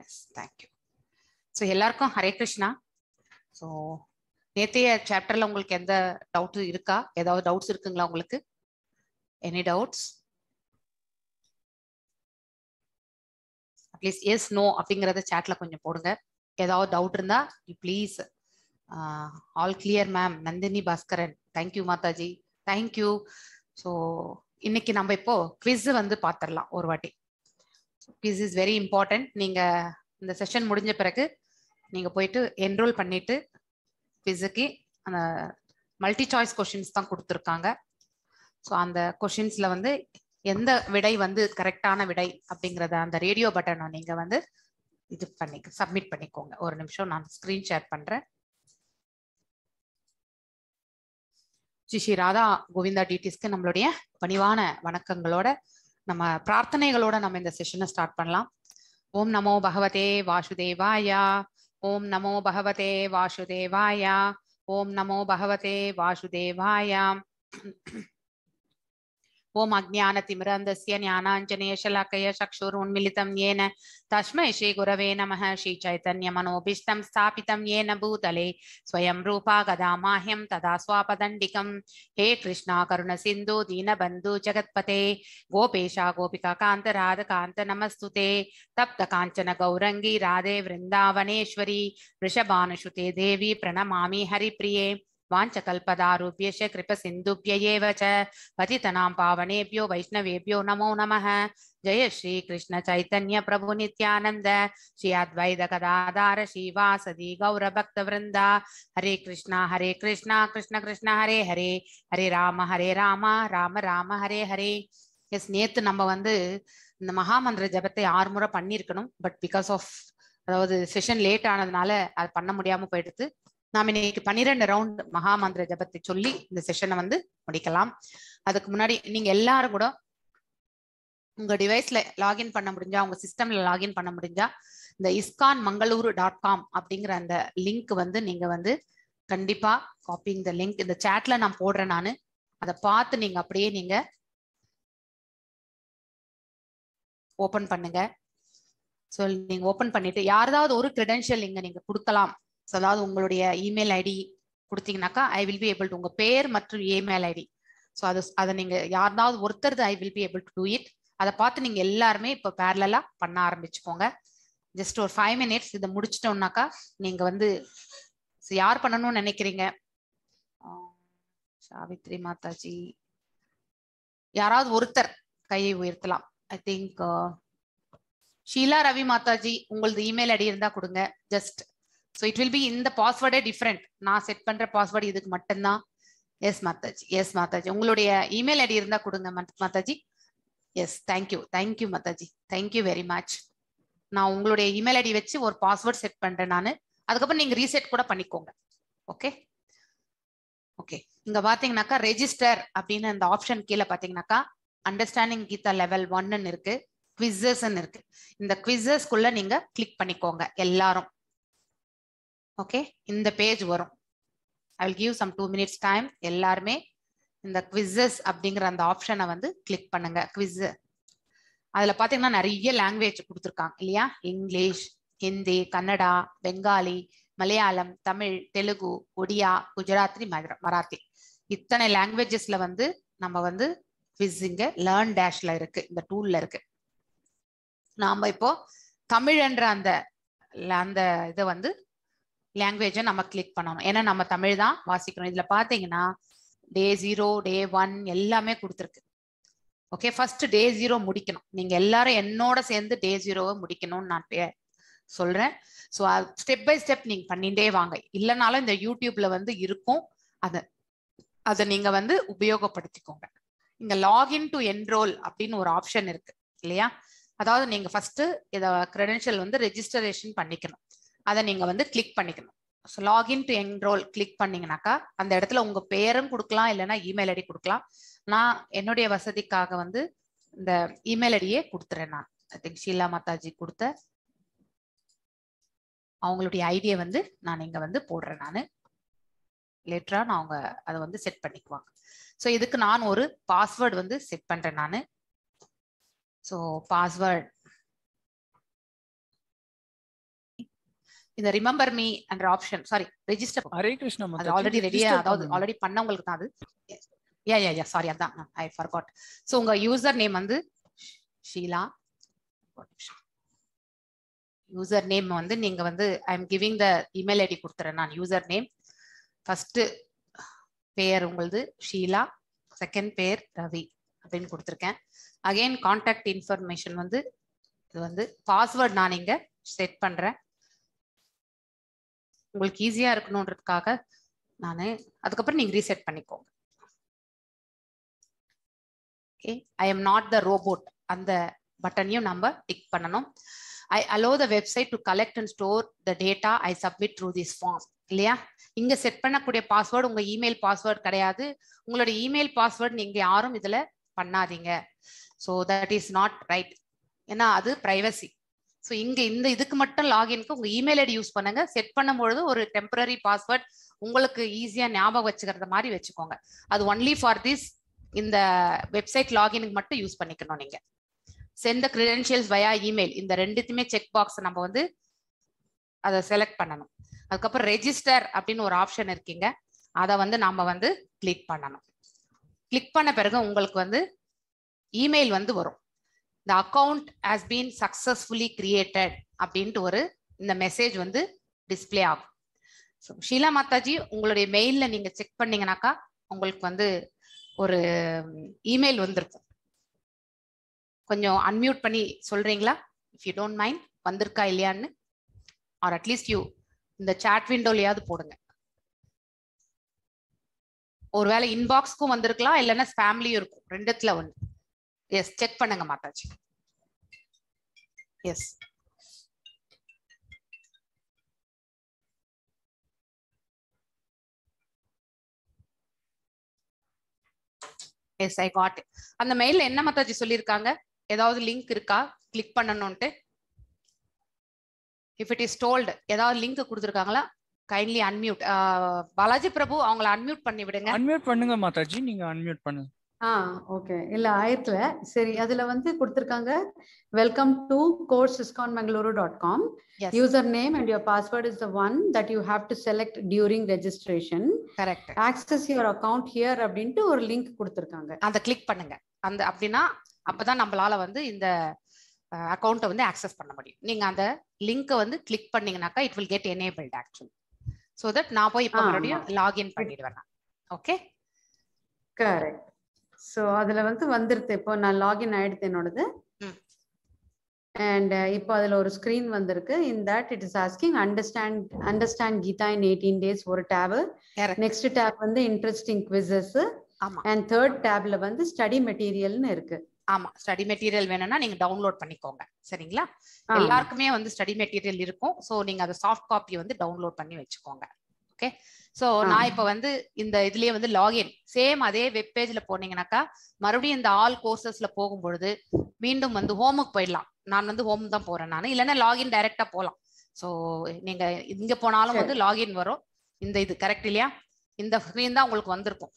Yes thank you so எல்லாருக்கும் Hare Krishna so நேத்தைய சாப்டர்ல உங்களுக்கு எந்த டவுட் இருக்கா? ஏதாவது டவுட்ஸ் இருக்குங்களா உங்களுக்கு? Any doubts at least yes no அப்படிங்கிறத சாட்ல கொஞ்சம் போடுங்க. ஏதாவது டவுட் இருந்தா please all clear ma'am Nandini Baskaran. Thank you Mataji. Thank you so இன்னைக்கு நம்ம இப்போ குவிஸ் வந்து பார்த்துடலாம் ஒரு வாட்டி. பிஸ் இஸ் வெரி இம்பார்ட்டன்ட் நீங்க இந்த செஷன் முடிஞ்ச பிறகு நீங்க போயிட்டு என்ரோல் பண்ணிட்டு குவிஸுக்கு அந்த மல்டி சாய்ஸ் கொஷின்ஸ் தான் கொடுத்துருக்காங்க. ஸோ அந்த கொஷின்ஸ்ல வந்து எந்த விடை வந்து கரெக்டான விடை அப்படிங்கிறத அந்த ரேடியோ பட்டனை நீங்க வந்து இது பண்ணி சப்மிட் பண்ணிக்கோங்க. ஒரு நிமிஷம் நான் ஸ்கிரீன் ஷேர் பண்றேன். ஸ்ரீ ஸ்ரீ ராதா கோவிந்தா டிடிஸ்க்கு நம்மளுடைய பணிவான வணக்கங்களோட நம்ம பிரார்த்தனைகளோட நம்ம இந்த செஷனை ஸ்டார்ட் பண்ணலாம். ஓம் நமோ பகவதே வாசுதேவாயா. ஓம் நமோ பகவதே வாசுதேவாயா. ஓம் நமோ பகவதே வாசுதேவாயா. ओम अज्ञानतिमिरान्धस्य ज्ञानाञ्जनेयशलाकय चक्षुरुन्मिलितं येन तस्मै श्रीगुरवे नमः। श्रीचैतन्यमनोभीष्टं स्थापितं येन भूतले स्वयं रूप गदा माह्यं तदा स्वापदण्डिकं हे कृष्णा सिंधु दीनबंधु जगत्पते। गोपेशा, गोपिका का राध राधकान्त, नमस्तुते। तप्त कांचन गौरंगी राधे, वृन्दावनेश्वरी वृषभानुषुते देवी प्रणमा हरिप्रिये। वाञ्छकल्पदारुभ्यश्च कृपसिन्धुभ्य एव च पतितनां पावनेभ्यो वैष्णवेभ्यो नमो नमः जय श्री कृष्ण चैतन्य प्रभु नित्यानन्द श्री अद्वैत गदाधार श्रीवासदि गौरभक्तवृन्दा हरे कृष्णा हरे कृष्णा कृष्ण कृष्ण हरे हरे हरे राम हरे राम ராம ராம ஹரே ஹரே எஸ் நேத்து நம்ம வந்து இந்த மகாமந்திர ஜபத்தை ஆறு முறை பண்ணியிருக்கணும் பட் பிகாஸ் ஆஃப் அதாவது செஷன் லேட் ஆனதுனால அது பண்ண முடியாம போயிடுது நாம் இன்னைக்கு பன்னிரெண்டு ரவுண்ட் மகாமந்திர ஜபத்தை சொல்லி இந்த செஷனை வந்து முடிக்கலாம். அதுக்கு முன்னாடி நீங்க எல்லாரும் கூட உங்க டிவைஸ்ல லாகின் பண்ண முடிஞ்சா உங்க சிஸ்டம்ல லாகின் பண்ண முடிஞ்சா இந்த இஸ்கான் மங்களூரு டாட் காம் அப்படிங்கிற அந்த லிங்க் வந்து நீங்க வந்து கண்டிப்பா காப்பி இந்த லிங்க் இந்த சேட்ல நான் போடுறேன் நான். அதை பார்த்து நீங்க அப்படியே நீங்க ஓபன் பண்ணுங்க. ஸோ நீங்க ஓபன் பண்ணிட்டு யாராவது ஒரு கிரெடென்ஷியல் இங்க நீங்க கொடுக்கலாம். ஸோ அதாவது உங்களுடைய email ID கொடுத்தீங்கன்னாக்கா I will be able to உங்கள் பேர் மற்றும் இமெயில் ஐடி ஸோ அது அதை நீங்கள் யாருனாவது ஒருத்தர் I will be able to do it அதை பார்த்து நீங்கள் எல்லாருமே இப்போ பேரலாக பண்ண ஆரம்பிச்சுக்கோங்க. ஜஸ்ட் ஒரு ஃபைவ் மினிட்ஸ் இதை முடிச்சிட்டோம்னாக்கா நீங்கள் வந்து யார் பண்ணணும்னு நினைக்கிறீங்க? சாவித்ரி மாதாஜி. யாராவது ஒருத்தர் கையை உயர்த்தலாம். ஐ திங்க் ஷீலா ரவி மாதாஜி உங்களது இமெயில் ஐடி இருந்தா கொடுங்க. Just so it will be இந்த பாஸ்வேர்டே டிஃப்ரெண்ட் நான் செட் பண்ற பாஸ்வேர்டு இதுக்கு மட்டும்தான். எஸ் மாதாஜி எஸ் மாதாஜி உங்களுடைய இமெயில் ஐடி இருந்தா கொடுங்க Mataji yes thank you thank you Mataji thank you very much நான் உங்களுடைய இமெயில் ஐடி வச்சு ஒரு பாஸ்வேர்ட் செட் பண்றேன் நான். அதுக்கப்புறம் நீங்க ரீசெட் கூட பண்ணிக்கோங்க. ஓகே ஓகே இங்க பாத்தீங்கன்னாக்கா ரெஜிஸ்டர் அப்படின்னு அந்த ஆப்ஷன் கீழே பாத்தீங்கன்னாக்கா அண்டர்ஸ்டாண்டிங் கீதா லெவல் ஒன்னு இருக்கு. குவிசஸ் இருக்கு. இந்த குவிசஸ்க்குள்ள நீங்க கிளிக் பண்ணிக்கோங்க எல்லாரும். ஓகே இந்த பேஜ் வரும். I will give some two minutes time எல்லாருமே இந்த குவிசஸ் அப்படிங்கிற அந்த ஆப்ஷனை வந்து கிளிக் பண்ணுங்க. குவிஸ் அதுல பாத்தீங்கன்னா நிறைய லாங்குவேஜ் கொடுத்துருக்காங்க இல்லையா? இங்கிலீஷ் ஹிந்தி கன்னடா பெங்காலி மலையாளம் தமிழ் தெலுங்கு ஒடியா குஜராத்தி மராத்தி. இத்தனை லாங்குவேஜஸ்ல வந்து நம்ம வந்து குவிஸ் இங்க லேர்ன் டேஷ்ல இருக்கு. இந்த டூல்ல இருக்கு. நாம இப்போ தமிழ்ன்ற அந்த அந்த இதை வந்து லாங்குவேஜை நம்ம கிளிக் பண்ணணும். ஏன்னா நம்ம தமிழ் தான் வாசிக்கணும் இதுல பாத்தீங்கன்னா டே ஜீரோ டே ஒன் எல்லாமே கொடுத்துருக்கு. ஓகே ஃபர்ஸ்ட் டே ஜீரோ முடிக்கணும். நீங்க எல்லாரும் என்னோட சேர்ந்து டே ஜீரோவை முடிக்கணும்னு நான் சொல்றேன். ஸோ ஸ்டெப் பை ஸ்டெப் நீங்க பண்ணிட்டே வாங்க. இல்லைனாலும் இந்த யூடியூப்ல வந்து இருக்கும். அதை அதை நீங்க வந்து உபயோகப்படுத்திக்கோங்க. இங்க லாகின் டு என்ரோல் அப்படின்னு ஒரு ஆப்ஷன் இருக்கு. இல்லையா? அதாவது நீங்க ஃபர்ஸ்ட் இதை கிரெடென்ஷியல் வந்து ரெஜிஸ்டரேஷன் பண்ணிக்கணும். அதை நீங்க வந்து கிளிக் பண்ணிக்கணும். So login to enroll click பண்ணீங்கனாக்கா அந்த இடத்துல உங்க பேரும் கொடுக்கலாம் இல்லைன்னா இமெயில் ஐடி கொடுக்கலாம். நான் என்னுடைய வசதிக்காக வந்து இந்த இமெயில் ஐடியே கொடுத்துறேன் நான். ஐ திங்க் ஷீலா மாதாஜி கொடுத்த அவங்களுடைய ஐடியை வந்து நான் இங்க வந்து போடுறேன் நான். லேட்டரா நான் அவங்க அதை வந்து செட் பண்ணிக்குவாங்க. ஸோ இதுக்கு நான் ஒரு பாஸ்வேர்டு வந்து செட் பண்றேன் நான். ஸோ பாஸ்வேர்ட் இந்த ரிமெம்பர் மீ என்ற option sorry register Hare Krishna அது ஆல்ரெடி ரெடியா அதாவது. ஆல்ரெடி பண்ணவங்களுக்கு தான் அது. யா யா யா சாரி அதான். ஐ ஃபர்காட் ஸோ உங்க யூசர் நேம் வந்து ஷீலா. யூசர் நேம் வந்து நீங்க வந்து I am giving the email ID கொடுத்துறேன் நான் யூசர் நேம் ஃபர்ஸ்ட் பேர் உங்களது ஷீலா. செகண்ட் பேர் ரவி அப்படின்னு கொடுத்துருக்கேன். அகைன் கான்டாக்ட் இன்ஃபர்மேஷன் வந்து இது வந்து பாஸ்வேர்ட் நான் இங்க செட் பண்றேன். உங்களுக்கு ஈஸியா இருக்கணுன்றதுக்காக நான் அதுக்கப்புறம் நீங்க ரீசெட் பண்ணிக்கோங்க. Okay I am not the robot அந்த பட்டனையும் நம்ம டிக் பண்ணணும். I allow the website to collect and store the data I submit through this form இல்லையா? இங்க செட் பண்ணக்கூடிய பாஸ்வேர்டு உங்க இமெயில் பாஸ்வேர்டு கிடையாது. உங்களோட இமெயில் பாஸ்வேர்டு நீங்க யாரும் இதுல பண்ணாதீங்க. So that is not right ஏன்னா அது பிரைவசி ஸோ இங்க இந்த இதுக்கு மட்டும் லாகின்க்கு உங்க இமெயில் ஐடி யூஸ் பண்ணுங்க. செட் பண்ணும்பொழுது ஒரு டெம்பரரி பாஸ்வேர்ட் உங்களுக்கு ஈஸியா ஞாபகம் வச்சுக்கிறத மாதிரி வச்சுக்கோங்க. அது ஒன்லி ஃபார் திஸ் இந்த வெப்சைட் லாகினுக்கு மட்டும் யூஸ் பண்ணிக்கணும் நீங்க. Send the credentials via email இந்த ரெண்டுத்தையுமே செக் பாக்ஸ் நம்ம வந்து அதை செலக்ட் பண்ணணும். அதுக்கப்புறம் ரெஜிஸ்டர் அப்படின்னு ஒரு ஆப்ஷன் இருக்கீங்க. அதை வந்து நாம வந்து கிளிக் பண்ணணும். கிளிக் பண்ண பிறகு உங்களுக்கு வந்து இமெயில் வந்து வரும். The account has been successfully created அப்படின்ட்டு ஒரு இந்த மெசேஜ் வந்து டிஸ்ப்ளே ஆகும். ஸோ ஷீலா மாதாஜி உங்களுடைய மெயில்ல நீங்கள் செக் பண்ணீங்கனாக்கா உங்களுக்கு வந்து ஒரு இமெயில் வந்திருக்கும். கொஞ்சம் அன்மியூட் பண்ணி சொல்றீங்களா? இஃப் யூ டோன்ட் மைண்ட் வந்திருக்கா இல்லையான்னு? ஆர் அட்லீஸ்ட் யூ இந்த சாட் விண்டோலையாவது போடுங்க. ஒருவேளை இன்பாக்ஸ்க்கும் வந்திருக்கலாம் இல்லைன்னா ஃபேமிலியும் இருக்கும். ரெண்டுத்துல ஒன்று எஸ் செக் பண்ணுங்க Mataji. Yes yes I got அந்த மெயில்ல என்ன மாதாஜி சொல்லியிருக்காங்க? ஏதாவது லிங்க் இருக்கா? கிளிக் பண்ணணும்ட்டு இஃப் இட் இஸ் டோல்டு ஏதாவது லிங்க் கொடுத்துருக்காங்களா? கைண்ட்லி அன்மியூட் பாலாஜி பிரபு அவங்கள அன்மியூட் பண்ணி விடுங்க அன்மியூட் பண்ணுங்க மாதாஜி. நீங்க அன்மியூட் பண்ணுங்க. ஆ ஓகே. இல்ல ஆயிரத்துல சரி அதுல வந்து கொடுத்திருக்காங்க welcome to course ISKCON Mangaluru dot com user name and your password is the one that you have to select during registration correct. Access your account here அப்படின்ட்டு ஒரு லிங்க் கொடுத்திருக்காங்க. அந்த கிளிக் பண்ணுங்க. அந்த அப்படின்னா அப்பதான் நம்மளால வந்து இந்த அக்கௌண்ட்டை வந்து ஆக்சஸ் பண்ண முடியும். நீங்க அந்த லிங்கை வந்து click பண்ணீங்கன்னாக்கா it will get enabled actually so that நான் போய் இப்போ. மறுபடியும் லாகின் பண்ணிடுவேன் ஓகே கரெக்ட் சோ அதுல வந்து வந்துருது. இப்போ நான் லாகின் ஆயிடுது என்னோடது. அண்ட் இப்போ அதுல ஒரு ஸ்கிரீன் வந்திருக்கு. In that it is asking understand understand Gita in eighteen days ஒரு டேப். நெக்ஸ்ட் டேப் வந்து இன்ட்ரெஸ்டிங் குவிசஸ் அண்ட் தேர்ட் டேப்ல வந்து ஸ்டடி மெட்டீரியல்னு இருக்கு. ஆமா. ஸ்டடி மெட்டீரியல் வேணும்னா நீங்க டவுன்லோட் பண்ணிக்கோங்க. சரிங்களா? எல்லாருக்குமே வந்து ஸ்டடி மெட்டீரியல் இருக்கும். ஸோ நீங்க அதை சாஃப்ட் காப்பி வந்து டவுன்லோட் பண்ணி வச்சுக்கோங்க. ஓகே ஆ. நான் இப்போ வந்து இந்த இதுலயே வந்து லாகின் சேம் அதே வெப் பேஜ்ல போனீங்கன்னாக்கா மறுபடியும் இந்த ஆல் கோர்சஸ்ல போகும் பொழுது மீண்டும் வந்து ஹோமுக்கு போயிடலாம். நான் வந்து ஹோம் தான் போறேன் நான். இல்லைன்னா லாகின் டைரக்டா போகலாம் ஸோ நீங்க இங்க போனாலும். வந்து லாகின் வரும். இந்த இது கரெக்ட் இல்லையா? இந்த ஸ்க்ரீன் தான் உங்களுக்கு வந்திருக்கும்.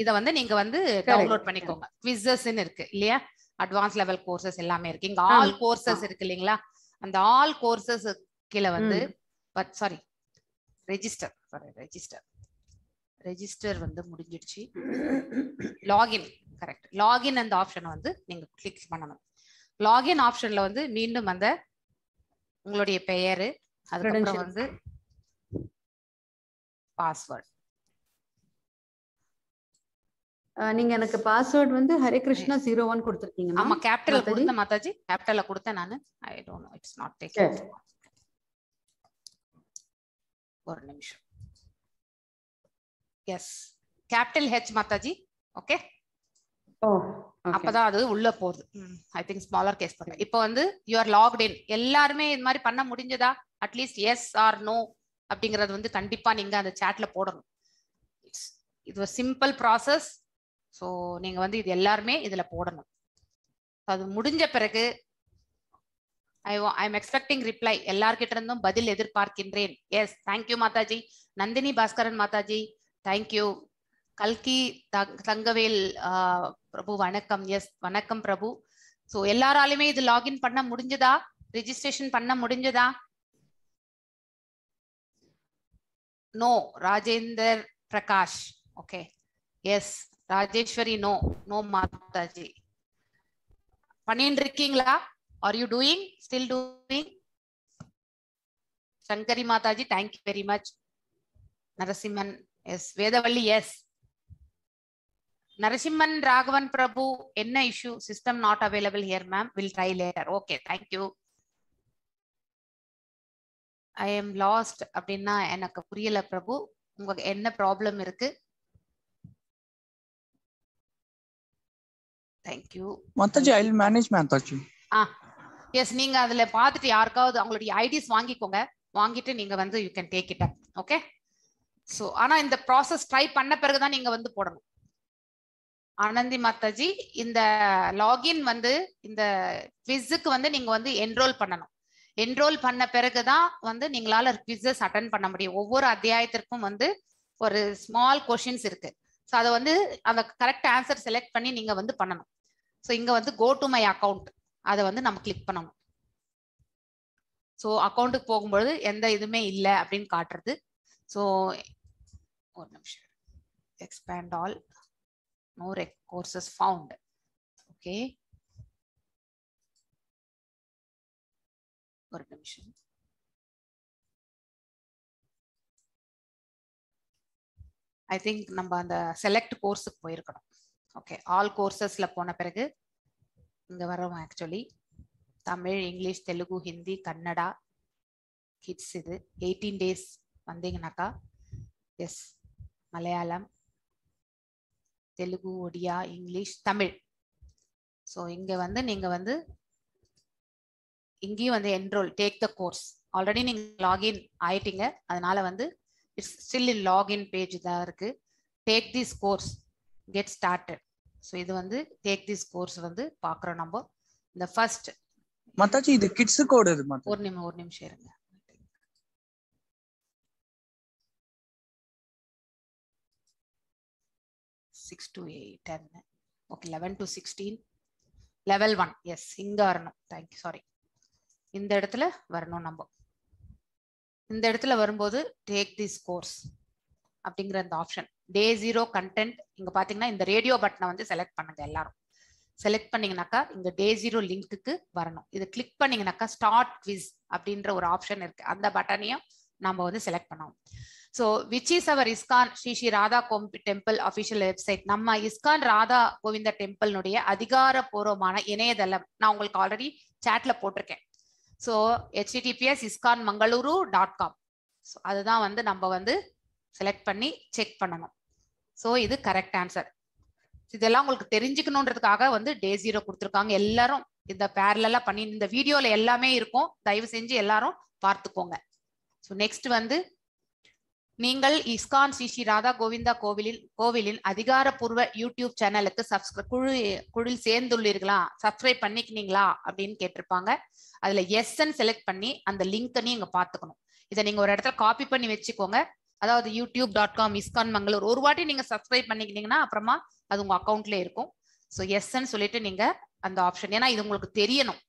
இத வந்து நீங்க வந்து டவுன்லோட் பண்ணிக்கோங்க. குவிசஸ்ன்னு இருக்கு இல்லையா? அட்வான்ஸ் லெவல் கோர்சஸ் எல்லாமே இருக்கு. இங்க ஆல் கோர்சஸ் இருக்கு இல்லைங்களா? அந்த ஆல் கோர்சஸ் கீழே வந்து but sorry register sorry register. Register வந்து முடிஞ்சிடுச்சு. லாகின் கரெக்ட் லாகின் அந்த ஆப்ஷன் வந்து நீங்க கிளிக் பண்ணணும். லாகின் ஆப்ஷன்ல வந்து மீண்டும் அந்த உங்களுடைய பெயரு அதுக்கப்புறம். வந்து பாஸ்வேர்ட் நீங்க எனக்கு பாஸ்வேர்ட் வந்து ஹரே கிருஷ்ணா ஜீரோ ஒன் கொடுத்துருக்கீங்க ஆமா கேபிட்டல்? கொடுத்தேன் மாதாஜி. கேபிட்டல்ல கொடுத்தேன் நானு. I don't know it's not take. ஒரு நிமிஷம். Yes capital H Mataji. Okay அப்பதான் அது உள்ள போகுது. ஐ திங்க் ஸ்மாலர் கேஸ் பண்ண. இப்போ வந்து யூஆர் லாக்ட் இன் எல்லாருமே இது மாதிரி பண்ண முடிஞ்சதா? அட்லீஸ்ட் எஸ் ஆர் நோ அப்படிங்கறது வந்து கண்டிப்பா நீங்க அந்த சாட்ல போடணும். இது ஒரு சிம்பிள் ப்ராசஸ் ஸோ நீங்க வந்து இது எல்லாருமே இதுல போடணும். அது முடிஞ்ச பிறகு ஐ ஐ எக்ஸ்பெக்டிங் ரிப்ளை எல்லார்கிட்ட இருந்தும் பதில் எதிர்பார்க்கின்றேன். Yes thank you Mataji. Nandini Baskaran Mataji. Thank you கல்கி தங்- தங்கவேல் பிரபு வணக்கம். எஸ் வணக்கம் பிரபு. ஸோ எல்லாராலுமே இது லாகின் பண்ண முடிஞ்சதா? ரிஜிஸ்ட்ரேஷன் பண்ண முடிஞ்சதா? No Rajender Prakash. Okay yes Rajeshwari no no Mataji. பண்ணிட்டு இருக்கீங்களா are you doing still doing Sankari Mataji thank you very much Narasimhan S Vedavalli S Narasimhan Raghavan பிரபு என்ன issue system not available here ma'am will try later okay thank you I am last அப்படின்னா எனக்கு புரியல பிரபு. உங்க என்ன ப்ராப்ளம் இருக்கு? Thank you Mataji, I'll manage Mataji. ஆ S நீங்க அதுல பார்த்துட்டு யாருக்காவது அவங்களுடைய ஐடிஸ் வாங்கிக்கோங்க. வாங்கிட்டு நீங்க வந்து you can take it up okay so ஆனா இந்த ப்ராசஸ் ட்ரை பண்ண பிறகுதான் நீங்க வந்து போடணும். ஆனந்தி மாதாஜி இந்த லாகின் வந்து இந்த குவிஸுக்கு வந்து நீங்க வந்து என்ரோல் பண்ணணும். என்ரோல் பண்ண பிறகுதான் வந்து நீங்களால குவிஸஸ் அட்டன் பண்ண முடியும். ஒவ்வொரு அத்தியாயத்திற்கும் வந்து ஒரு ஸ்மால் கொஷின்ஸ் இருக்கு. ஸோ அதை வந்து அந்த கரெக்ட் ஆன்சர் செலக்ட் பண்ணி நீங்க வந்து பண்ணணும். ஸோ இங்க வந்து கோ டு மை அக்கௌண்ட் அதை வந்து நம்ம கிளிக் பண்ணணும். ஸோ அக்கௌண்ட்டுக்கு போகும்பொழுது எந்த இதுவுமே இல்லை அப்படின்னு காட்டுறது. ஸோ ஒரு நிமிஷம். Expand all no rec courses found. Okay ஒரு நிமிஷம். ஐ திங்க் நம்ம அந்த செலக்ட் கோர்ஸுக்கு போயிருக்கணும். ஓகே ஆல் கோர்சஸ்ல போன பிறகு இங்கே வரோம் actually Tamil English Telugu Hindi Kannada kids இது. Eighteen days வந்தீங்கன்னாக்கா yes Malayalam Telugu Odia English Tamil. So இங்கே வந்து நீங்கள் வந்து இங்கேயும் வந்து enroll take the course already நீங்கள் லாகின் ஆயிட்டீங்க. அதனால வந்து it's still in login page தான் இருக்கு. Take this course get started so இது வந்து டேக் திஸ் கோர்ஸ் வந்து பார்க்குறோம் நம்ம. இந்த ஃபர்ஸ்ட் Mataji, இது kids code இது. ஒரு நிமிஷம் ஒரு நிமிஷம் இருங்க. Six to eight ten okay eleven to sixteen level one yes இங்க வரணும். தேங்க்யூ சாரி இந்த இடத்துல வரணும் நம்ம. இந்த இடத்துல வரும்போது டேக் திஸ் கோர்ஸ் அப்படிங்கிற அந்த ஆப்ஷன் டே ஜீரோ கண்டென்ட் இங்க பாத்தீங்கன்னா இந்த ரேடியோ பட்டனை வந்து செலக்ட் பண்ணுங்க எல்லாரும். செலக்ட் பண்ணீங்கன்னாக்கா இந்த டே ஜீரோ லிங்க்குக்கு வரணும். இது கிளிக் பண்ணீங்கன்னாக்கா ஸ்டார்ட் குவிஸ் அப்படின்ற ஒரு ஆப்ஷன் இருக்கு. அந்த பட்டனையும் நம்ம வந்து செலக்ட் பண்ணோம் so which is our ISKCON Sri Sri Radha கோம்பி temple official website நம்ம இஸ்கான் ராதா கோவிந்த டெம்பிள்னுடைய அதிகாரப்பூர்வமான இணையதளம் நான் உங்களுக்கு ஆல்ரெடி சேட்ல போட்டிருக்கேன். So HTTPS ISKCON Mangaluru dot com so அதுதான் வந்து நம்ம வந்து செலக்ட் பண்ணி செக் பண்ணணும். ஸோ இது கரெக்ட் ஆன்சர் இதெல்லாம் உங்களுக்கு தெரிஞ்சுக்கணுன்றதுக்காக வந்து டே ஜீரோ கொடுத்துருக்காங்க. எல்லாரும் இந்த பேரலா பண்ணி இந்த வீடியோல எல்லாமே இருக்கும். தயவு செஞ்சு எல்லாரும் பார்த்துக்கோங்க. ஸோ நெக்ஸ்ட் வந்து நீங்கள் இஸ்கான் ஸ்ரீ ஸ்ரீ ராதா கோவிந்தா கோவிலில் கோவிலின் அதிகாரப்பூர்வ யூடியூப் சேனலுக்கு சப்ஸ்கிரைப் குழு குழுவில் சேர்ந்துள்ளீர்களா? சப்ஸ்கிரைப் பண்ணிக்கினீங்களா? அப்படின்னு கேட்டிருப்பாங்க. அதுல எஸ்ன்னு செலக்ட் பண்ணி அந்த லிங்க்கை நீங்க பாத்துக்கணும் இதை நீங்க ஒரு இடத்துல காப்பி பண்ணி வச்சுக்கோங்க. அதாவது YouTube dot com ISKCON Mangalore ஒரு வாட்டி நீங்க சப்ஸ்கிரைப் பண்ணிக்கிட்டீங்கன்னா அப்புறமா அது உங்க அக்கௌண்ட்ல இருக்கும். ஸோ எஸ்ன்னு சொல்லிட்டு நீங்க அந்த ஆப்ஷன் ஏன்னா இது உங்களுக்கு தெரியணும்.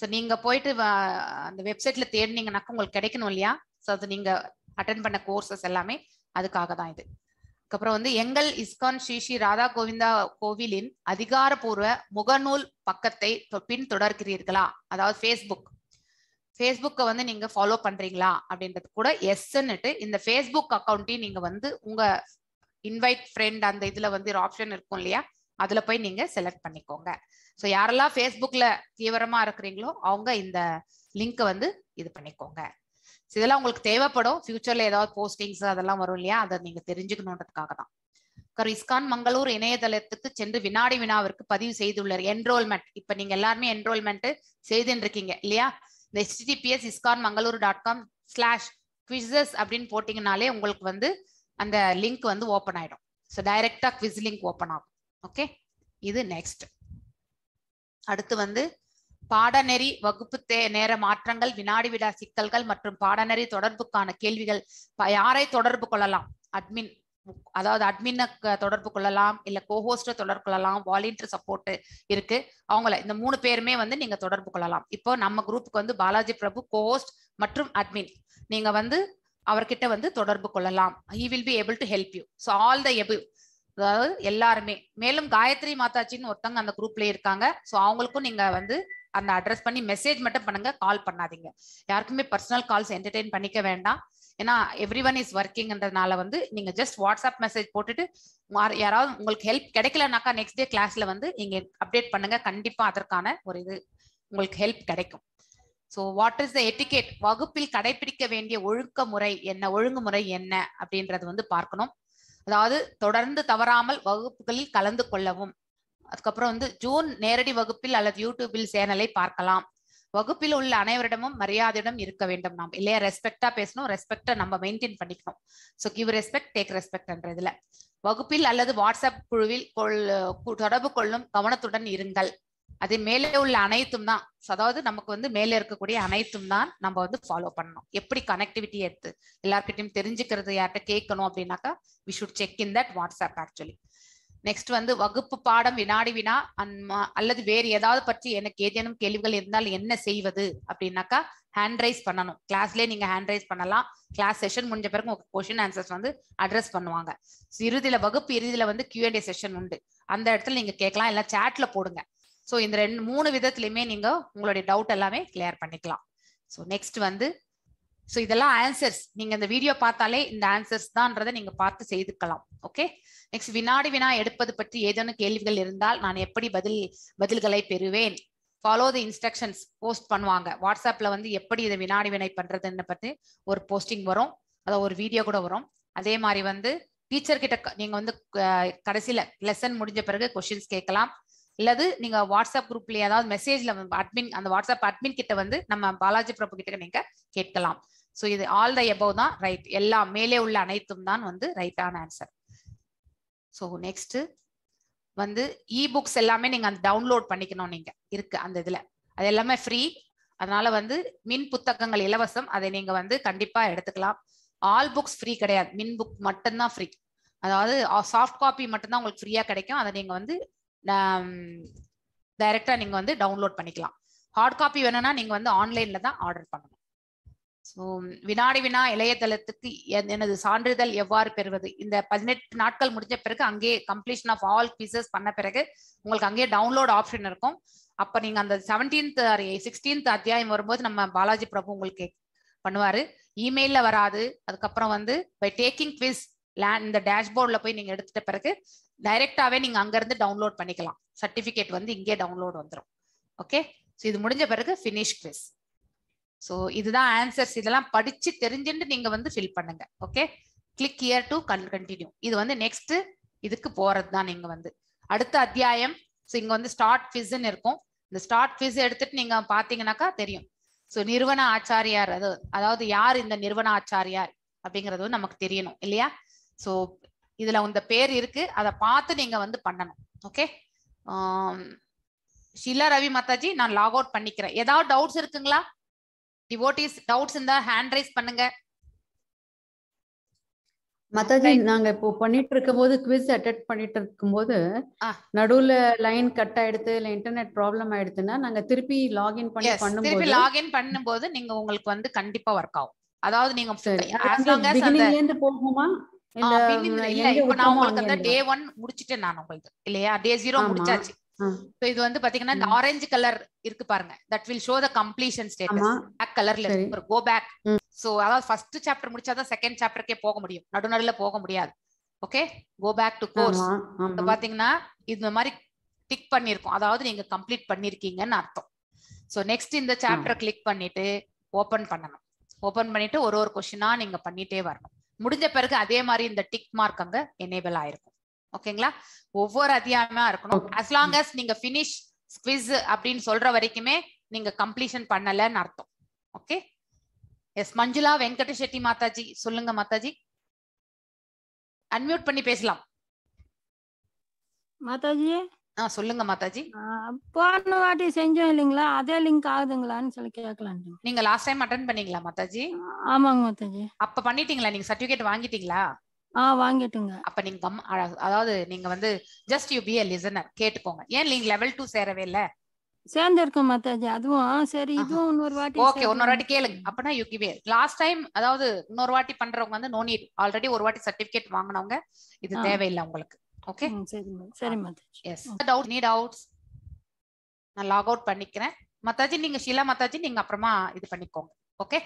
ஸோ நீங்க போயிட்டு வ- அந்த வெப்சைட்ல தேடினீங்கனாக்க உங்களுக்கு கிடைக்கணும் இல்லையா? ஸோ அது நீங்க அட்டன் பண்ண கோர்சஸ் எல்லாமே அதுக்காக தான் இது. அதுக்கப்புறம் வந்து எங்கள் இஸ்கான் ஸ்ரீ ஸ்ரீ ராதா கோவிந்தா கோவிலின் அதிகாரப்பூர்வ முகநூல் பக்கத்தை தொ- பின்தொடர்கிறீர்களா? அதாவது ஃபேஸ்புக் ஃபேஸ்புக்கை வந்து நீங்க ஃபாலோ பண்றீங்களா? அப்படின்றது கூட எஸ்ன்னுட்டு இந்த ஃபேஸ்புக் அக்கௌண்ட்டையும் நீங்க வந்து உங்க இன்வைட் ஃப்ரெண்ட் அந்த இதுல வந்து ஒரு ஆப்ஷன் இருக்கும் இல்லையா? அதுல போய் நீங்க செலக்ட் பண்ணிக்கோங்க. ஸோ யாரெல்லாம் ஃபேஸ்புக்ல தீவிரமா இருக்கிறீங்களோ அவங்க இந்த லிங்க்கை வந்து இது பண்ணிக்கோங்க. இதெல்லாம் உங்களுக்கு தேவைப்படும். ஃபியூச்சர்ல ஏதாவது போஸ்டிங்ஸ் அதெல்லாம் வரும் இல்லையா? அதை நீங்க தெரிஞ்சுக்கணுன்றதுக்காக தான். கரு இஸ்கான் மங்களூர் இணையதளத்துக்கு சென்று வினாடி வினாவிற்கு பதிவு செய்துள்ளார். என்ரோல்மெண்ட் இப்ப நீங்க எல்லாருமே என்ரோல்மெண்ட் செய்துன்னு இருக்கீங்க இல்லையா? இந்த https ISKCON Mangalore dot com slash quizzes அப்படின்னு போட்டிங்கனாலே உங்களுக்கு வந்து அந்த லிங்க் வந்து ஓப்பன் ஆகிடும் ஸோ டைரெக்டாக குவிஸ் லிங்க் ஓப்பன் ஆகும். ஓகே இது நெக்ஸ்ட் அடுத்து வந்து பாடநெறி வகுப்பு தே நேர மாற்றங்கள் வினாடி விடா சிக்கல்கள் மற்றும் பாடநெறி தொடர்புக்கான கேள்விகள் யாரை தொடர்பு கொள்ளலாம்? அட்மின் அதாவது அட்மினை தொடர்பு கொள்ளலாம் இல்ல கோஹோஸ்ட தொடர்பு கொள்ளலாம் வாலண்டியர் சப்போர்ட் இருக்கு. அவங்கள இந்த மூணு பேருமே வந்து நீங்க தொடர்பு கொள்ளலாம் இப்போ நம்ம குரூப்புக்கு வந்து பாலாஜி பிரபு கோஹோஸ்ட் மற்றும் அட்மின் நீங்க வந்து அவர்கிட்ட வந்து தொடர்பு கொள்ளலாம் he will be able to help you so all the able அதாவது எல்லாருமே. மேலும் காயத்ரி மாதாச்சின்னு ஒருத்தவங்க அந்த குரூப்ல இருக்காங்க. ஸோ அவங்களுக்கும் நீங்க வந்து அந்த அட்ரஸ் பண்ணி மெசேஜ் மட்டும் பண்ணுங்க கால் பண்ணாதீங்க. யாருக்குமே பர்சனல் கால்ஸ் என்டர்டெயின் பண்ணிக்க வேண்டாம். ஏன்னா எவ்ரி ஒன் இஸ் ஒர்க்கிங்ன்றதுனால வந்து நீங்க ஜஸ்ட் வாட்ஸ்அப் மெசேஜ் போட்டுட்டு யாராவது உங்களுக்கு ஹெல்ப் கிடைக்கலனாக்கா நெக்ஸ்ட் டே கிளாஸ்ல வந்து நீங்க அப்டேட் பண்ணுங்க. கண்டிப்பா அதற்கான ஒரு இது உங்களுக்கு ஹெல்ப் கிடைக்கும். So what is the etiquette வகுப்பில் கடைபிடிக்க வேண்டிய ஒழுக்க முறை என்ன? ஒழுங்குமுறை என்ன? அப்படின்றது வந்து பார்க்கணும். அதாவது தொடர்ந்து தவறாமல் வகுப்புகளில் கலந்து கொள்ளவும். அதுக்கப்புறம் வந்து ஜூன் நேரடி வகுப்பில் அல்லது யூடியூபில் சேனலை பார்க்கலாம். வகுப்பில் உள்ள அனைவரிடமும் மரியாதையிடம் இருக்க வேண்டும் நாம். இல்லையா? ரெஸ்பெக்டா பேசணும் ரெஸ்பெக்டை நம்ம மெயின்டைன் பண்ணிக்கணும். ஸோ கிவ் ரெஸ்பெக்ட் டேக் ரெஸ்பெக்ட்ன்றதுல இதுல வகுப்பில் அல்லது வாட்ஸ்அப் குழுவில் கொள் தொடர்பு கொள்ளும் கவனத்துடன் இருங்கள். அது மேலே உள்ள அனைத்தும் தான். அதாவது நமக்கு வந்து மேலே இருக்கக்கூடிய அனைத்தும் தான் நம்ம வந்து ஃபாலோ பண்ணணும். எப்படி கனெக்டிவிட்டி எடுத்து எல்லார்கிட்டயும் தெரிஞ்சுக்கிறது யார்கிட்ட கேட்கணும் அப்படின்னாக்கா we should check in that WhatsApp actually next வந்து வகுப்பு பாடம் வினாடி வினா அல்லது வேறு ஏதாவது பற்றி எனக்கு ஏதேனும் கேள்விகள் இருந்தால் என்ன செய்வது அப்படின்னாக்கா ஹேண்ட் ரைஸ் பண்ணணும். கிளாஸ்லேயே நீங்க ஹேண்ட் ரைஸ் பண்ணலாம். கிளாஸ் செஷன் முடிஞ்ச பிறகு உங்க கொஸ்டின் ஆன்சர்ஸ் வந்து அட்ரஸ் பண்ணுவாங்க. இறுதியில் இறுதியில வகுப்பு இறுதியில வந்து கியூஎன்ஏ செஷன் உண்டு. அந்த இடத்துல நீங்க கேட்கலாம் இல்லை சேட்டில் போடுங்க. ஸோ இந்த ரெண்டு மூணு விதத்துலையுமே நீங்க உங்களுடைய டவுட் எல்லாமே கிளியர் பண்ணிக்கலாம். ஸோ நெக்ஸ்ட் வந்து ஸோ இதெல்லாம் ஆன்சர்ஸ் நீங்க இந்த வீடியோ பார்த்தாலே இந்த ஆன்சர்ஸ் தான்றதை நீங்க பார்த்து செய்துக்கலாம். ஓகே நெக்ஸ்ட் வினாடி வினா எடுப்பது பற்றி ஏதேனும் கேள்விகள் இருந்தால் நான் எப்படி பதில் பதில்களை பெறுவேன்? ஃபாலோ த இன்ஸ்ட்ரக்ஷன்ஸ் போஸ்ட் பண்ணுவாங்க. வாட்ஸ்அப்ல வந்து எப்படி இதை வினாடி வினை பண்றதுன்னு பற்றி ஒரு போஸ்டிங் வரும். அதாவது ஒரு வீடியோ கூட வரும். அதே மாதிரி வந்து டீச்சர் கிட்ட க- நீங்க வந்து அஹ், கடைசியில லெசன் முடிஞ்ச பிறகு கொஸ்டின்ஸ் கேட்கலாம். இல்லது நீங்க வாட்ஸ்அப் குரூப்ல ஏதாவது மெசேஜ்ல அட்மின் அந்த வாட்ஸ்அப் அட்மின் கிட்ட வந்து நம்ம பாலாஜி பிரபு கிட்ட நீங்க கேட்கலாம். ஸோ இது ஆல் த எபவ் தான் ரைட் எல்லாம் மேலே உள்ள அனைத்தும் தான் வந்து ரைட்டான ஆன்சர் ஸோ நெக்ஸ்ட் வந்து இ புக்ஸ் எல்லாமே நீங்க அந்த டவுன்லோட் பண்ணிக்கணும் நீங்க. இருக்கு அந்த இதுல. அது எல்லாமே ஃப்ரீ அதனால வந்து மின் புத்தகங்கள் இலவசம். அதை நீங்க வந்து கண்டிப்பா எடுத்துக்கலாம். ஆல் புக்ஸ் ஃப்ரீ கிடையாது. மின் புக் மட்டும்தான் ஃப்ரீ அதாவது சாஃப்ட் காப்பி மட்டும்தான் உங்களுக்கு ஃப்ரீயா கிடைக்கும். அதை நீங்க வந்து டைரக்டா நீங்க வந்து டவுன்லோட் பண்ணிக்கலாம். ஹார்ட் காப்பி வேணும்னா நீங்க வந்து ஆன்லைன்ல தான் ஆர்டர் பண்ணணும். ஸோ வினாடி வினா இளையதளத்துக்கு என்- எனது சான்றிதழ் எவ்வாறு பெறுவது? இந்த பதினெட்டு நாட்கள் முடிஞ்ச பிறகு அங்கேயே கம்ப்ளீஷன் ஆஃப் ஆல் பீசஸ் பண்ண பிறகு உங்களுக்கு அங்கேயே டவுன்லோட் ஆப்ஷன் இருக்கும். அப்ப நீங்க அந்த செவன்டீன்த் சிக்ஸ்டீன்த் அத்தியாயம் வரும்போது நம்ம பாலாஜி பிரபு உங்களுக்கு பண்ணுவாரு. இமெயிலில் வராது. அதுக்கப்புறம் வந்து பை டேக்கிங் குவிஸ் லேண்ட் இந்த டேஷ்போர்டில் போய் நீங்க எடுத்துட்ட பிறகு டைரெக்டாவே நீங்க அங்கேருந்து டவுன்லோட் பண்ணிக்கலாம். சர்டிஃபிகேட் வந்து இங்கே டவுன்லோட் வந்துடும் ஓகே ஸோ இது முடிஞ்ச பிறகு ஃபினிஷ் குவிஸ் ஸோ இதுதான் ஆன்சர்ஸ் இதெல்லாம் படிச்சு தெரிஞ்சுட்டு நீங்க வந்து ஃபில் பண்ணுங்க. ஓகே கிளிக் இயர் டு கன் கண்டினியூ இது வந்து நெக்ஸ்ட் இதுக்கு போறது தான் நீங்க வந்து. அடுத்த அத்தியாயம். ஸோ இங்க வந்து ஸ்டார்ட் ஃபிஸ்ன்னு இருக்கும். இந்த ஸ்டார்ட் ஃபிஸ் எடுத்துட்டு நீங்க பாத்தீங்கன்னாக்கா தெரியும். ஸோ நிறுவன ஆச்சாரியார் அது அதாவது யார் இந்த நிறுவன ஆச்சாரியார் அப்படிங்கிறது வந்து நமக்கு தெரியணும் இல்லையா? ஸோ இதுல இந்த பேர் இருக்கு. அதை பார்த்து நீங்க வந்து பண்ணணும். ஓகே ஷீலா ரவி மாதாஜி நான் லாக் அவுட் பண்ணிக்கிறேன். ஏதாவது டவுட்ஸ் இருக்குங்களா? டிவோட்டிஸ் டவுட்ஸ் இருந்தா ஹேண்ட் ரைஸ் பண்ணுங்க Right. நாங்க இப்போ பண்ணிட்டு இருக்கும்போது குவிஸ் அட்டெண்ட் பண்ணிட்டு இருக்கும்போது. நடுவுல லைன் கட் ஆயிடுது இல்ல இன்டர்நெட் ப்ராப்ளம் ஆயிடுதுன்னா நாங்க திருப்பி லாகின் பண்ணி Yes, திருப்பி பண்ணும்போது லாகின் பண்ணும்போது நீங்க உங்களுக்கு வந்து கண்டிப்பா ஒர்க் ஆகும் அதாவது நீங்க பிகினிங்ல இருந்து போகுமா இல்ல இப்ப நான் உங்களுக்கு அந்த டே ஒன் முடிச்சிட்டேன் நான் உங்களுக்கு இல்லையா டே ஜீரோ ஆமா. முடிச்சாச்சு ஆ. So இது வந்து பாத்தீங்கன்னா இந்த. ஆரஞ்சு கலர் இருக்கு பாருங்க. That will show the completion status black கலர்ல. இருக்கு கோ பேக். சோ அதாவது ஃபர்ஸ்ட் சாப்டர் முடிச்சாதான் செகண்ட் சாப்டருக்கே போக முடியும். நடுநடுல போக முடியாது. Okay go back to course பாத்தீங்கன்னா இந்த மாதிரி டிக் பண்ணிருக்கோம். அதாவது நீங்க கம்ப்ளீட் பண்ணிருக்கீங்கன்னு அர்த்தம். சோ நெக்ஸ்ட் இந்த சாப்டர் கிளிக் பண்ணிட்டு ஓபன் பண்ணணும். ஓபன் பண்ணிட்டு ஒரு ஒரு கொஸ்டினா நீங்க பண்ணிட்டே வரணும். முடிஞ்ச பிறகு அதே மாதிரி இந்த டிக் மார்க் அங்க எனேபிள் ஆயிருக்கும். ஓகேங்களா? ஒவ்வொரு அத்தியாயமா இருக்கணும். As long as நீங்க ஃபினிஷ் ஸ்குவிஸ் அப்படின்னு சொல்ற வரைக்குமே நீங்க கம்ப்ளீஷன் பண்ணலன்னு அர்த்தம். Okay yes Manjula Venkata Chetty Mataji. சொல்லுங்க மாதாஜி. அன்மியூட் பண்ணி பேசலாம். மாதாஜி? ஆ சொல்லுங்க மாதாஜி. போன வாட்டி செஞ்சோம் இல்லைங்களா? அதே லிங்க் ஆகுதுங்களான்னு சொல்லி கேட்கலான்ட்டு நீங்க லாஸ்ட் டைம் அட்டன் பண்ணீங்களா மாதாஜி? ஆமாங்க மாதாஜி. அப்ப பண்ணிட்டீங்களா? நீங்க சர்டிபிகேட் வாங்கிட்டீங்களா? ஆ வாங்கிட்டுங்க. அப்ப நீங்க கம்- அதாவது நீங்க வந்து just you be a listener கேட்டுக்கோங்க. ஏன் நீங்க லெவல் டூ சேரவே இல்ல? சேர்ந்து இருக்கும் மாதாஜி. அதுவும் சரி. இதுவும் இன்னொரு வாட்டி ஓகே இன்னொரு வாட்டி. கேளுங்க. அப்பனா யூ கிவ் லாஸ்ட் டைம் அதாவது இன்னொரு வாட்டி பண்றவங்க வந்து நோ நீட் ஆல்ரெடி ஒரு வாட்டி சர்டிபிகேட் வாங்குனவங்க இது. தேவையில்லை உங்களுக்கு. ஓகே சரி சரி மாதாஜி. எஸ் டவுட் நீ டவுட்ஸ் நான் லாக் அவுட் பண்ணிக்கிறேன். மத்தாஜி நீங்க ஷீலா மத்தாஜி நீங்க அப்புறமா இது பண்ணிக்கோங்க. ஓகே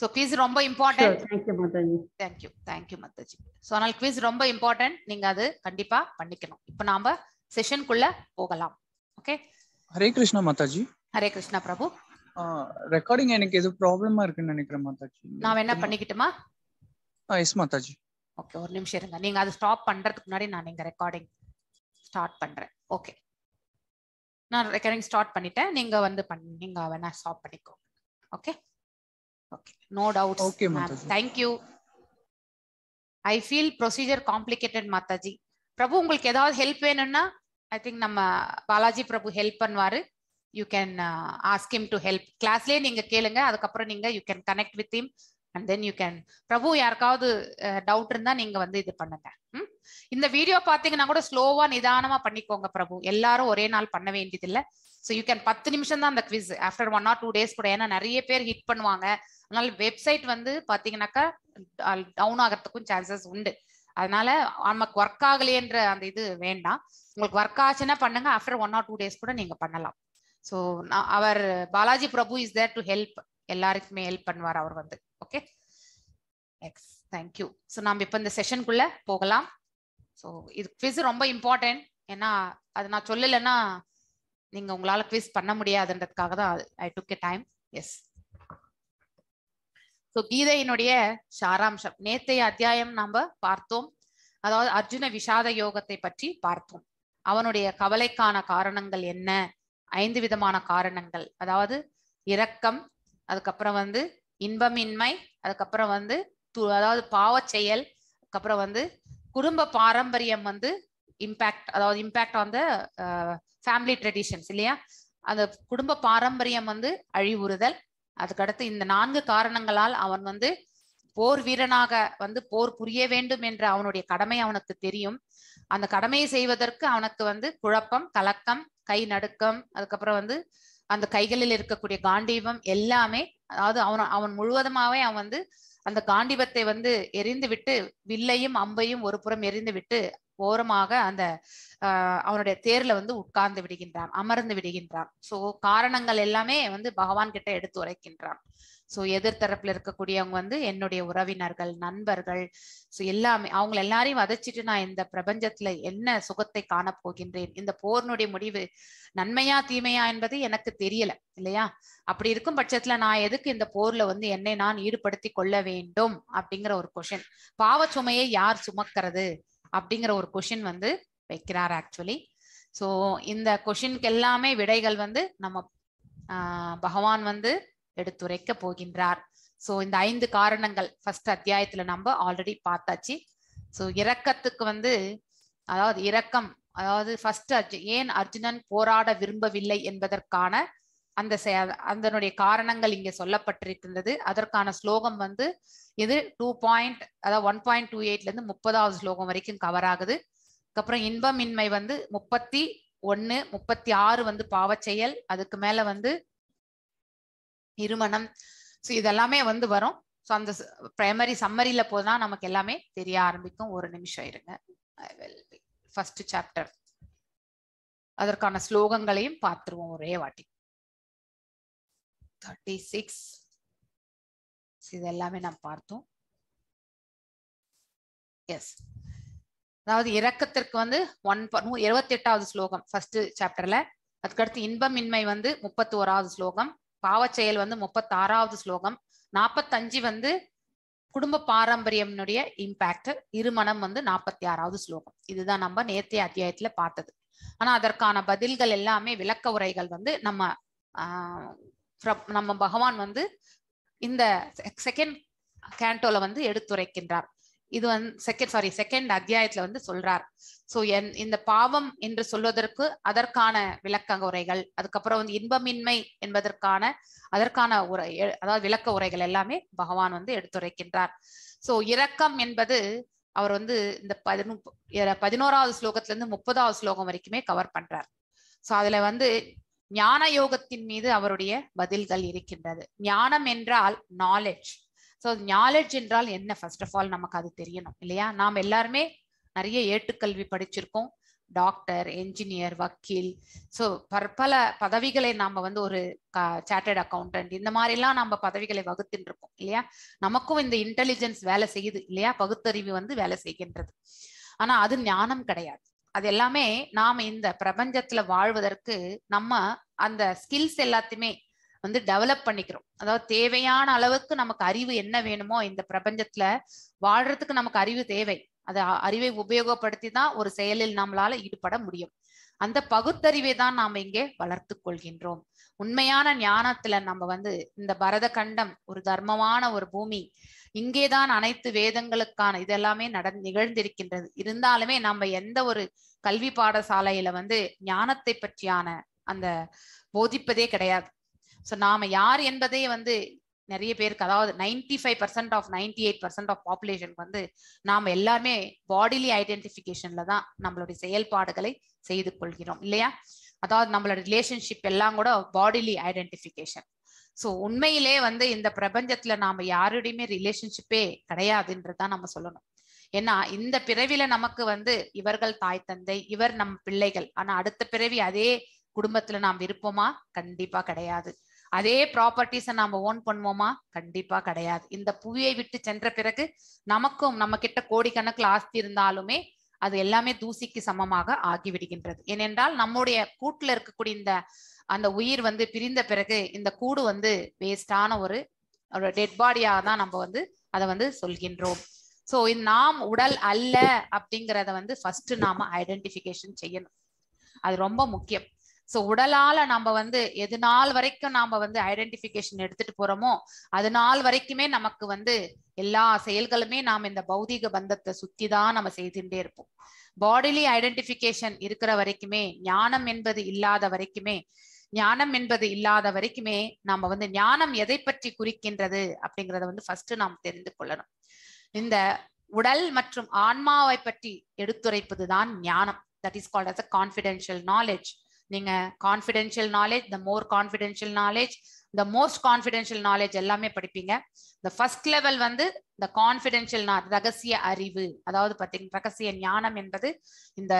ஸோ குவிஸ் ரொம்ப important thank you Mataji thank you thank you Mataji so அதனால குவிஸ் ரொம்ப இம்பார்ட்டன்ட் நீங்க அது கண்டிப்பா பண்ணிக்கணும். இப்போ நாம செஷனுக்குள்ள போகலாம். ஓகே ஹரே கிருஷ்ணா மாதாஜி ஹரே கிருஷ்ணா பிரபு ரெக்கார்டிங் எனக்கு எது ப்ராப்ளமா இருக்குன்னு நினைக்கிறேன் மாதாஜி நான் என்ன பண்ணிக்கிட்டுமா? எஸ் மாதாஜி ஓகே ஒரு நிமிஷம் இருங்க. நீங்க அது ஸ்டாப் பண்றதுக்கு முன்னாடி நான் இங்க ரெக்கார்டிங் ஸ்டார்ட் பண்றேன். ஓகே நான் ரெக்கார்டிங் ஸ்டார்ட் பண்ணிட்டேன். நீங்க வந்து பண்ணி நீங்க வேணா ஸ்டாப் பண்ணிக்கோங்க. Okay okay no Okay, ma'am Mataji. Thank you I feel procedure complicated Mataji Prabhu உங்களுக்கு ஏதாவது ஹெல்ப் வேணும்னா ஐ திங்க் நம்ம பாலாஜி பிரபு ஹெல்ப் பண்ணுவாரு. You can ask him to help கிளாஸ்லயே நீங்க கேளுங்க. அதுக்கப்புறம் நீங்க you can connect with him and then you can Prabhu யாருக்காவது டவுட் இருந்தா நீங்க வந்து இது பண்ணுங்க. ம்? இந்த வீடியோ பாத்தீங்கன்னா கூட ஸ்லோவா நிதானமா பண்ணிக்கோங்க பிரபு. எல்லாரும் ஒரே நாள் பண்ண வேண்டியது இல்ல ஸோ யூ கேன் பத்து நிமிஷம் தான் அந்த quiz after one or two days கூட. ஏன்னா நிறைய பேர் ஹிட் பண்ணுவாங்க. அதனால வெப்சைட் வந்து பாத்தீங்கன்னாக்கா டவுன் ஆகிறதுக்கும் சான்சஸ் உண்டு. அதனால நமக்கு ஒர்க் ஆகலையன்ற அந்த இது வேண்டாம். உங்களுக்கு ஒர்க் ஆச்சுன்னா பண்ணுங்க. After one or two days கூட நீங்க பண்ணலாம். So our Balaji Prabhu is there to help எல்லாருக்குமே ஹெல்ப் பண்ணுவார் அவர் வந்து. ஓகே எக்ஸ் தேங்க்யூ ஸோ நாம் இப்போ இந்த செஷனுக்குள்ள போகலாம். ஸோ இது குவிஸ் ரொம்ப இம்பார்ட்டன்ட் ஏன்னா அது நான் சொல்லலைன்னா நீங்க உங்களால குவிஸ் பண்ண முடியாதுன்றதுக்காக தான் I took a time yes so கீதையினுடைய சாராம்சம். நேத்தைய அத்தியாயம் நாம பார்த்தோம். அதாவது அர்ஜுன விஷாத யோகத்தை பற்றி பார்த்தோம் அவனுடைய கவலைக்கான காரணங்கள் என்ன? ஐந்து விதமான காரணங்கள். அதாவது இரக்கம் அதுக்கப்புறம் வந்து இன்பமின்மை அதுக்கப்புறம் வந்து அதாவது பாவ செயல் அதுக்கப்புறம் வந்து குடும்ப பாரம்பரியம் வந்து இம்பாக்ட் அதாவது impact on the family traditions இல்லையா? அந்த குடும்ப பாரம்பரியம் வந்து அழிவுறுதல். அதுக்கடுத்து இந்த நான்கு காரணங்களால் அவன் வந்து போர் வீரனாக வந்து போர் புரிய வேண்டும் என்ற அவனுடைய கடமை அவனுக்கு தெரியும். அந்த கடமையை செய்வதற்கு அவனுக்கு வந்து குழப்பம் கலக்கம் கை நடுக்கம் அதுக்கப்புறம் வந்து அந்த கைகளில் இருக்கக்கூடிய காண்டீபம் எல்லாமே அதாவது அவன் அவன் முழுவதுமாவே அவன் வந்து அந்த காண்டிபத்தை வந்து எரிந்து விட்டு வில்லையும் அம்பையும் ஒரு புறம் எரிந்து விட்டு ஓரமாக அந்த ஆஹ் அவனுடைய தேர்ல வந்து உட்கார்ந்து விடுகின்றான் அமர்ந்து விடுகின்றான். சோ காரணங்கள் எல்லாமே வந்து பகவான் கிட்ட எடுத்து உரைக்கின்றான். ஸோ எதிர்த்தரப்புல இருக்கக்கூடியவங்க வந்து என்னுடைய உறவினர்கள் நண்பர்கள் ஸோ எல்லாமே அவங்க எல்லாரையும் வதச்சிட்டு நான் இந்த பிரபஞ்சத்துல என்ன சுகத்தை காண போகின்றேன் இந்த போர்னுடைய முடிவு நன்மையா தீமையா என்பது எனக்கு தெரியல இல்லையா? அப்படி இருக்கும் பட்சத்துல நான் எதுக்கு இந்த போர்ல வந்து என்னை நான் ஈடுபடுத்தி கொள்ள வேண்டும் அப்படிங்கிற ஒரு கொஷின் பாவ சுமையை யார் சுமக்கிறது அப்படிங்கிற ஒரு கொஷின் வந்து வைக்கிறார் ஆக்சுவலி ஸோ இந்த கொஷினுக்கு எல்லாமே விடைகள் வந்து நம்ம ஆஹ் பகவான் வந்து எடுத்துரைக்க போகின்றார். சோ இந்த ஐந்து காரணங்கள் ஃபர்ஸ்ட் அத்தியாயத்துல நம்ம ஆல்ரெடி பார்த்தாச்சு. சோ இரக்கத்துக்கு வந்து அதாவது இரக்கம் அதாவது ஃபர்ஸ்ட் ஏன் அர்ஜுனன் போராட விரும்பவில்லை என்பதற்கான அந்த அதனுடைய காரணங்கள் இங்கே சொல்லப்பட்டிருக்கின்றது. அதற்கான ஸ்லோகம் வந்து இது டூ பாயிண்ட் அதாவது ஒன் பாயிண்ட் டூ எயிட்ல இருந்து முப்பதாவது ஸ்லோகம் வரைக்கும் கவர் ஆகுது. அதுக்கப்புறம் இன்பமின்மை வந்து முப்பத்தி ஒன்னு முப்பத்தி ஆறு வந்து பாவச்செயல் அதுக்கு மேல வந்து இருமணம் ஸோ இதெல்லாமே வந்து வரும். ஸோ அந்த பிரைமரி சம்மரியில போனா நமக்கு எல்லாமே தெரிய ஆரம்பிக்கும். ஒரு நிமிஷம் இருங்க. ஃபர்ஸ்ட் சாப்டர் அதற்கான ஸ்லோகங்களையும் பார்த்துருவோம் ஒரே வாட்டி. தேர்ட்டி சிக்ஸ் இது எல்லாமே நாம் பார்த்தோம். எஸ் அதாவது இறக்கத்திற்கு வந்து ஒன் இருபத்தி எட்டாவது ஸ்லோகம் ஃபர்ஸ்ட் சாப்டர்ல அதுக்கடுத்து இன்பமின்மை வந்து முப்பத்தி ஓராவது ஸ்லோகம். பாவச்செயல் வந்து முப்பத்தி ஆறாவது ஸ்லோகம். நாற்பத்தஞ்சு வந்து குடும்ப பாரம்பரியம்னுடைய இம்பாக்ட் இருமணம் வந்து நாற்பத்தி ஆறாவது ஸ்லோகம். இதுதான் நம்ம நேர்த்திய அத்தியாயத்துல பார்த்தது. ஆனா அதற்கான பதில்கள் எல்லாமே விளக்க உரைகள் வந்து நம்ம ஆஹ் நம்ம பகவான் வந்து இந்த செகண்ட் கேண்டோல வந்து எடுத்துரைக்கின்றார். இது வந்து செகண்ட் சாரி செகண்ட் அத்தியாயத்துல வந்து சொல்றார். சோ என் இந்த பாவம் என்று சொல்வதற்கு அதற்கான விளக்க உரைகள் அதுக்கப்புறம் வந்து இன்பமின்மை என்பதற்கான அதற்கான உரை அதாவது விளக்க உரைகள் எல்லாமே பகவான் வந்து எடுத்துரைக்கின்றார். சோ இரக்கம் என்பது அவர் வந்து இந்த பதினு பதினோராவது ஸ்லோகத்துல இருந்து முப்பதாவது ஸ்லோகம் வரைக்குமே கவர் பண்றார். சோ அதுல வந்து ஞான யோகத்தின் மீது அவருடைய பதில்கள் இருக்கின்றது. ஞானம் என்றால் நாலேஜ் ஸோ நாலேஜ் என்றால் என்ன? ஃபர்ஸ்ட் ஆஃப் ஆல் நமக்கு அது தெரியணும் இல்லையா? நாம் எல்லாருமே நிறைய ஏட்டுக்கல்வி படிச்சிருக்கோம். டாக்டர் என்ஜினியர் வக்கீல். ஸோ பற்பல பதவிகளை நாம வந்து ஒரு சார்ட்டர்ட் அக்கௌண்டன்ட் இந்த மாதிரிலாம் நம்ம பதவிகளை வகுத்துட்டு இருக்கோம் இல்லையா? நமக்கும் இந்த இன்டெலிஜென்ஸ் வேலை செய்யுது இல்லையா? பகுத்தறிவு வந்து வேலை செய்கின்றது. ஆனா அது ஞானம் கிடையாது. அது எல்லாமே நாம இந்த பிரபஞ்சத்துல வாழ்வதற்கு நம்ம அந்த ஸ்கில்ஸ் எல்லாத்தையுமே வந்து டெவலப் பண்ணிக்கிறோம். அதாவது தேவையான அளவுக்கு நமக்கு அறிவு என்ன வேணுமோ இந்த பிரபஞ்சத்துல வாழ்றதுக்கு நமக்கு அறிவு தேவை. அதை அறிவை உபயோகப்படுத்தி தான் ஒரு செயலில் நம்மளால ஈடுபட முடியும். அந்த பகுத்தறிவை தான் நாம இங்கே வளர்த்து கொள்கின்றோம். உண்மையான ஞானத்துல நம்ம வந்து இந்த பரத கண்டம் ஒரு தர்மமான ஒரு பூமி இங்கேதான் அனைத்து வேதங்களுக்கான இதெல்லாமே நட நிகழ்ந்திருக்கின்றது. இருந்தாலுமே நம்ம எந்த ஒரு கல்வி பாடசாலையில வந்து ஞானத்தை பற்றியான அந்த போதிப்பதே கிடையாது. சோ நாம யார் என்பதே வந்து நிறைய பேருக்கு அதாவது ninety five percent of ninety eight percent of population வந்து நாம எல்லாருமே பாடிலி ஐடென்டிஃபிகேஷன்ல தான் நம்மளுடைய செயல்பாடுகளை செய்து கொள்கிறோம் இல்லையா? அதாவது நம்மளோட ரிலேஷன்ஷிப் எல்லாம் கூட பாடிலி ஐடென்டிஃபிகேஷன் ஸோ உண்மையிலே வந்து இந்த பிரபஞ்சத்துல நாம யாருடையுமே ரிலேஷன்ஷிப்பே கிடையாதுன்றதான் நம்ம சொல்லணும். ஏன்னா இந்த பிறவில நமக்கு வந்து இவர்கள் தாய் தந்தை இவர் நம் பிள்ளைகள். ஆனா அடுத்த பிறவி அதே குடும்பத்துல நாம் இருப்போமா? கண்டிப்பா கிடையாது. அதே ப்ராப்பர்ட்டிஸை நாம ஓன் பண்ணுவோமா? கண்டிப்பா கிடையாது. இந்த புவியை விட்டு சென்ற பிறகு நமக்கும் நம்ம கிட்ட கோடிக்கணக்கில் ஆஸ்தி இருந்தாலுமே அது எல்லாமே தூசிக்கு சமமாக ஆகிவிடுகின்றது. ஏனென்றால் நம்முடைய கூட்டுல இருக்கக்கூடிய இந்த அந்த உயிர் வந்து பிரிந்த பிறகு இந்த கூடு வந்து வேஸ்டான ஒரு ஒரு டெட் பாடியாக தான் நம்ம வந்து அதை வந்து சொல்கின்றோம். ஸோ நாம் உடல் அல்ல அப்படிங்கிறத வந்து ஃபர்ஸ்ட் நாம ஐடென்டிஃபிகேஷன் செய்யணும். அது ரொம்ப முக்கியம். ஸோ உடலால நம்ம வந்து எது நாள் வரைக்கும் நாம வந்து ஐடென்டிபிகேஷன் எடுத்துட்டு போறோமோ அது நாள் வரைக்குமே நமக்கு வந்து எல்லா செயல்களுமே நாம் இந்த பௌதீக பந்தத்தை சுத்தி தான் நம்ம செய்துட்டே இருப்போம். பாடிலி ஐடென்டிபிகேஷன் இருக்கிற வரைக்குமே ஞானம் என்பது இல்லாத வரைக்குமே ஞானம் என்பது இல்லாத வரைக்குமே நாம வந்து ஞானம் எதை பற்றி குறிக்கின்றது அப்படிங்கறத வந்து ஃபர்ஸ்ட் நாம் தெரிந்து கொள்ளணும். இந்த உடல் மற்றும் ஆன்மாவை பற்றி எடுத்துரைப்பதுதான் ஞானம். That is called as a confidential knowledge நீங்க confidential knowledge the more confidential knowledge the most confidential knowledge எல்லாமே படிப்பீங்க. இந்த ஃபர்ஸ்ட் லெவல் வந்து இந்த கான்ஃபிடென்ஷியல் ரகசிய அறிவு. அதாவது பார்த்தீங்கன்னா ரகசிய ஞானம் என்பது இந்த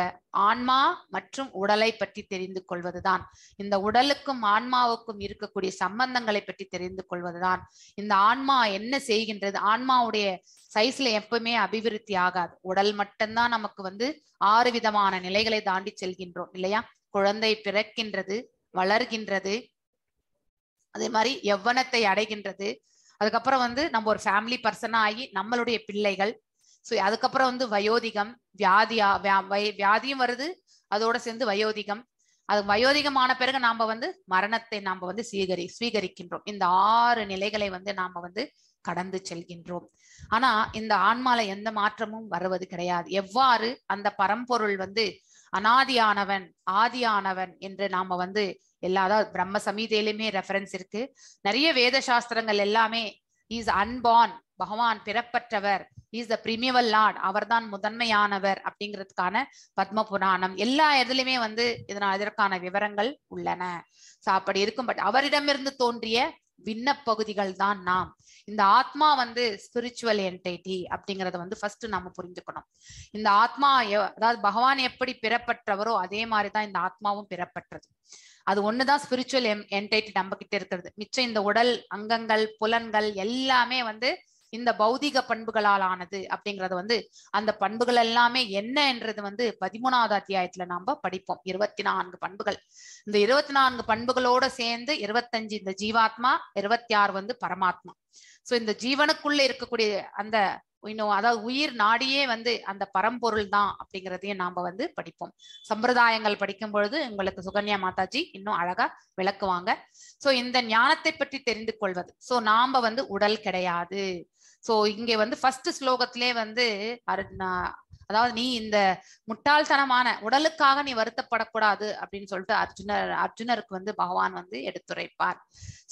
ஆன்மா மற்றும் உடலை பற்றி தெரிந்து கொள்வதுதான். இந்த உடலுக்கும் ஆன்மாவுக்கும் இருக்கக்கூடிய சம்பந்தங்களை பற்றி தெரிந்து கொள்வதுதான். இந்த ஆன்மா என்ன செய்கின்றது? ஆன்மாவுடைய சைஸ்ல எப்பவுமே அபிவிருத்தி ஆகாது. உடல் மட்டும்தான் நமக்கு வந்து ஆறு விதமான நிலைகளை தாண்டி செல்கின்றோம் இல்லையா? குழந்தை பிறக்கின்றது வளர்கின்றது அதே மாதிரி எவ்வனத்தை அடைகின்றது. அதுக்கப்புறம் வந்து நம்ம ஒரு ஃபேமிலி பர்சனா ஆகி நம்மளுடைய பிள்ளைகள். ஸோ அதுக்கப்புறம் வந்து வயோதிகம் வியாதியா வியா- வியாதியும் வருது அதோட சேர்ந்து வயோதிகம். அது வயோதிகமான பிறகு நாம வந்து மரணத்தை நாம வந்து சீகரி ஸ்வீகரிக்கின்றோம். இந்த ஆறு நிலைகளை வந்து நாம வந்து கடந்து செல்கின்றோம். ஆனா இந்த ஆன்மால எந்த மாற்றமும் வருவது கிடையாது. எவ்வாறு அந்த பரம்பொருள் வந்து அனாதியானவன் ஆதியானவன் என்று நாம வந்து எல்லா அதாவது பிரம்ம சமீதையிலுமே ரெஃபரன்ஸ் இருக்கு. நிறைய வேத சாஸ்திரங்கள் எல்லாமே இஸ் அன்பான் பகவான் பிறப்பற்றவர் இஸ் த பிரிமியவல் லார்ட் அவர்தான் முதன்மையானவர் அப்படிங்கிறதுக்கான பத்ம புராணம் எல்லா இதுலயுமே வந்து இதனால் இதற்கான விவரங்கள் உள்ளன. சோ அப்படி இருக்கும் பட் அவரிடமிருந்து தோன்றிய விண்ணப்பகுதிகள் தான் நாம். இந்த ஆத்மா வந்து ஸ்பிரிச்சுவல் என்டைட்டி அப்படிங்கறத வந்து ஃபர்ஸ்ட் நாம புரிஞ்சுக்கணும். இந்த ஆத்மா அதாவது பகவான் எப்படி பிறப்பற்றவரோ அதே மாதிரிதான் இந்த ஆத்மாவும் பிறப்பற்றது. அது ஒண்ணுதான் ஸ்பிரிச்சுவல் என்டைட்டி நம்ம கிட்ட இருக்கிறது. மிச்சம் இந்த உடல் அங்கங்கள் புலன்கள் எல்லாமே வந்து இந்த பௌதிக பண்புகளால் ஆனது அப்படிங்கறது வந்து அந்த பண்புகள் எல்லாமே என்ன என்றது வந்து பதிமூணாவது அத்தியாயத்துல நாம படிப்போம். இருபத்தி நான்கு பண்புகள். இந்த இருபத்தி நான்கு பண்புகளோட சேர்ந்து இருபத்தஞ்சு இந்த ஜீவாத்மா இருபத்தி ஆறு வந்து பரமாத்மா. சோ இந்த ஜீவனுக்குள்ள இருக்கக்கூடிய அந்த இன்னும் அதாவது உயிர் நாடியே வந்து அந்த பரம்பொருள் தான் அப்படிங்கிறதையும் நாம வந்து படிப்போம். சம்பிரதாயங்கள் படிக்கும் பொழுது உங்களுக்கு சுகன்யா மாதாஜி இன்னும் அழகா விளக்குவாங்க. சோ இந்த ஞானத்தை பற்றி தெரிந்து கொள்வது. சோ நாம வந்து உடல் கிடையாது. சோ இங்க வந்து ஃபர்ஸ்ட் ஸ்லோகத்திலே வந்து அதாவது நீ இந்த முட்டாள்தனமான உடலுக்காக நீ வருத்தப்படக்கூடாது அப்படின்னு சொல்லிட்டு அர்ஜுனர் அர்ஜுனருக்கு வந்து பகவான் வந்து எடுத்துரைப்பார்.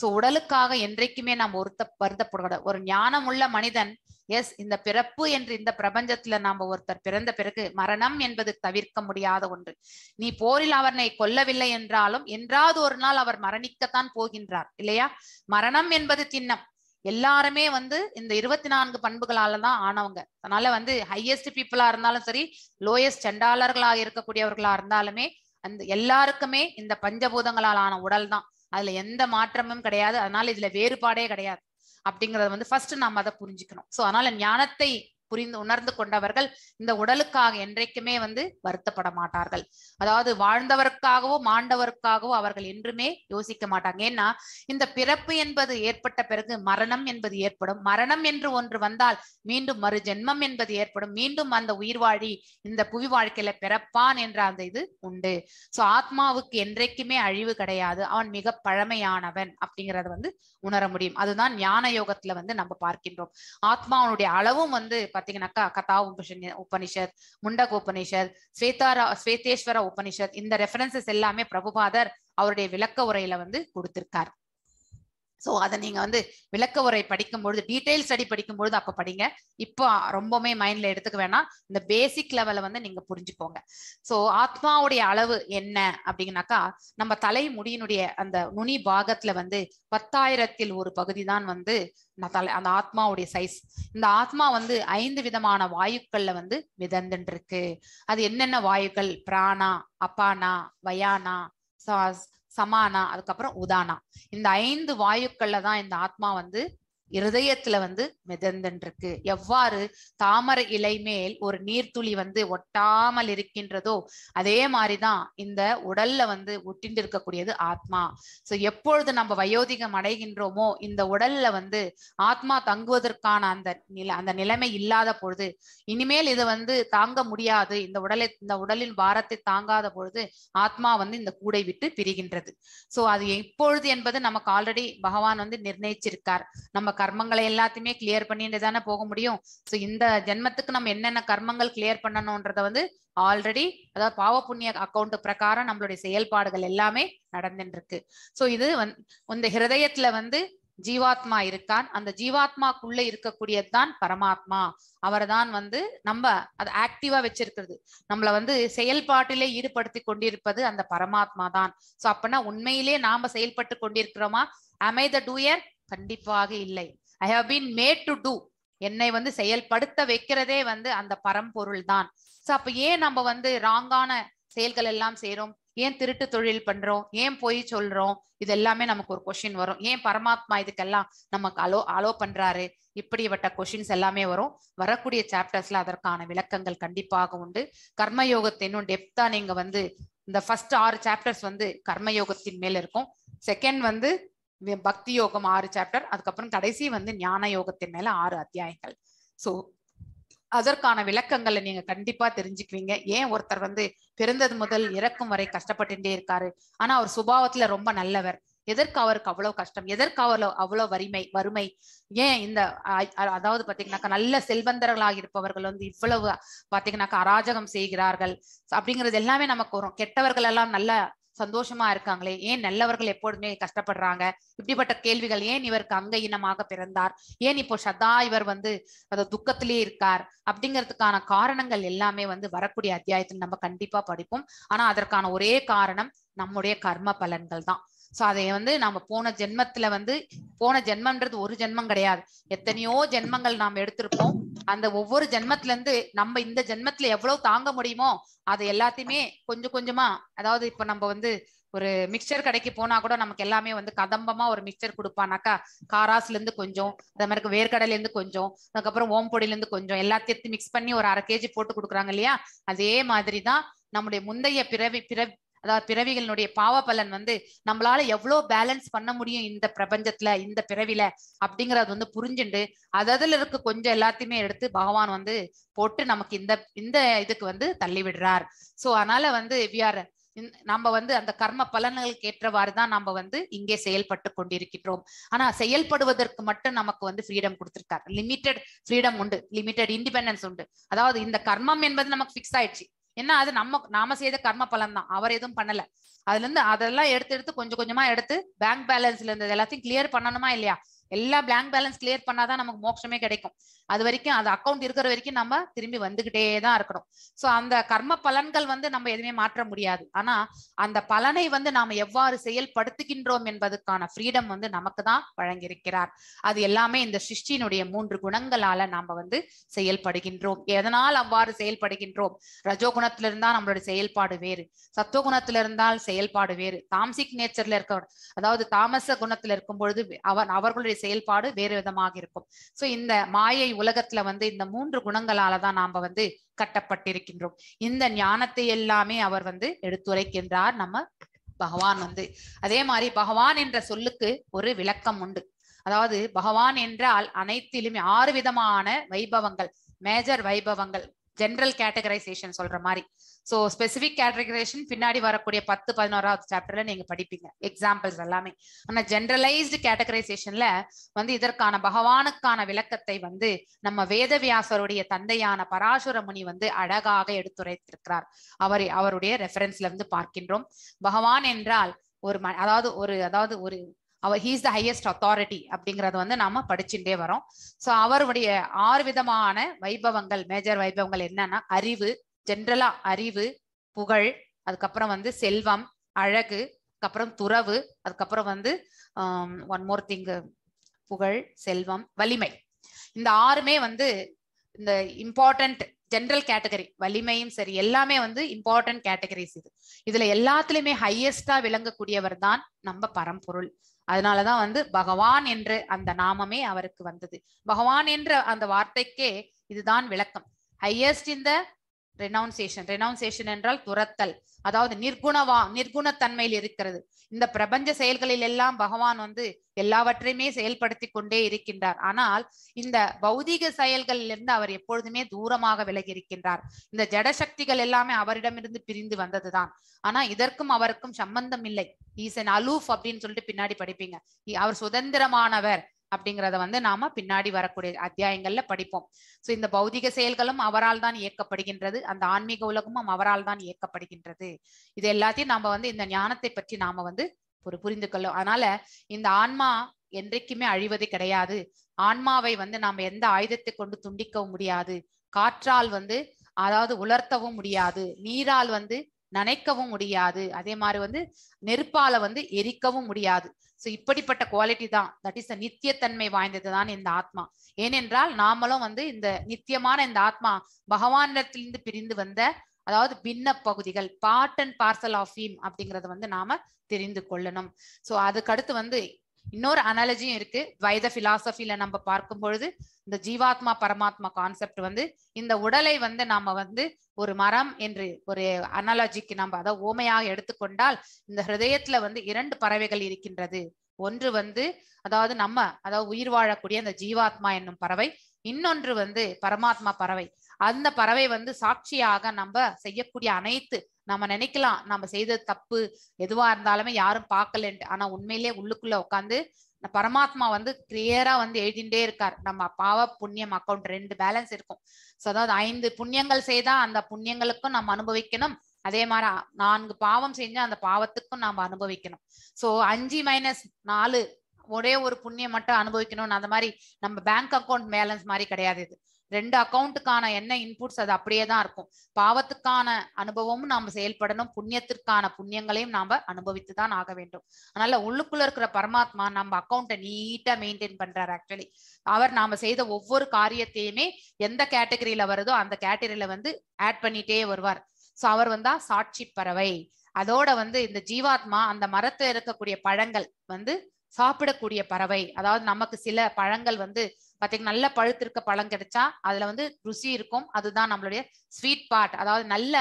சோ உடலுக்காக என்றைக்குமே நாம் ஒருத்த வருத்தப்படக்கூடாது. ஒரு ஞானமுள்ள மனிதன் எஸ் இந்த பிறப்பு என்று இந்த பிரபஞ்சத்துல நாம ஒருத்தர் பிறந்த பிறகு மரணம் என்பது தவிர்க்க முடியாத ஒன்று. நீ போரில் அவனை கொல்லவில்லை என்றாலும் என்றாவது ஒரு நாள் அவர் மரணிக்கத்தான் போகின்றார் இல்லையா? மரணம் என்பது சின்னம் எல்லாருமே வந்து இந்த இருபத்தி நான்கு பண்புகளால தான் ஆனவங்க. அதனால வந்து ஹையஸ்ட் பீப்புளா இருந்தாலும் சரி லோயஸ்ட் செண்டாளர்களா இருக்கக்கூடியவர்களா இருந்தாலுமே அந்த எல்லாருக்குமே இந்த பஞ்சபூதங்களால் ஆன உடல் தான் அதுல எந்த மாற்றமும் கிடையாது. அதனால இதுல வேறுபாடே கிடையாது. அப்படிங்கறத வந்து ஃபர்ஸ்ட் நாம அதை புரிஞ்சுக்கணும். சோ அதனால ஞானத்தை புரிந்து உணர்ந்து கொண்டவர்கள் இந்த உடலுக்காக என்றைக்குமே வந்து வருத்தப்பட மாட்டார்கள் அதாவது வாழ்ந்தவருக்காகவோ மாண்டவருக்காகவோ அவர்கள் என்றுமே யோசிக்க மாட்டாங்க. ஏன்னா இந்த பிறப்பு என்பது ஏற்பட்ட பிறகு மரணம் என்பது ஏற்படும். மரணம் என்று ஒன்று வந்தால் மீண்டும் மறு ஜென்மம் என்பது ஏற்படும். மீண்டும் அந்த உயிர் வாழி இந்த புவி வாழ்க்கையில பிறப்பான் என்ற அந்த இது உண்டு. சோ ஆத்மாவுக்கு என்றைக்குமே அழிவு கிடையாது. அவன் மிக பழமையானவன் அப்படிங்கறத வந்து உணர முடியும். அதுதான் ஞான யோகத்துல வந்து நம்ம பார்க்கின்றோம். ஆத்மாவனுடைய அளவும் வந்து பாத்தீங்கன்னாக்கா கதா உபனிஷ உபனிஷத் முண்டக் உபனிஷத் ஸ்வேதாரா ஸ்வேதேஸ்வர உபனிஷத் இந்த ரெஃபரன்சஸ் எல்லாமே பிரபுபாதர் அவருடைய விளக்க உரையில வந்து கொடுத்திருக்கார். சோ அதை நீங்க வந்து விளக்க உரை படிக்கும் டீட்டெயில் ஸ்டடி படிக்கும் அப்போ அப்ப படிங்க. இப்போ ரொம்பவுமே மைண்ட்ல எடுத்துக்க வேணாம். இந்த பேசிக் லெவலை வந்து நீங்க புரிஞ்சுக்கோங்க. சோ ஆத்மாவுடைய அளவு என்ன அப்படின்னாக்கா நம்ம தலை முடியினுடைய அந்த நுனி பாகத்துல வந்து பத்தாயிரத்தில் ஒரு பகுதி தான் வந்து தலை அந்த ஆத்மாவுடைய சைஸ் இந்த ஆத்மா வந்து ஐந்து விதமான வாயுக்கள்ல வந்து மிதந்துட்டு இருக்கு அது என்னென்ன வாயுக்கள்? பிராணா அப்பானா வயானா சமானா அதுக்கப்புறம் உதானா. இந்த ஐந்து வாயுக்கள்ல தான் இந்த ஆத்மா வந்து இருதயத்துல வந்து மிதந்துருக்கு எவ்வாறு தாமரை இலை மேல் ஒரு நீர்த்துளி வந்து ஒட்டாமல் இருக்கின்றதோ அதே மாதிரிதான் இந்த உடல்ல வந்து ஒட்டிண்டு இருக்கக்கூடியது ஆத்மா. சோ எப்பொழுது நம்ம வயோதிகம் அடைகின்றோமோ இந்த உடல்ல வந்து ஆத்மா தங்குவதற்கான அந்த நில அந்த நிலைமை இல்லாத பொழுது இனிமேல் இது வந்து தாங்க முடியாது. இந்த உடலை இந்த உடலின் பாரத்தை தாங்காத பொழுது ஆத்மா வந்து இந்த கூடை விட்டு பிரிகின்றது. சோ அது எப்பொழுது என்பது நமக்கு ஆல்ரெடி பகவான் வந்து நிர்ணயிச்சிருக்கார். நம்ம கர்மங்களை எல்லாத்தையுமே கிளியர் பண்ணிட்டு தானே போக முடியும். சோ இந்த ஜென்மத்துக்கு நம்ம என்னென்ன கர்மங்கள் கிளியர் பண்ணணும்ன்றத வந்து ஆல்ரெடி அதாவது பாவ புண்ணிய அக்கௌண்ட் பிரகாரம் நம்மளுடைய செயல்பாடுகள் எல்லாமே நடந்துட்டு இருக்கு சோ இது வந் இந்த ஹிருதயத்துல வந்து ஜீவாத்மா இருக்கான். அந்த ஜீவாத்மாக்குள்ள இருக்கக்கூடியதுதான் பரமாத்மா. அவர்தான் வந்து நம்ம அதை ஆக்டிவா வச்சிருக்கிறது. நம்மள வந்து செயல்பாட்டிலே ஈடுபடுத்தி கொண்டிருப்பது அந்த பரமாத்மா தான். சோ அப்பனா உண்மையிலே நாம செயல்பட்டு கொண்டிருக்கிறோமா? அமை த டூயர் கண்டிப்பாக இல்லை. I have been made to do என்னை வந்து செயல்படுத்த வைக்கிறதே வந்து அந்த பரம்பொருள் தான். சோ அப்ப ஏன் நம்ம வந்து ராங்கான செயல்கள் எல்லாம் செய்யறோம் ஏன் திருட்டு தொழில் பண்றோம்? ஏன் பொய் சொல்றோம்? இது எல்லாமே நமக்கு ஒரு கொஷின் வரும். ஏன் பரமாத்மா இதுக்கெல்லாம் நமக்கு அலோ அலோ பண்றாரு? இப்படிப்பட்ட கொஷின்ஸ் எல்லாமே வரும். வரக்கூடிய சாப்டர்ஸ்ல அதற்கான விளக்கங்கள் கண்டிப்பாக உண்டு. கர்மயோகத்தை இன்னும் டெப்தா நீங்க வந்து இந்த ஃபர்ஸ்ட் ஆறு சாப்டர்ஸ் வந்து கர்மயோகத்தின் மேல இருக்கும். செகண்ட் வந்து பக்தி யோகம் ஆறு சாப்டர் அதுக்கப்புறம் கடைசி வந்து ஞான யோகத்தின் மேல ஆறு அத்தியாயங்கள். சோ அதற்கான விளக்கங்களை நீங்க கண்டிப்பா தெரிஞ்சுக்குவீங்க. ஏன் ஒருத்தர் வந்து பிறந்தது முதல் இறக்கும் வரை கஷ்டப்பட்டுட்டே இருக்காரு? ஆனா அவர் சுபாவத்துல ரொம்ப நல்லவர். எதற்கு அவருக்கு அவ்வளவு கஷ்டம்? எதற்கு அவ்வளோ அவ்வளவு வறுமை? வறுமை ஏன் இந்த அதாவது பாத்தீங்கன்னாக்கா நல்ல செல்வந்தர்களாக இருப்பவர்கள் வந்து இவ்வளவு பாத்தீங்கன்னாக்கா அராஜகம் செய்கிறார்கள். அப்படிங்கிறது எல்லாமே நமக்கு வரும். கெட்டவர்கள் எல்லாம் நல்ல சந்தோஷமா இருக்காங்களே? ஏன் நல்லவர்கள் எப்பொழுதுமே கஷ்டப்படுறாங்க? இப்படிப்பட்ட கேள்விகள் ஏன் இவருக்கு அங்க இனமாக பிறந்தார்? ஏன் இப்போ சதா இவர் வந்து அந்த துக்கத்திலே இருக்கார்? அப்படிங்கிறதுக்கான காரணங்கள் எல்லாமே வந்து வரக்கூடிய அத்தியாயத்தில் நம்ம கண்டிப்பா படிப்போம். ஆனா அதற்கான ஒரே காரணம் நம்முடைய கர்ம பலன்கள் தான். சோ அதை வந்து நம்ம போன ஜென்மத்துல வந்து போன ஜென்மன்றது ஒரு ஜென்மம் கிடையாது. எத்தனையோ ஜென்மங்கள் நாம் எடுத்திருப்போம். அந்த ஒவ்வொரு ஜென்மத்துல இருந்து நம்ம இந்த ஜென்மத்துல எவ்வளவு தாங்க முடியுமோ அது எல்லாத்தையுமே கொஞ்சம் கொஞ்சமா அதாவது இப்ப நம்ம வந்து ஒரு மிக்சர் கடைக்கு போனா கூட நமக்கு எல்லாமே வந்து கதம்பமா ஒரு மிக்சர் கொடுப்பானாக்கா காராஸ்ல இருந்து கொஞ்சம் அதே மாதிரி வேர்க்கடல இருந்து கொஞ்சம் அதுக்கப்புறம் ஓம்பொடியில இருந்து கொஞ்சம் எல்லாத்தையும் மிக்ஸ் பண்ணி ஒரு அரை கேஜி போட்டு கொடுக்குறாங்க இல்லையா? அதே மாதிரிதான் நம்முடைய முந்தைய பிறவி பிற அதாவது பிறவிகளினுடைய பாவ பலன் வந்து நம்மளால எவ்வளவு பேலன்ஸ் பண்ண முடியும் இந்த பிரபஞ்சத்துல இந்த பிறவில அப்படிங்கறது வந்து புரிஞ்சுண்டு அததுல இருக்க கொஞ்சம் எல்லாத்தையுமே எடுத்து பகவான் வந்து போட்டு நமக்கு இந்த இந்த இதுக்கு வந்து தள்ளி விடுறார். சோ அதனால வந்து வி ஆர் நம்ம வந்து அந்த கர்ம பலன்களுக்கு ஏற்றவாறு தான் நம்ம வந்து இங்கே செயல்பட்டு கொண்டிருக்கின்றோம். ஆனா செயல்படுவதற்கு மட்டும் நமக்கு வந்து ஃப்ரீடம் கொடுத்திருக்காரு. லிமிட்டெட் ஃப்ரீடம் உண்டு. லிமிட்டெட் இண்டிபெண்டன்ஸ் உண்டு. அதாவது இந்த கர்மம் என்பது நமக்கு ஃபிக்ஸ் ஆயிடுச்சு. ஏன்னா அது நம்ம நாம செய்த கர்ம பலன் தான் அவர் எதுவும் பண்ணல. அதுல இருந்து அதெல்லாம் எடுத்து எடுத்து கொஞ்சம் கொஞ்சமா எடுத்து பேங்க் பேலன்ஸ்ல இருந்தது எல்லாத்தையும் கிளியர் பண்ணணுமா இல்லையா? எல்லா பேங்க் பேலன்ஸ் கிளியர் பண்ணாதான் நமக்கு மோட்சமே கிடைக்கும். அது வரைக்கும் அது அக்கௌண்ட் இருக்கிற வரைக்கும் நம்ம திரும்பி வந்துகிட்டே தான் இருக்கணும். சோ அந்த கர்ம பலன்கள் வந்து நம்ம எதுவுமே மாற்ற முடியாது. ஆனா அந்த பலனை வந்து நாம எவ்வாறு செயல்படுத்துகின்றோம் என்பதற்கான ஃப்ரீடம் வந்து நமக்கு தான் வழங்கியிருக்கிறார். அது எல்லாமே இந்த சிருஷ்டியினுடைய மூன்று குணங்களால நாம வந்து செயல்படுகின்றோம். எதனால் அவ்வாறு செயல்படுகின்றோம்? ரஜோகுணத்துல இருந்தா நம்மளுடைய செயல்பாடு வேறு. சத்துவகுணத்துல இருந்தால் செயல்பாடு வேறு. தாம்சிக் நேச்சர்ல இருக்க அதாவது தாமச குணத்துல இருக்கும் பொழுது அவர் அவர்களுடைய செயல்பாடு வேறு விதமாக இருக்கும். சோ இந்த மாயை உலகத்துல வந்து இந்த மூன்று குணங்களால தான் நாம வந்து கட்டப்பட்டிருக்கின்றோம். இந்த ஞானத்தை எல்லாமே அவர் வந்து எடுத்துரைக்கின்றார் நம்ம பகவான் வந்து. அதே மாதிரி பகவான் என்ற சொல்லுக்கு ஒரு விளக்கம் உண்டு. அதாவது பகவான் என்றால் அனைத்திலுமே ஆறு விதமான வைபவங்கள் மேஜர் வைபவங்கள் ஜென்ரல் கேட்டகரைசேஷன் சொல்ற மாதிரி. சோ ஸ்பெசிபிக் கேட்டகரைசேஷன் பின்னாடி வரக்கூடிய பத்து பதினோராவது சாப்டர்ல நீங்க படிப்பீங்க. எக்ஸாம்பிள்ஸ் எல்லாமே. ஆனா ஜென்ரலைஸ்டு கேட்டகரைசேஷன்ல வந்து இதற்கான பகவானுக்கான விளக்கத்தை வந்து நம்ம வேதவியாசருடைய தந்தையான பராசுர முனி வந்து அழகாக எடுத்துரைத்திருக்கிறார். அவர் அவருடைய ரெஃபரன்ஸ்ல இருந்து பார்க்கின்றோம். பகவான் என்றால் ஒரு ம- அதாவது ஒரு அதாவது ஒரு அவர் ஹீஸ் த ஹையஸ்ட் அத்தாரிட்டி அப்படிங்கறத வந்து நாம படிச்சுட்டே வரோம் சோ அவருடைய ஆறு விதமான வைபவங்கள் மேஜர் வைபவங்கள் என்னன்னா அறிவு ஜென்ரலா அறிவு புகழ் அதுக்கப்புறம் வந்து செல்வம் அழகு அதுக்கப்புறம் துறவு அதுக்கப்புறம் வந்து ஒன் மோர் திங் புகழ் செல்வம் வலிமை. இந்த ஆறுமே வந்து இந்த இம்பார்ட்டன்ட் ஜென்ரல் கேட்டகரி வலிமையும் சரி எல்லாமே வந்து இம்பார்ட்டன்ட் கேட்டகரிஸ் இது. இதுல எல்லாத்துலயுமே ஹையஸ்டா விளங்கக்கூடியவர் தான் நம்ம பரம்பொருள். அதனாலதான் வந்து பகவான் என்று அந்த நாமமே அவருக்கு வந்தது. பகவான் என்ற அந்த வார்த்தைக்கே இதுதான் விளக்கம். ஹையஸ்ட் இந்த ரெனவுன்சேஷன் ரெனவுன்சேஷன் என்றால் துரத்தல். அதாவது நிர்குணவா நிர்குணத்தன்மையில் இருக்கிறது. இந்த பிரபஞ்ச செயல்களில் எல்லாம் பகவான் வந்து எல்லாவற்றையுமே செயல்படுத்தி கொண்டே இருக்கின்றார். ஆனால் இந்த பௌதீக செயல்களில் இருந்து அவர் எப்பொழுதுமே தூரமாக விலகி இருக்கின்றார். இந்த ஜட சக்திகள் எல்லாமே அவரிடமிருந்து பிரிந்து வந்ததுதான். ஆனா இதற்கும் அவருக்கும் சம்பந்தம் இல்லை. ஈஸ் அன் அலூஃப் அப்படின்னு சொல்லிட்டு பின்னாடி படிப்பீங்க. அவர் சுதந்திரமானவர். அப்படிங்கிறத வந்து நாம பின்னாடி வரக்கூடிய அத்தியாயங்கள்ல படிப்போம். சோ இந்த பௌதிக செயல்களும் அவரால் தான் இயக்கப்படுகின்றது. அந்த ஆன்மீக உலகமும் அவரால் தான் இயக்கப்படுகின்றது. இது எல்லாத்தையும் நாம வந்து இந்த ஞானத்தை பற்றி நாம வந்து ஒரு புரிந்து கொள்ளும் அதனால இந்த ஆன்மா என்றைக்குமே அழிவது கிடையாது. ஆன்மாவை வந்து நாம எந்த ஆயுதத்தை கொண்டு துண்டிக்கவும் முடியாது. காற்றால் வந்து அதாவது உலர்த்தவும் முடியாது. நீரால் வந்து நனைக்கவும் முடியாது. அதே மாதிரி வந்து நெருப்பால வந்து எரிக்கவும் முடியாது. சோ இப்படிப்பட்ட குவாலிட்டி தான். தட் இஸ் நித்தியத்தன்மை வாய்ந்தது தான் இந்த ஆத்மா. ஏனென்றால் நாமளும் வந்து இந்த நித்தியமான இந்த ஆத்மா பகவானிடத்திலிருந்து பிரிந்து வந்த அதாவது பின்ன பகுதிகள் part and parcel of him அப்படிங்கறத வந்து நாம தெரிந்து கொள்ளணும். சோ அதுக்கடுத்து வந்து இன்னொரு அனாலஜியும் இருக்கு. துவைத பிலாசபில நம்ம பார்க்கும் பொழுது இந்த ஜீவாத்மா பரமாத்மா கான்செப்ட் வந்து இந்த உடலை வந்து நாம வந்து ஒரு மரம் என்று ஒரு அனாலஜிக்கு நம்ம அதாவது ஓமையாக எடுத்துக்கொண்டால் இந்த ஹிருதயத்துல வந்து இரண்டு பறவைகள் இருக்கின்றது. ஒன்று வந்து அதாவது நம்ம அதாவது உயிர் வாழக்கூடிய அந்த ஜீவாத்மா என்னும் பறவை இன்னொன்று வந்து பரமாத்மா பறவை. அந்த பறவை வந்து சாட்சியாக நம்ம செய்யக்கூடிய அனைத்து நம்ம நினைக்கலாம் நம்ம செய்தது தப்பு எதுவா இருந்தாலுமே யாரும் பார்க்கலன்ட்டு. ஆனா உண்மையிலேயே உள்ளுக்குள்ள உட்காந்து பரமாத்மா வந்து கிளியரா வந்து எழுதிண்டே இருக்கார். நம்ம பாவ புண்ணியம் அக்கௌண்ட் ரெண்டு பேலன்ஸ் இருக்கும். சோ அதாவது ஐந்து புண்ணியங்கள் செய்தா அந்த புண்ணியங்களுக்கும் நம்ம அனுபவிக்கணும். அதே மாதிரி நான்கு பாவம் செஞ்சா அந்த பாவத்துக்கும் நாம அனுபவிக்கணும். சோ அஞ்சு மைனஸ் நாலு ஒரே ஒரு புண்ணியம் மட்டும் அனுபவிக்கணும்னு அந்த மாதிரி நம்ம பேங்க் அக்கவுண்ட் பேலன்ஸ் மாதிரி கிடையாது இது. ரெண்டு அக்கௌண்ட்டுக்கான என்ன இன்புட்ஸ் அது அப்படியே தான் இருக்கும். பாவத்துக்கான அனுபவமும் நாம செயல்படணும். புண்ணியத்திற்கான புண்ணியங்களையும் நாம அனுபவித்து தான் ஆக வேண்டும். அதனால உள்ளுக்குள்ள இருக்கிற பரமாத்மா நம்ம அக்கௌண்ட்டை நீட்டா மெயின்டைன் பண்றாரு ஆக்சுவலி அவர் நாம செய்த ஒவ்வொரு காரியத்தையுமே எந்த கேட்டகரியில வருதோ அந்த கேட்டகரியில வந்து ஆட் பண்ணிட்டே வருவார். சோ அவர் வந்தா சாட்சி பறவை. அதோட வந்து இந்த ஜீவாத்மா அந்த மரத்துல இருக்கக்கூடிய பழங்கள் வந்து சாப்பிடக்கூடிய பறவை. அதாவது நமக்கு சில பழங்கள் வந்து பாத்தீங்கன்னா நல்ல பழுத்திருக்க பழம் கிடைச்சா அதுல வந்து ருசி இருக்கும். அதுதான் நம்மளுடைய ஸ்வீட் பார்ட் அதாவது நல்ல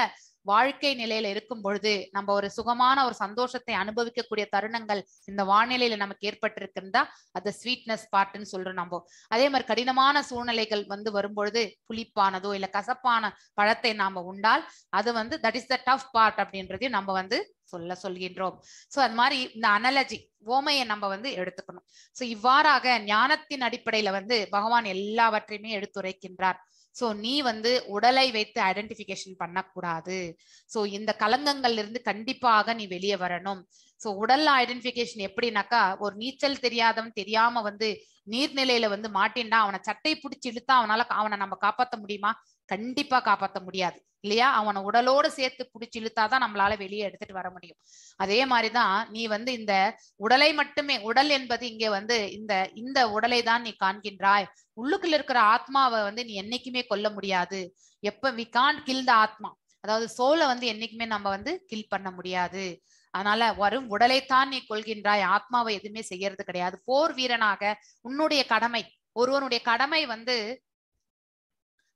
வாழ்க்கை நிலையில இருக்கும் பொழுது நம்ம ஒரு சுகமான ஒரு சந்தோஷத்தை அனுபவிக்கக்கூடிய தருணங்கள் இந்த வானிலையில நமக்கு ஏற்பட்டிருக்கின்றா அது ஸ்வீட்னஸ் பார்ட்னு சொல்றோம் நம்ம. அதே மாதிரி கடினமான சூழ்நிலைகள் வந்து வரும்பொழுது புளிப்பானதோ இல்ல கசப்பான பழத்தை நாம உண்டால் அது வந்து that is the tough part அப்படின்றதையும் நம்ம வந்து சொல்ல சொல்கின்றோம். சோ அது மாதிரி இந்த அனலஜி ஓமையை நம்ம வந்து எடுத்துக்கணும். சோ இவ்வாறாக ஞானத்தின் அடிப்படையில வந்து பகவான் எல்லாவற்றையுமே எடுத்துரைக்கின்றார். சோ நீ வந்து உடலை வைத்து ஐடென்டிபிகேஷன் பண்ணக்கூடாது. சோ இந்த கலங்கங்கள்ல இருந்து கண்டிப்பாக நீ வெளியே வரணும். சோ உடல் ஐடென்டிபிகேஷன் எப்படின்னாக்கா ஒரு நீச்சல் தெரியாதவன் தெரியாம வந்து நீர்நிலையில வந்து மாட்டின்டா அவனை சட்டை பிடிச்சி இழுத்தா அவனால அவனை நம்ம காப்பாத்த முடியுமா? கண்டிப்பா காப்பாத்த முடியாது இல்லையா? அவனை உடலோட சேர்த்து பிடிச்சி இழுத்தாதான் நம்மளால வெளியே எடுத்துட்டு வர முடியும். அதே மாதிரிதான் நீ வந்து இந்த உடலை மட்டுமே உடல் என்பது இங்க வந்து இந்த இந்த உடலை தான் நீ காண்கின்றாய். உள்ளுக்குள்ள இருக்கிற ஆத்மாவை வந்து நீ என்னைக்குமே கொல்ல முடியாது. எப்ப வி கான் கில் த ஆத்மா. அதாவது சோலை வந்து என்னைக்குமே நம்ம வந்து கில் பண்ண முடியாது. அதனால வரும் உடலைத்தான் நீ கொள்கின்றாய் ஆத்மாவை எதுவுமே செய்யறது கிடையாது. போர் வீரனாக உன்னுடைய கடமை ஒருவனுடைய கடமை வந்து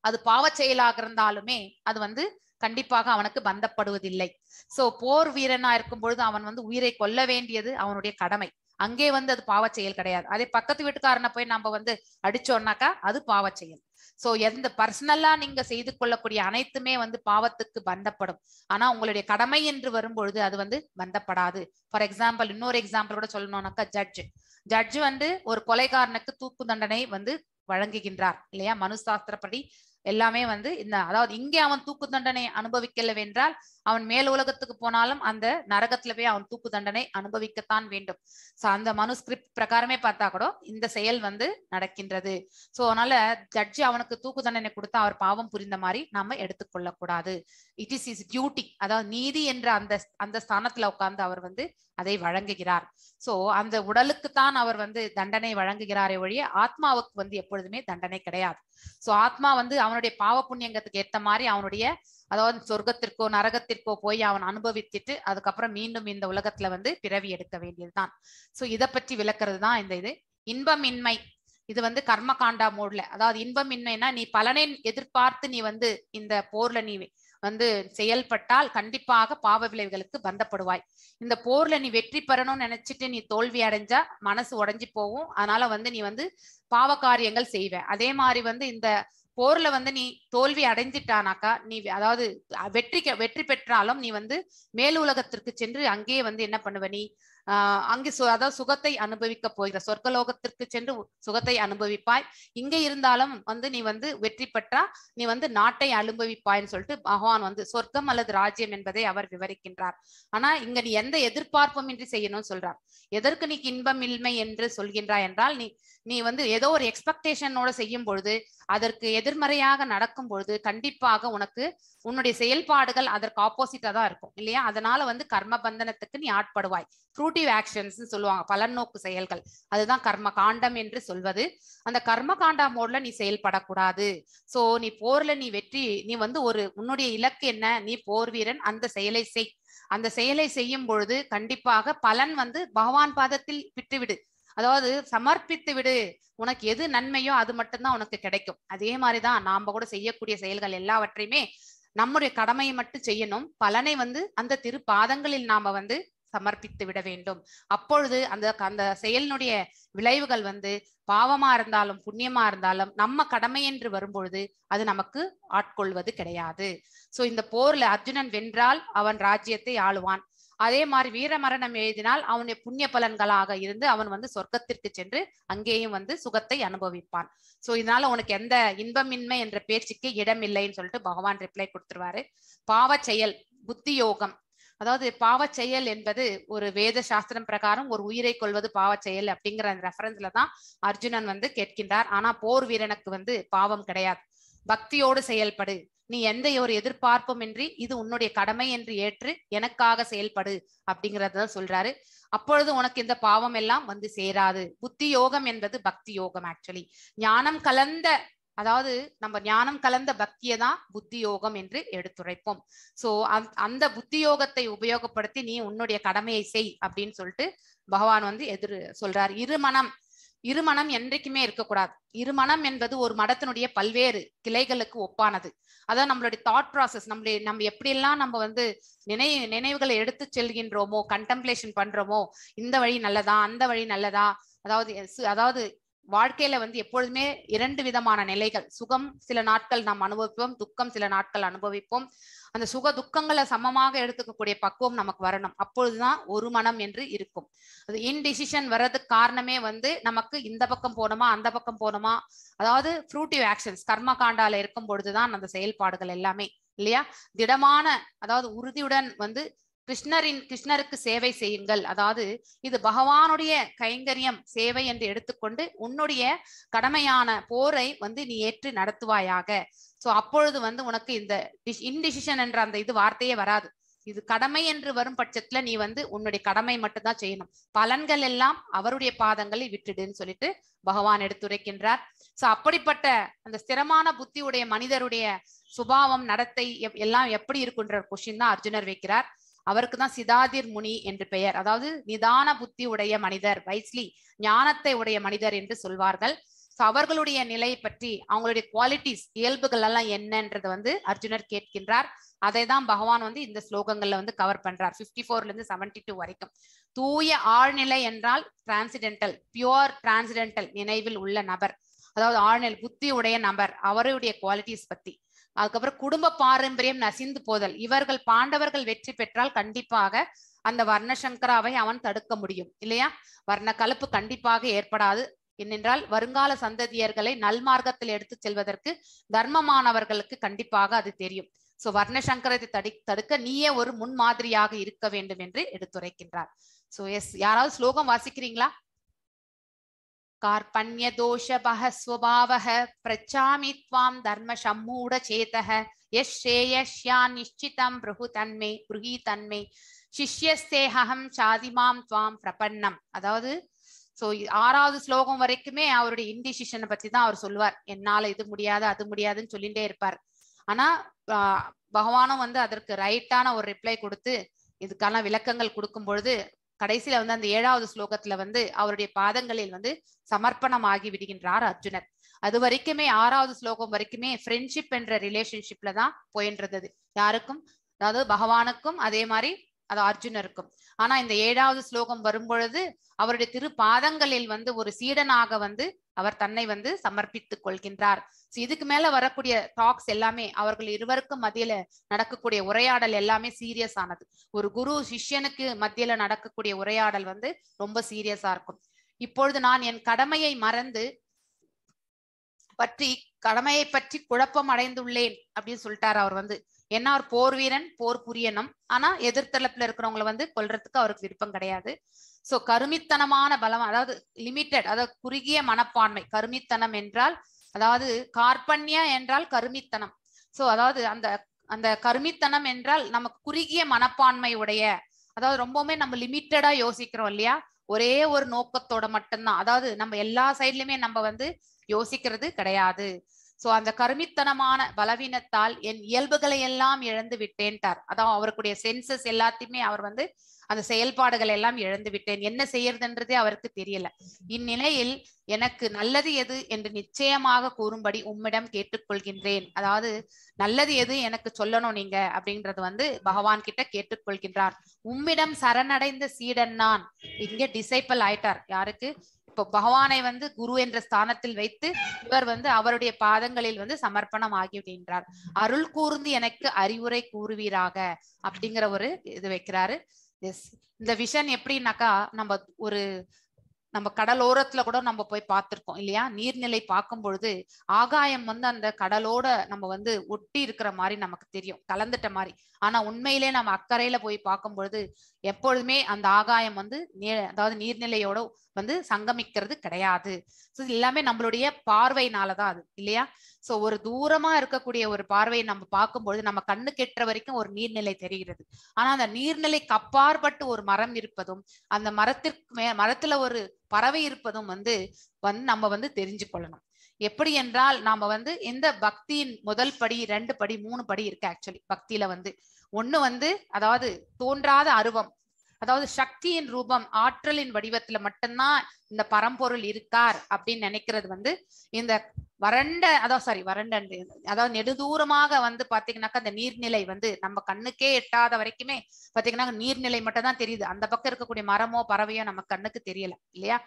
அது பாவச் செயலாக இருந்தாலுமே அது வந்து கண்டிப்பாக அவனுக்கு பந்தப்படுவதில்லை. சோ போர் வீரனா இருக்கும் பொழுது அவன் வந்து உயிரை கொல்ல வேண்டியது அவனுடைய கடமை. அங்கே வந்து அது பாவச் செயல் கிடையாது. அதே பக்கத்து வீட்டுக்காரனை போய் நம்ம வந்து அடிச்சோம்னாக்கா அது பாவ செயல். சோ எந்த பர்சனலா நீங்க செய்து கொள்ளக்கூடிய அனைத்துமே வந்து பாவத்துக்கு பந்தப்படும். ஆனா உங்களுடைய கடமை என்று வரும்பொழுது அது வந்து பந்தப்படாது. ஃபார் எக்ஸாம்பிள் இன்னொரு எக்ஸாம்பிள் கூட சொல்லணும்னாக்கா ஜட்ஜ் ஜட்ஜ் வந்து ஒரு கொலைகாரனுக்கு தூக்கு தண்டனை வந்து வழங்குகின்றார். இல்லையா? மனு சாஸ்திரப்படி எல்லாமே வந்து இந்த அதாவது இங்கே அவன் தூக்கு தண்டனை அனுபவிக்கலவென்றால் அவன் மேல் உலகத்துக்கு போனாலும் அந்த நரகத்துல போய் அவன் தூக்கு தண்டனை அனுபவிக்கத்தான் வேண்டும். சோ அந்த மனுஸ்கிரிப்ட் பிரகாரமே பார்த்தா கூட இந்த செயல் வந்து நடக்கின்றது. சோ அதனால ஜட்ஜி அவனுக்கு தூக்கு தண்டனை கொடுத்தா அவர் பாவம் புரிந்த மாதிரி நாம எடுத்துக்கொள்ள கூடாது இட் இஸ் இஸ் டியூட்டி அதாவது நீதி என்ற அந்த அந்த ஸ்தானத்துல உட்கார்ந்து அவர் வந்து அதை வழங்குகிறார். சோ அந்த உடலுக்குத்தான் அவர் வந்து தண்டனை வழங்குகிறாரே ஒழிய ஆத்மாவுக்கு வந்து எப்பொழுதுமே தண்டனை கிடையாது. சோ ஆத்மா வந்து அவனுடைய பாவ புண்ணியங்கத்துக்கு ஏத்த மாதிரி அவனுடைய அதாவது சொர்க்கத்திற்கோ நரகத்திற்கோ போய் அவன் அனுபவித்துட்டு அதுக்கப்புறம் மீண்டும் இந்த உலகத்துல வந்து பிறவி எடுக்க வேண்டியதுதான். சோ இதை பற்றி விளக்குறது தான் இந்த இது. இன்பமின்மை. இது வந்து கர்ம காண்டா மோட்ல. அதாவது இன்பமின்மைனா நீ பலனை எதிர்பார்த்து நீ வந்து இந்த போர்ல நீ வந்து செயல்பட்டால் கண்டிப்பாக பாவ விளைவுகளுக்கு பந்தப்படுவாய். இந்த போர்ல நீ வெற்றி பெறணும்னு நினைச்சிட்டு நீ தோல்வி அடைஞ்சா மனசு உடைஞ்சு போகும். அதனால வந்து நீ வந்து பாவ காரியங்கள் செய்வ. அதே மாதிரி வந்து இந்த போர்ல வந்து நீ தோல்வி அடைஞ்சிட்டானாக்கா நீ அதாவது வெற்றி வெற்றி பெற்றாலும் நீ வந்து மேல் உலகத்திற்கு சென்று அங்கேயே வந்து என்ன பண்ணுவ நீ? ஆஹ் அங்கே சு அதாவது சுகத்தை அனுபவிக்க போகிற சொர்க்கலோகத்திற்கு சென்று சுகத்தை அனுபவிப்பாய். இங்க இருந்தாலும் வந்து நீ வந்து வெற்றி பெற்றா நீ வந்து நாட்டை அனுபவிப்பாய்ன்னு சொல்லிட்டு பகவான் வந்து சொர்க்கம் அல்லது ராஜ்யம் என்பதை அவர் விவரிக்கின்றார். ஆனா இங்க நீ எந்த எதிர்பார்ப்பும் இன்றி செய்யணும்னு சொல்றார். எதற்கு நீ இன்பம் இன்பமில்மை என்று சொல்கின்றாய் என்றால் நீ நீ வந்து ஏதோ ஒரு எக்ஸ்பெக்டேஷனோட செய்யும் பொழுது அதற்கு எதிர்மறையாக நடக்கும் பொழுது கண்டிப்பாக உனக்கு உன்னுடைய செயல்பாடுகள் அதற்கு ஆப்போசிட்டா தான் இருக்கும் இல்லையா? அதனால வந்து கர்ம பந்தனத்துக்கு நீ ஆட்படுவாய். ஃப்ரூட்டிவ் ஆக்ஷன்ஸ் சொல்லுவாங்க பலநோக்கு செயல்கள். அதுதான் கர்ம காண்டம் என்று சொல்வது. அந்த கர்ம காண்டா மோட்ல நீ செயல்படக்கூடாது. சோ நீ போர்ல நீ வெற்றி நீ வந்து ஒரு உன்னுடைய இலக்கு என்ன? நீ போர் வீரன் அந்த செயலை செய். அந்த செயலை செய்யும் பொழுது கண்டிப்பாக பலன் வந்து பகவான் பாதத்தில் விட்டுவிடு. அதாவது சமர்ப்பித்து விடு. உனக்கு எது நன்மையோ அது மட்டும்தான் உனக்கு கிடைக்கும். அதே மாதிரிதான் நாம கூட செய்யக்கூடிய செயல்கள் எல்லாவற்றையுமே நம்முடைய கடமையை மட்டும் செய்யணும். பலனை வந்து அந்த திரு பாதங்களில் நாம வந்து சமர்ப்பித்து விட வேண்டும். அப்பொழுது அந்த அந்த செயலினுடைய விளைவுகள் வந்து பாவமா இருந்தாலும் புண்ணியமா இருந்தாலும் நம்ம கடமை என்று வரும்பொழுது அது நமக்கு ஆட்கொள்வது கிடையாது. சோ இந்த போர்ல அர்ஜுனன் வென்றால் அவன் ராஜ்யத்தை ஆளுவான். அதே மாதிரி வீர மரணம் எழுதினால் அவனுடைய புண்ணிய பலன்களாக இருந்து அவன் வந்து சொர்க்கத்திற்கு சென்று அங்கேயும் வந்து சுகத்தை அனுபவிப்பான். சோ இதனால உனக்கு எந்த இன்பமின்மை என்ற பேச்சுக்கு இடம் இல்லைன்னு சொல்லிட்டு பகவான் ரிப்ளை கொடுத்துருவாரு. பாவ செயல் புத்தி யோகம் அதாவது பாவ செயல் என்பது ஒரு வேத சாஸ்திரம் பிரகாரம் ஒரு உயிரை கொள்வது பாவ செயல் அப்படிங்கிற அந்த ரெஃபரன்ஸ்ல தான் அர்ஜுனன் வந்து கேட்கின்றார். ஆனா போர் வீரனுக்கு வந்து பாவம் கிடையாது. பக்தியோடு செயல்படு. நீ எந்த ஒரு எதிர்பார்ப்பும் இன்றி இது உன்னுடைய கடமை என்று ஏற்று எனக்காக செயல்படு அப்படிங்கறத சொல்றாரு. அப்பொழுது உனக்கு இந்த பாவம் எல்லாம் வந்து சேராது. புத்தி யோகம் என்பது பக்தி யோகம் ஆக்சுவலி ஞானம் கலந்த அதாவது நம்ம ஞானம் கலந்த பக்தியை தான் புத்தி யோகம் என்று எடுத்துரைப்போம். சோ அந்த புத்தி யோகத்தை உபயோகப்படுத்தி நீ உன்னுடைய கடமையை செய் அப்படின்னு சொல்லிட்டு பகவான் வந்து எதிர் சொல்றார். இருமனம் இருமனம் என்றைக்குமே இருக்கக்கூடாது. இருமனம் என்பது ஒரு மடத்தினுடைய பல்வேறு கிளைகளுக்கு ஒப்பானது. அதான் நம்மளுடைய தாட் ப்ராசஸ் நம்மளுடைய நம்ம எப்படியெல்லாம் நம்ம வந்து நினை நினைவுகளை எடுத்து செல்கின்றோமோ கண்டம்ப்ளேஷன் பண்றோமோ இந்த வழி நல்லதா அந்த வழி நல்லதா அதாவது அதாவது வாழ்க்கையில வந்து எப்பொழுதுமே இரண்டு விதமான நிலைகள். சுகம் சில நாட்கள் நாம் அனுபவிப்போம் துக்கம் சில நாட்கள் அனுபவிப்போம். அந்த சுக துக்கங்களை சமமாக எடுத்துக்கக்கூடிய பக்குவம் நமக்கு வரணும். அப்பொழுதுதான் ஒரு மனம் என்று இருக்கும். அது இன்டிசிஷன் வர்றதுக்கு காரணமே வந்து நமக்கு இந்த பக்கம் போனோமா அந்த பக்கம் போனோமா அதாவது ஃப்ரூட்டிவ் ஆக்ஷன்ஸ் கர்ம காண்டால இருக்கும் பொழுதுதான் அந்த செயல்பாடுகள் எல்லாமே இல்லையா? திடமான அதாவது உறுதியுடன் வந்து கிருஷ்ணரின் கிருஷ்ணருக்கு சேவை செய்யுங்கள். அதாவது இது பகவானுடைய கைங்கரியம் சேவை என்று எடுத்துக்கொண்டு உன்னுடைய கடமையான போரை வந்து நீ ஏற்று நடத்துவாயாக. சோ அப்பொழுது வந்து உனக்கு இந்த இன்டிசிஷன் என்ற அந்த இது வார்த்தையே வராது. இது கடமை என்று வரும் பட்சத்துல நீ வந்து உன்னுடைய கடமை மட்டும்தான் செய்யணும். பலன்கள் எல்லாம் அவருடைய பாதங்களை விட்டுடுன்னு சொல்லிட்டு பகவான் எடுத்துரைக்கின்றார். சோ அப்படிப்பட்ட அந்த ஸ்திரமான புத்தி உடைய மனிதருடைய சுபாவம் நடத்தை எப்- எல்லாம் எப்படி இருக்குன்ற கொஸ்டின் தான் அர்ஜுனர் வைக்கிறார். அவருக்கு தான் சிதாதிர் முனி என்று பெயர். அதாவது நிதான புத்தி உடைய மனிதர் வைஸ்லி ஞானத்தை உடைய மனிதர் என்று சொல்வார்கள். ஸோ அவர்களுடைய நிலை பற்றி அவங்களுடைய குவாலிட்டிஸ் இயல்புகள் எல்லாம் என்னன்றது வந்து அர்ஜுனர் கேட்கின்றார். அதை தான் பகவான் வந்து இந்த ஸ்லோகங்கள்ல வந்து கவர் பண்றார். 54 ஃபோர்ல இருந்து 72 டூ வரைக்கும். தூய ஆழ்நிலை என்றால் டிரான்சிடென்டல் பியோர் டிரான்சிடென்டல் நினைவில் உள்ள நபர். அதாவது ஆழ்நிலை புத்தி உடைய நபர் அவருடைய குவாலிட்டிஸ் பத்தி. அதுக்கப்புறம் குடும்ப பாரம்பரியம் நசிந்து போதல். இவர்கள் பாண்டவர்கள் வெற்றி பெற்றால் கண்டிப்பாக அந்த வர்ணசங்கராவை அவன் தடுக்க முடியும் இல்லையா? வர்ண கலப்பு கண்டிப்பாக ஏற்படாது. என்னென்றால் வருங்கால சந்ததியர்களை நல்மார்க்கத்தில் எடுத்து செல்வதற்கு தர்மமானவர்களுக்கு கண்டிப்பாக அது தெரியும். சோ வர்ணசங்கரத்தை தடு தடுக்க நீயே ஒரு முன் மாதிரியாக இருக்க வேண்டும் என்று எடுத்துரைக்கின்றார். சோ எஸ் யாராவது ஸ்லோகம் வாசிக்கிறீங்களா? கார்பண்ய தோஷபக ஸ்வபாவக பிரச்சாமி துவாம் தர்ம சம்மூட சேதக. எஸ் ஸ்ரேயஷ்யா நிச்சிதம் பிருகு தன்மை பிருகி தன்மை. சிஷ்யஸ்தேகம் சாதிமாம் துவாம் பிரபன்னம். அதாவது சோ ஆறாவது ஸ்லோகம் வரைக்குமே அவருடைய இன்டிசிஷனை பத்தி தான் அவர் சொல்லுவார். என்னால இது முடியாது அது முடியாதுன்னு சொல்லிட்டே இருப்பார். ஆனா பகவானும் வந்து அதற்கு ரைட்டான ஒரு ரிப்ளை கொடுத்து இதுக்கான விளக்கங்கள் கொடுக்கும் பொழுது கடைசியில வந்து அந்த ஏழாவது ஸ்லோகத்துல வந்து அவருடைய பாதங்களில் வந்து சமர்ப்பணம் ஆகி விடுகின்றார் அர்ஜுனர். அது வரைக்குமே ஆறாவது ஸ்லோகம் வரைக்குமே ஃப்ரெண்ட்ஷிப் என்ற ரிலேஷன்ஷிப்ல தான் போயின்றது. யாருக்கும் அதாவது பகவானுக்கும் அதே மாதிரி அது அர்ஜுனருக்கும். ஆனா இந்த ஏழாவது ஸ்லோகம் வரும் பொழுது அவருடைய திரு பாதங்களில் வந்து ஒரு சீடனாக வந்து அவர் தன்னை வந்து சமர்ப்பித்துக் கொள்கின்றார். இதுக்கு மேல வரக்கூடிய டாக்ஸ் எல்லாமே அவர்கள் இருவருக்கும் மத்தியில நடக்கக்கூடிய உரையாடல் எல்லாமே சீரியஸ் ஆனது. ஒரு குரு சிஷ்யனுக்கு மத்தியில நடக்கக்கூடிய உரையாடல் வந்து ரொம்ப சீரியஸா இருக்கும். இப்பொழுது நான் என் கடமையை மறந்து பற்றி கடமையை பற்றி குழப்பம் அடைந்துள்ளேன் அப்படின்னு சொல்லிட்டாரு அவர் வந்து. என்ன அவர் போர் வீரன் போர் புரியணும் ஆனா எதிர்த்தளப்புல இருக்கிறவங்களை வந்து கொல்றதுக்கு அவருக்கு விருப்பம் கிடையாது. சோ கருமித்தனமான பலம் அதாவது லிமிட்டட் அதாவது குறுகிய மனப்பான்மை. கருமித்தனம் என்றால் அதாவது கார்பண்யா என்றால் கருமித்தனம். சோ அதாவது அந்த அந்த கருமித்தனம் என்றால் நமக்கு குறுகிய மனப்பான்மை உடைய அதாவது ரொம்பவுமே நம்ம லிமிட்டடா யோசிக்கிறோம் இல்லையா? ஒரே ஒரு நோக்கத்தோட மட்டும்தான். அதாவது நம்ம எல்லா சைட்லயுமே நம்ம வந்து யோசிக்கிறது கிடையாது. சோ அந்த கருமித்தனமான பலவீனத்தால் என் இயல்புகளை எல்லாம் இழந்து விட்டேன்ட்டார். அதான் அவருக்குடைய சென்சஸ் எல்லாத்தையுமே அவர் வந்து அந்த செயல்பாடுகள் எல்லாம் இழந்து விட்டேன். என்ன செய்யறதுன்றதே அவருக்கு தெரியல. இந்நிலையில் எனக்கு நல்லது எது என்று நிச்சயமாக கூறும்படி உம்மிடம் கேட்டுக்கொள்கின்றேன். அதாவது நல்லது எது எனக்கு சொல்லணும் நீங்க அப்படின்றது வந்து பகவான் கிட்ட கேட்டுக்கொள்கின்றார். உம்மிடம் சரணடைந்த சீடன் நான் இங்க டிசைபிள் ஆயிட்டார். யாருக்கு? பகவானை வந்து குரு என்ற ஸ்தானத்தில் வைத்து இவர் வந்து அவருடைய பாதங்களில் வந்து சமர்ப்பணம் ஆகிவிடுகின்றார் அருள் கூர்ந்து எனக்கு அறிவுரை கூறுவீராக அப்படிங்கிற ஒரு இது வைக்கிறாரு. எஸ் இந்த விஷன் எப்படின்னாக்கா நம்ம ஒரு நம்ம கடலோரத்துல கூட நம்ம போய் பார்த்திருக்கோம் இல்லையா? நீர்நிலை பார்க்கும் பொழுது ஆகாயம் வந்து அந்த கடலோட நம்ம வந்து ஒட்டி இருக்கிற மாதிரி நமக்கு தெரியும். கலந்துட்ட மாதிரி. ஆனா உண்மையிலே நம்ம அக்கறையில போய் பார்க்கும் பொழுது எப்பொழுதுமே அந்த ஆகாயம் வந்து நீ அதாவது நீர்நிலையோட வந்து சங்கமிக்கிறது கிடையாது. ஸோ எல்லாமே நம்மளுடைய பார்வையினாலதான் அது இல்லையா? சோ ஒரு தூரமா இருக்கக்கூடிய ஒரு பார்வையை நம்ம பார்க்கும்பொழுது நம்ம கண்ணு கெட்டுற வரைக்கும் ஒரு நீர்நிலை தெரிகிறது. ஆனா அந்த நீர்நிலைக்கு அப்பாற்பட்டு ஒரு மரம் இருப்பதும் அந்த மரத்திற்கு மே மரத்துல ஒரு பறவை இருப்பதும் வந்து வந்து நம்ம வந்து தெரிஞ்சு கொள்ளணும். எப்படி என்றால் நாம வந்து இந்த பக்தியின் முதல் படி ரெண்டு படி மூணு படி இருக்கு ஆக்சுவலி பக்தியில வந்து. ஒண்ணு வந்து அதாவது தோன்றாத அருவம் அதாவது சக்தியின் ரூபம் ஆற்றலின் வடிவத்துல மட்டும்தான் இந்த பரம்பொருள் இருக்கார் அப்படின்னு நினைக்கிறது வந்து இந்த வறண்ட அதான் சாரி வறண்ட அதாவது நெடுதூரமாக வந்து பாத்தீங்கன்னாக்கா அந்த நீர்நிலை வந்து நம்ம கண்ணுக்கே எட்டாத வரைக்குமே பாத்தீங்கன்னா நீர்நிலை மட்டும் தான் தெரியுது. அந்த பக்கம் இருக்கக்கூடிய மரமோ பறவையோ நம்ம கண்ணுக்கு தெரியல இல்லையா?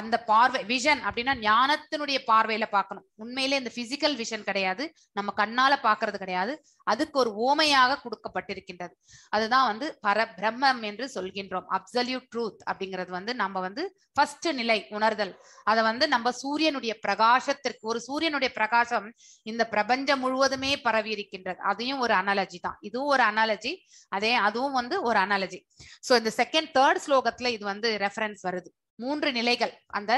அந்த பார்வை விஷன் அப்படின்னா ஞானத்தினுடைய பார்வையில பார்க்கணும். உண்மையிலே இந்த பிசிக்கல் விஷன் கிடையாது. நம்ம கண்ணால பாக்குறது கிடையாது. அதுக்கு ஒரு ஓமையாக கொடுக்கப்பட்டிருக்கின்றது. அதுதான் வந்து பர பிரம்மம் என்று சொல்கின்றோம். அப்சல்யூட் ட்ரூத் அப்படிங்கிறது வந்து நம்ம வந்து ஃபர்ஸ்ட் நிலை உணர்தல். அதை வந்து நம்ம சூரியனுடைய பிரகாசத்திற்கு ஒரு சூரியனுடைய பிரகாசம் இந்த பிரபஞ்சம் முழுவதுமே பரவி இருக்கின்றது. அதையும் ஒரு அனாலஜி தான். இதுவும் ஒரு அனாலஜி அதே அதுவும் வந்து ஒரு அனாலஜி சோ இந்த செகண்ட் தேர்ட் ஸ்லோகத்துல இது வந்து ரெஃபரன்ஸ் வருது. மூன்று நிலைகள். அந்த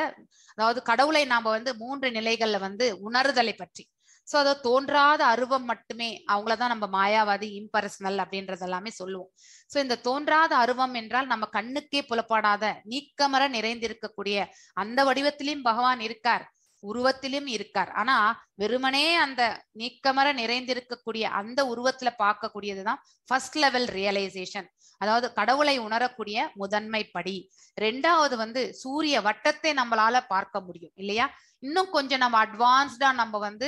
அதாவது கடவுளை நாம வந்து மூன்று நிலைகள்ல வந்து உணர்தலை பற்றி. சோ அதை தோன்றாத அருவம் மட்டுமே அவங்களதான் நம்ம மாயாவாதி இம்பர்சனல் அப்படின்றது எல்லாமே சொல்லுவோம். சோ இந்த தோன்றாத அருவம் என்றால் நம்ம கண்ணுக்கே புலப்படாத நீக்கமர நிறைந்திருக்கக்கூடிய அந்த வடிவத்திலும் பகவான் இருக்கார் உருவத்திலும் இருக்கார். ஆனா வெறுமனே அந்த நீக்கமர நிறைந்திருக்கக்கூடிய அந்த உருவத்துல பார்க்கக்கூடியதுதான் ஃபர்ஸ்ட் லெவல் ரியலைசேஷன் அதாவது கடவுளை உணரக்கூடிய முதன்மை படி ரெண்டாவது வந்து சூரிய வட்டத்தை நம்மளால பார்க்க முடியும் இல்லையா? இன்னும் கொஞ்சம் நம்ம அட்வான்ஸ்டா நம்ம வந்து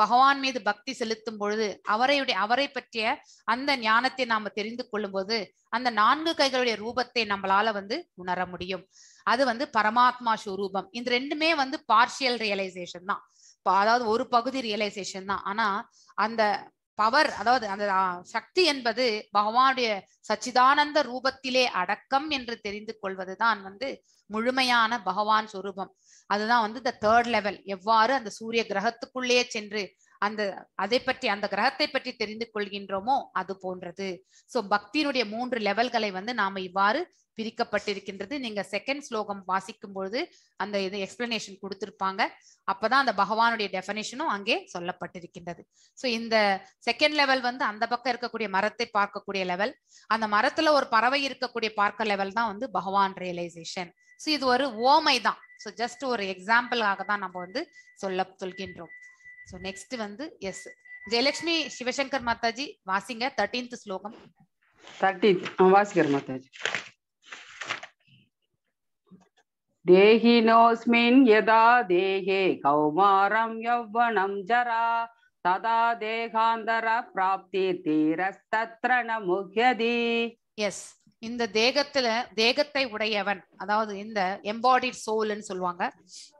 பகவான் மீது பக்தி செலுத்தும் பொழுது அவரையுடைய அவரை பற்றிய அந்த ஞானத்தை நாம தெரிந்து கொள்ளும் போது அந்த நான்கு கைகளுடைய ரூபத்தை நம்மளால வந்து உணர முடியும். அது வந்து பரமாத்மா ஸ்வரூபம் இந்த ரெண்டுமே வந்து பார்ஷியல் ரியலைசேஷன் தான். அதாவது ஒரு பகுதி ரியலைசேஷன் தான். ஆனா அந்த பவர் அதாவது அந்த சக்தி என்பது பகவானுடைய சச்சிதானந்த ரூபத்திலே அடக்கம் என்று தெரிந்து கொள்வதுதான் வந்து முழுமையான பகவான் சொரூபம். அதுதான் வந்து இந்த தேர்ட் லெவல் எவ்வாறு அந்த சூரிய கிரகத்துக்குள்ளேயே சென்று அந்த அதை பற்றி அந்த கிரகத்தை பற்றி தெரிந்து கொள்கின்றோமோ அது போன்றது. சோ பக்தியினுடைய மூன்று லெவல்களை வந்து நாம இவ்வாறு பிரிக்கப்பட்டிருக்கின்றது. நீங்க செகண்ட் ஸ்லோகம் வாசிக்கும் பொழுது அந்த இது எக்ஸ்பிளனேஷன் கொடுத்திருப்பாங்க. அப்பதான் அந்த பகவானுடைய டெஃபனேஷனும் அங்கே சொல்லப்பட்டிருக்கின்றது. சோ இந்த செகண்ட் லெவல் வந்து அந்த பக்கம் இருக்கக்கூடிய மரத்தை பார்க்கக்கூடிய லெவல் அந்த மரத்துல ஒரு பறவை இருக்கக்கூடிய பார்க்க லெவல் தான் வந்து பகவான் ரியலைசேஷன் சோ இது ஒரு ஓமை தான் ஸோ ஜஸ்ட் ஒரு எக்ஸாம்பிளாக தான் நம்ம வந்து சொல்ல சொல்கின்றோம். ஸோ நெக்ஸ்ட் வந்து எஸ் ஜெயலட்சுமி சிவசங்கர் மாதாஜி வாசிங்க தேர்டீன்த் ஸ்லோகம் தேர்ட்டீன்த் வாசிக்கிறேன் மாதாஜி देहिनोऽस्मिन् यदा देहे कौमारं यौवनं जरा तदा देहान्तरप्राप्तिर्तीरस्तत्र न मुह्यति எஸ் இந்த தேகத்துல தேகத்தை உடையவன் அதாவது இந்த எம்பாடிட் சோல்னு சொல்லுவாங்க.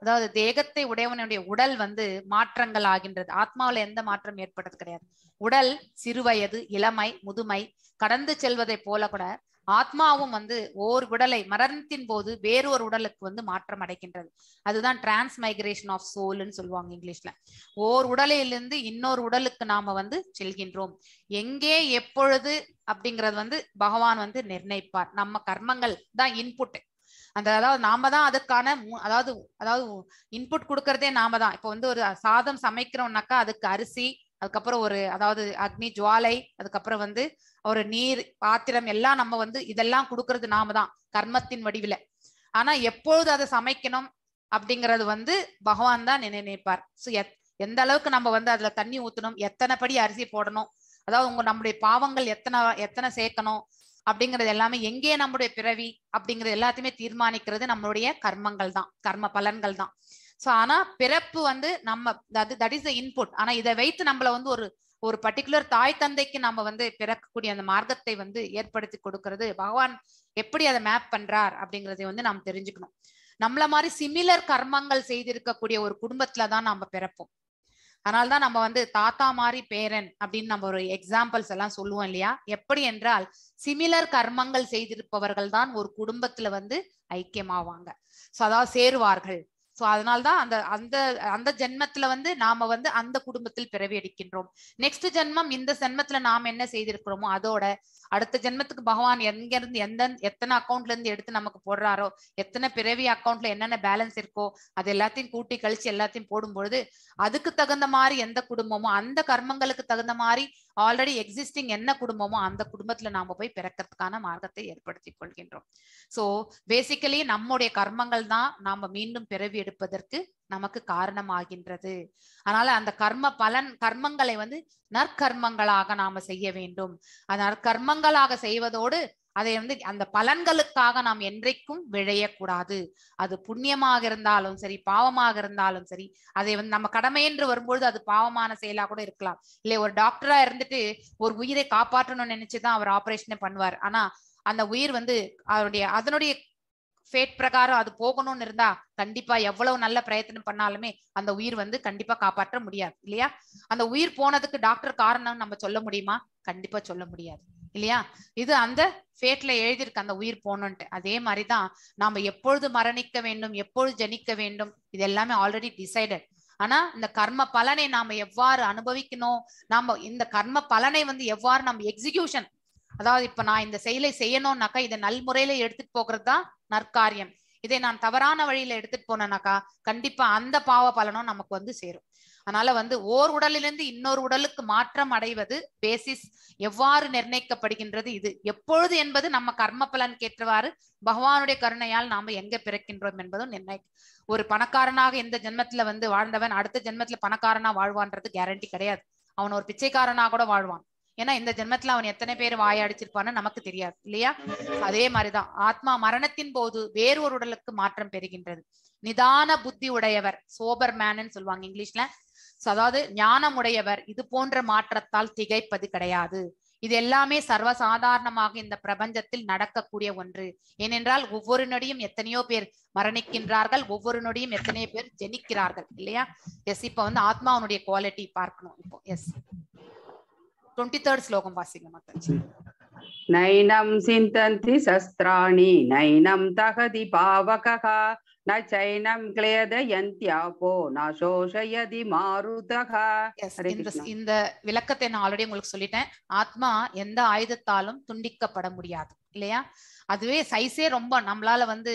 அதாவது தேகத்தை உடையவனுடைய உடல் வந்து மாற்றங்கள் ஆகின்றது. ஆத்மாவில எந்த மாற்றம் ஏற்படுறது கிடையாது. உடல் சிறுவயது இளமை முதுமை கடந்து செல்வதை போல கூட ஆத்மாவும் வந்து ஓர் உடலை மரணத்தின் போது வேறு ஒரு உடலுக்கு வந்து மாற்றம் அடைக்கின்றது. அதுதான் டிரான்ஸ் மைக்ரேஷன் ஆஃப் சோல்னு சொல்லுவாங்க இங்கிலீஷ்ல. ஓர் உடலிலிருந்து இன்னொரு உடலுக்கு நாம வந்து செல்கின்றோம். எங்கே எப்பொழுது அப்படிங்கறது வந்து பகவான் வந்து நிர்ணயிப்பார். நம்ம கர்மங்கள் தான் இன்புட் அந்த அதாவது நாம தான் அதுக்கான அதாவது அதாவது இன்புட் கொடுக்கறதே நாம தான். இப்போ வந்து ஒரு சாதம் சமைக்கிறோம்னாக்கா அதுக்கு அரிசி அதுக்கப்புறம் ஒரு அதாவது அக்னி ஜுவாலை அதுக்கப்புறம் வந்து ஒரு நீர் பாத்திரம் எல்லாம் நம்ம வந்து இதெல்லாம் கொடுக்கறது நாம தான் கர்மத்தின் வடிவில. ஆனா எப்பொழுது அதை சமைக்கணும் அப்படிங்கறது வந்து பகவான் தான் நினைப்பார். ஸோ எந்த அளவுக்கு நம்ம வந்து அதுல தண்ணி ஊத்தணும் எத்தனை படி அரிசி போடணும் அதாவது உங்க நம்முடைய பாவங்கள் எத்தனை எத்தனை சேர்க்கணும் அப்படிங்கிறது எல்லாமே எங்கே நம்முடைய பிறவி அப்படிங்கிறது எல்லாத்தையுமே தீர்மானிக்கிறது நம்மளுடைய கர்மங்கள் தான் கர்ம பலன்கள் தான். சோ ஆனா பிறப்பு வந்து நம்ம தட் இஸ் த இன்புட் ஆனா இதை வைத்து நம்மள வந்து ஒரு ஒரு பர்டிகுலர் தாய் தந்தைக்கு நம்ம வந்து பிறக்கக்கூடிய அந்த மார்க்கத்தை வந்து ஏற்படுத்தி கொடுக்கறது. பகவான் எப்படி அதை மேப் பண்றார் அப்படிங்கறதை வந்து நாம் தெரிஞ்சுக்கணும். நம்மள மாதிரி சிமிலர் கர்மங்கள் செய்திருக்கக்கூடிய ஒரு குடும்பத்துல தான் நாம பிறப்போம். அதனால்தான் நம்ம வந்து தாத்தா மாதிரி பேரன் அப்படின்னு நம்ம ஒரு எக்ஸாம்பிள்ஸ் எல்லாம் சொல்லுவோம் இல்லையா? எப்படி என்றால் சிமிலர் கர்மங்கள் செய்திருப்பவர்கள் தான் ஒரு குடும்பத்துல வந்து ஐக்கியமாவாங்க. சோ அதாவது சேருவார்கள். சோ அதனால்தான் அந்த அந்த அந்த ஜென்மத்துல வந்து நாம வந்து அந்த குடும்பத்தில் பிறவி அடிக்கின்றோம். நெக்ஸ்ட் ஜென்மம் இந்த ஜென்மத்துல நாம என்ன செய்திருக்கிறோமோ அதோட அடுத்த ஜென்மத்துக்கு பகவான் எங்க இருந்து எந்த எத்தனை அக்கௌண்ட்ல இருந்து எடுத்து நமக்கு போடுறாரோ எத்தனை பிறவி அக்கௌண்ட்ல என்னென்ன பேலன்ஸ் இருக்கோ அது எல்லாத்தையும் கூட்டி கழிச்சு எல்லாத்தையும் போடும்பொழுது அதுக்கு தகுந்த மாதிரி எந்த குடும்பமோ அந்த கர்மங்களுக்கு தகுந்த மாதிரி ஆல்ரெடி எக்ஸிஸ்டிங் என்ன குடும்பமோ அந்த குடும்பத்துல நாம போய் பிறக்கிறதுக்கான மார்க்கத்தை ஏற்படுத்தி கொள்கின்றோம். சோ பேசிக்கலி நம்முடைய கர்மங்கள் தான் நாம மீண்டும் பிறவி எடுப்பதற்கு நமக்கு காரணமாகின்றது. அதனால அந்த கர்ம பலன் கர்மங்களை வந்து நற்கர்மங்களாக நாம செய்ய வேண்டும். அந்த நற்கர்மங்களாக செய்வதோடு அதை வந்து அந்த பலன்களுக்காக நாம் என்றைக்கும் விழையக்கூடாது. அது புண்ணியமாக இருந்தாலும் சரி பாவமாக இருந்தாலும் சரி அதை வந்து நம்ம கடமை என்று வரும்பொழுது அது பாவமான செயலா கூட இருக்கலாம். இல்லை ஒரு டாக்டரா இருந்துட்டு ஒரு உயிரை காப்பாற்றணும்னு நினைச்சுதான் அவர் ஆபரேஷனே பண்ணுவார். ஆனா அந்த உயிர் வந்து அவருடைய அதனுடைய ஃபேட் பிரகாரம் அது போகணும்னு இருந்தா கண்டிப்பா எவ்வளவு நல்ல பிரயத்தனம் பண்ணாலுமே அந்த உயிர் வந்து கண்டிப்பா காப்பாற்ற முடியாது இல்லையா? அந்த உயிர் போனதுக்கு டாக்டர் காரணம் நம்ம சொல்ல முடியுமா? கண்டிப்பா சொல்ல முடியாது இல்லையா? இது அந்த ஃபேட்ல எழுதியிருக்கு அந்த உயிர் போகணும்ட்டு அதே மாதிரிதான் நாம எப்பொழுது மரணிக்க வேண்டும் எப்பொழுது ஜனிக்க வேண்டும் இது எல்லாமே ஆல்ரெடி டிசைடட் ஆனா இந்த கர்ம பலனை நாம எவ்வாறு அனுபவிக்கணும்? நாம இந்த கர்ம பலனை வந்து எவ்வாறு நம்ம எக்ஸிகியூஷன் அதாவது இப்ப நான் இந்த செயலை செய்யணும்னாக்கா இதை நல்முறையில எடுத்துட்டு போகிறது தான் நற்காரியம். இதை நான் தவறான வழியில எடுத்துட்டு போனேனாக்கா கண்டிப்பா அந்த பாவ பலனும் நமக்கு வந்து சேரும். அதனால வந்து ஓர் உடலிலிருந்து இன்னொரு உடலுக்கு மாற்றம் அடைவது பேசிஸ் எவ்வாறு நிர்ணயிக்கப்படுகின்றது இது. எப்பொழுது என்பது நம்ம கர்ம பலன் கேற்றவாறு பகவானுடைய கருணையால் நாம எங்க பிறக்கின்றோம் என்பதும் நிர்ணய ஒரு பணக்காரனாக இந்த ஜென்மத்துல வந்து வாழ்ந்தவன் அடுத்த ஜென்மத்துல பணக்காரனா வாழ்வான்றது கேரண்டி கிடையாது. அவன் ஒரு பிச்சைக்காரனா கூட வாழ்வான். ஏன்னா இந்த ஜென்மத்துல அவன் எத்தனை பேர் வாயடிச்சிருப்பான்னு நமக்கு தெரியாது இல்லையா? அதே மாதிரிதான். ஆத்மா மரணத்தின் போது வேறு ஒரு உடலுக்கு மாற்றம் பெறுகின்றது. நிதான புத்தி உடையவர் சோபர் மேன்னு சொல்லுவாங்க இங்கிலீஷ்ல. அதாவது ஞானம் உடையவர் இது போன்ற மாற்றத்தால் திகைப்பது கிடையாது. இது எல்லாமே சர்வசாதாரணமாக இந்த பிரபஞ்சத்தில் நடக்கக்கூடிய ஒன்று. ஏனென்றால் ஒவ்வொரு நொடியும் எத்தனையோ பேர் மரணிக்கின்றார்கள் ஒவ்வொரு நொடியும் எத்தனையோ பேர் ஜெனிக்கிறார்கள் இல்லையா? எஸ் இப்ப வந்து ஆத்மாவனுடைய குவாலிட்டி பார்க்கணும் இப்போ. எஸ் டுவெண்ட்டி தேர்ட் ஸ்லோகம் வாசிங்க மாதாஜி नैनं सिन्तन्ति शस्त्राणि नैनं दहति पावकः न चैनं क्लेदयन्त्यापो न शोषयति मारुतः எஸ் ஹரே இந்த கிருஷ்ணா. இந்த விளக்கத்தை நான் ஆல்ரெடி உங்களுக்கு சொல்லிட்டேன் ஆத்மா எந்த ஆயுதத்தாலும் துண்டிக்கப்பட முடியாது இல்லையா அதுவே சைஸே ரொம்ப நம்மளால வந்து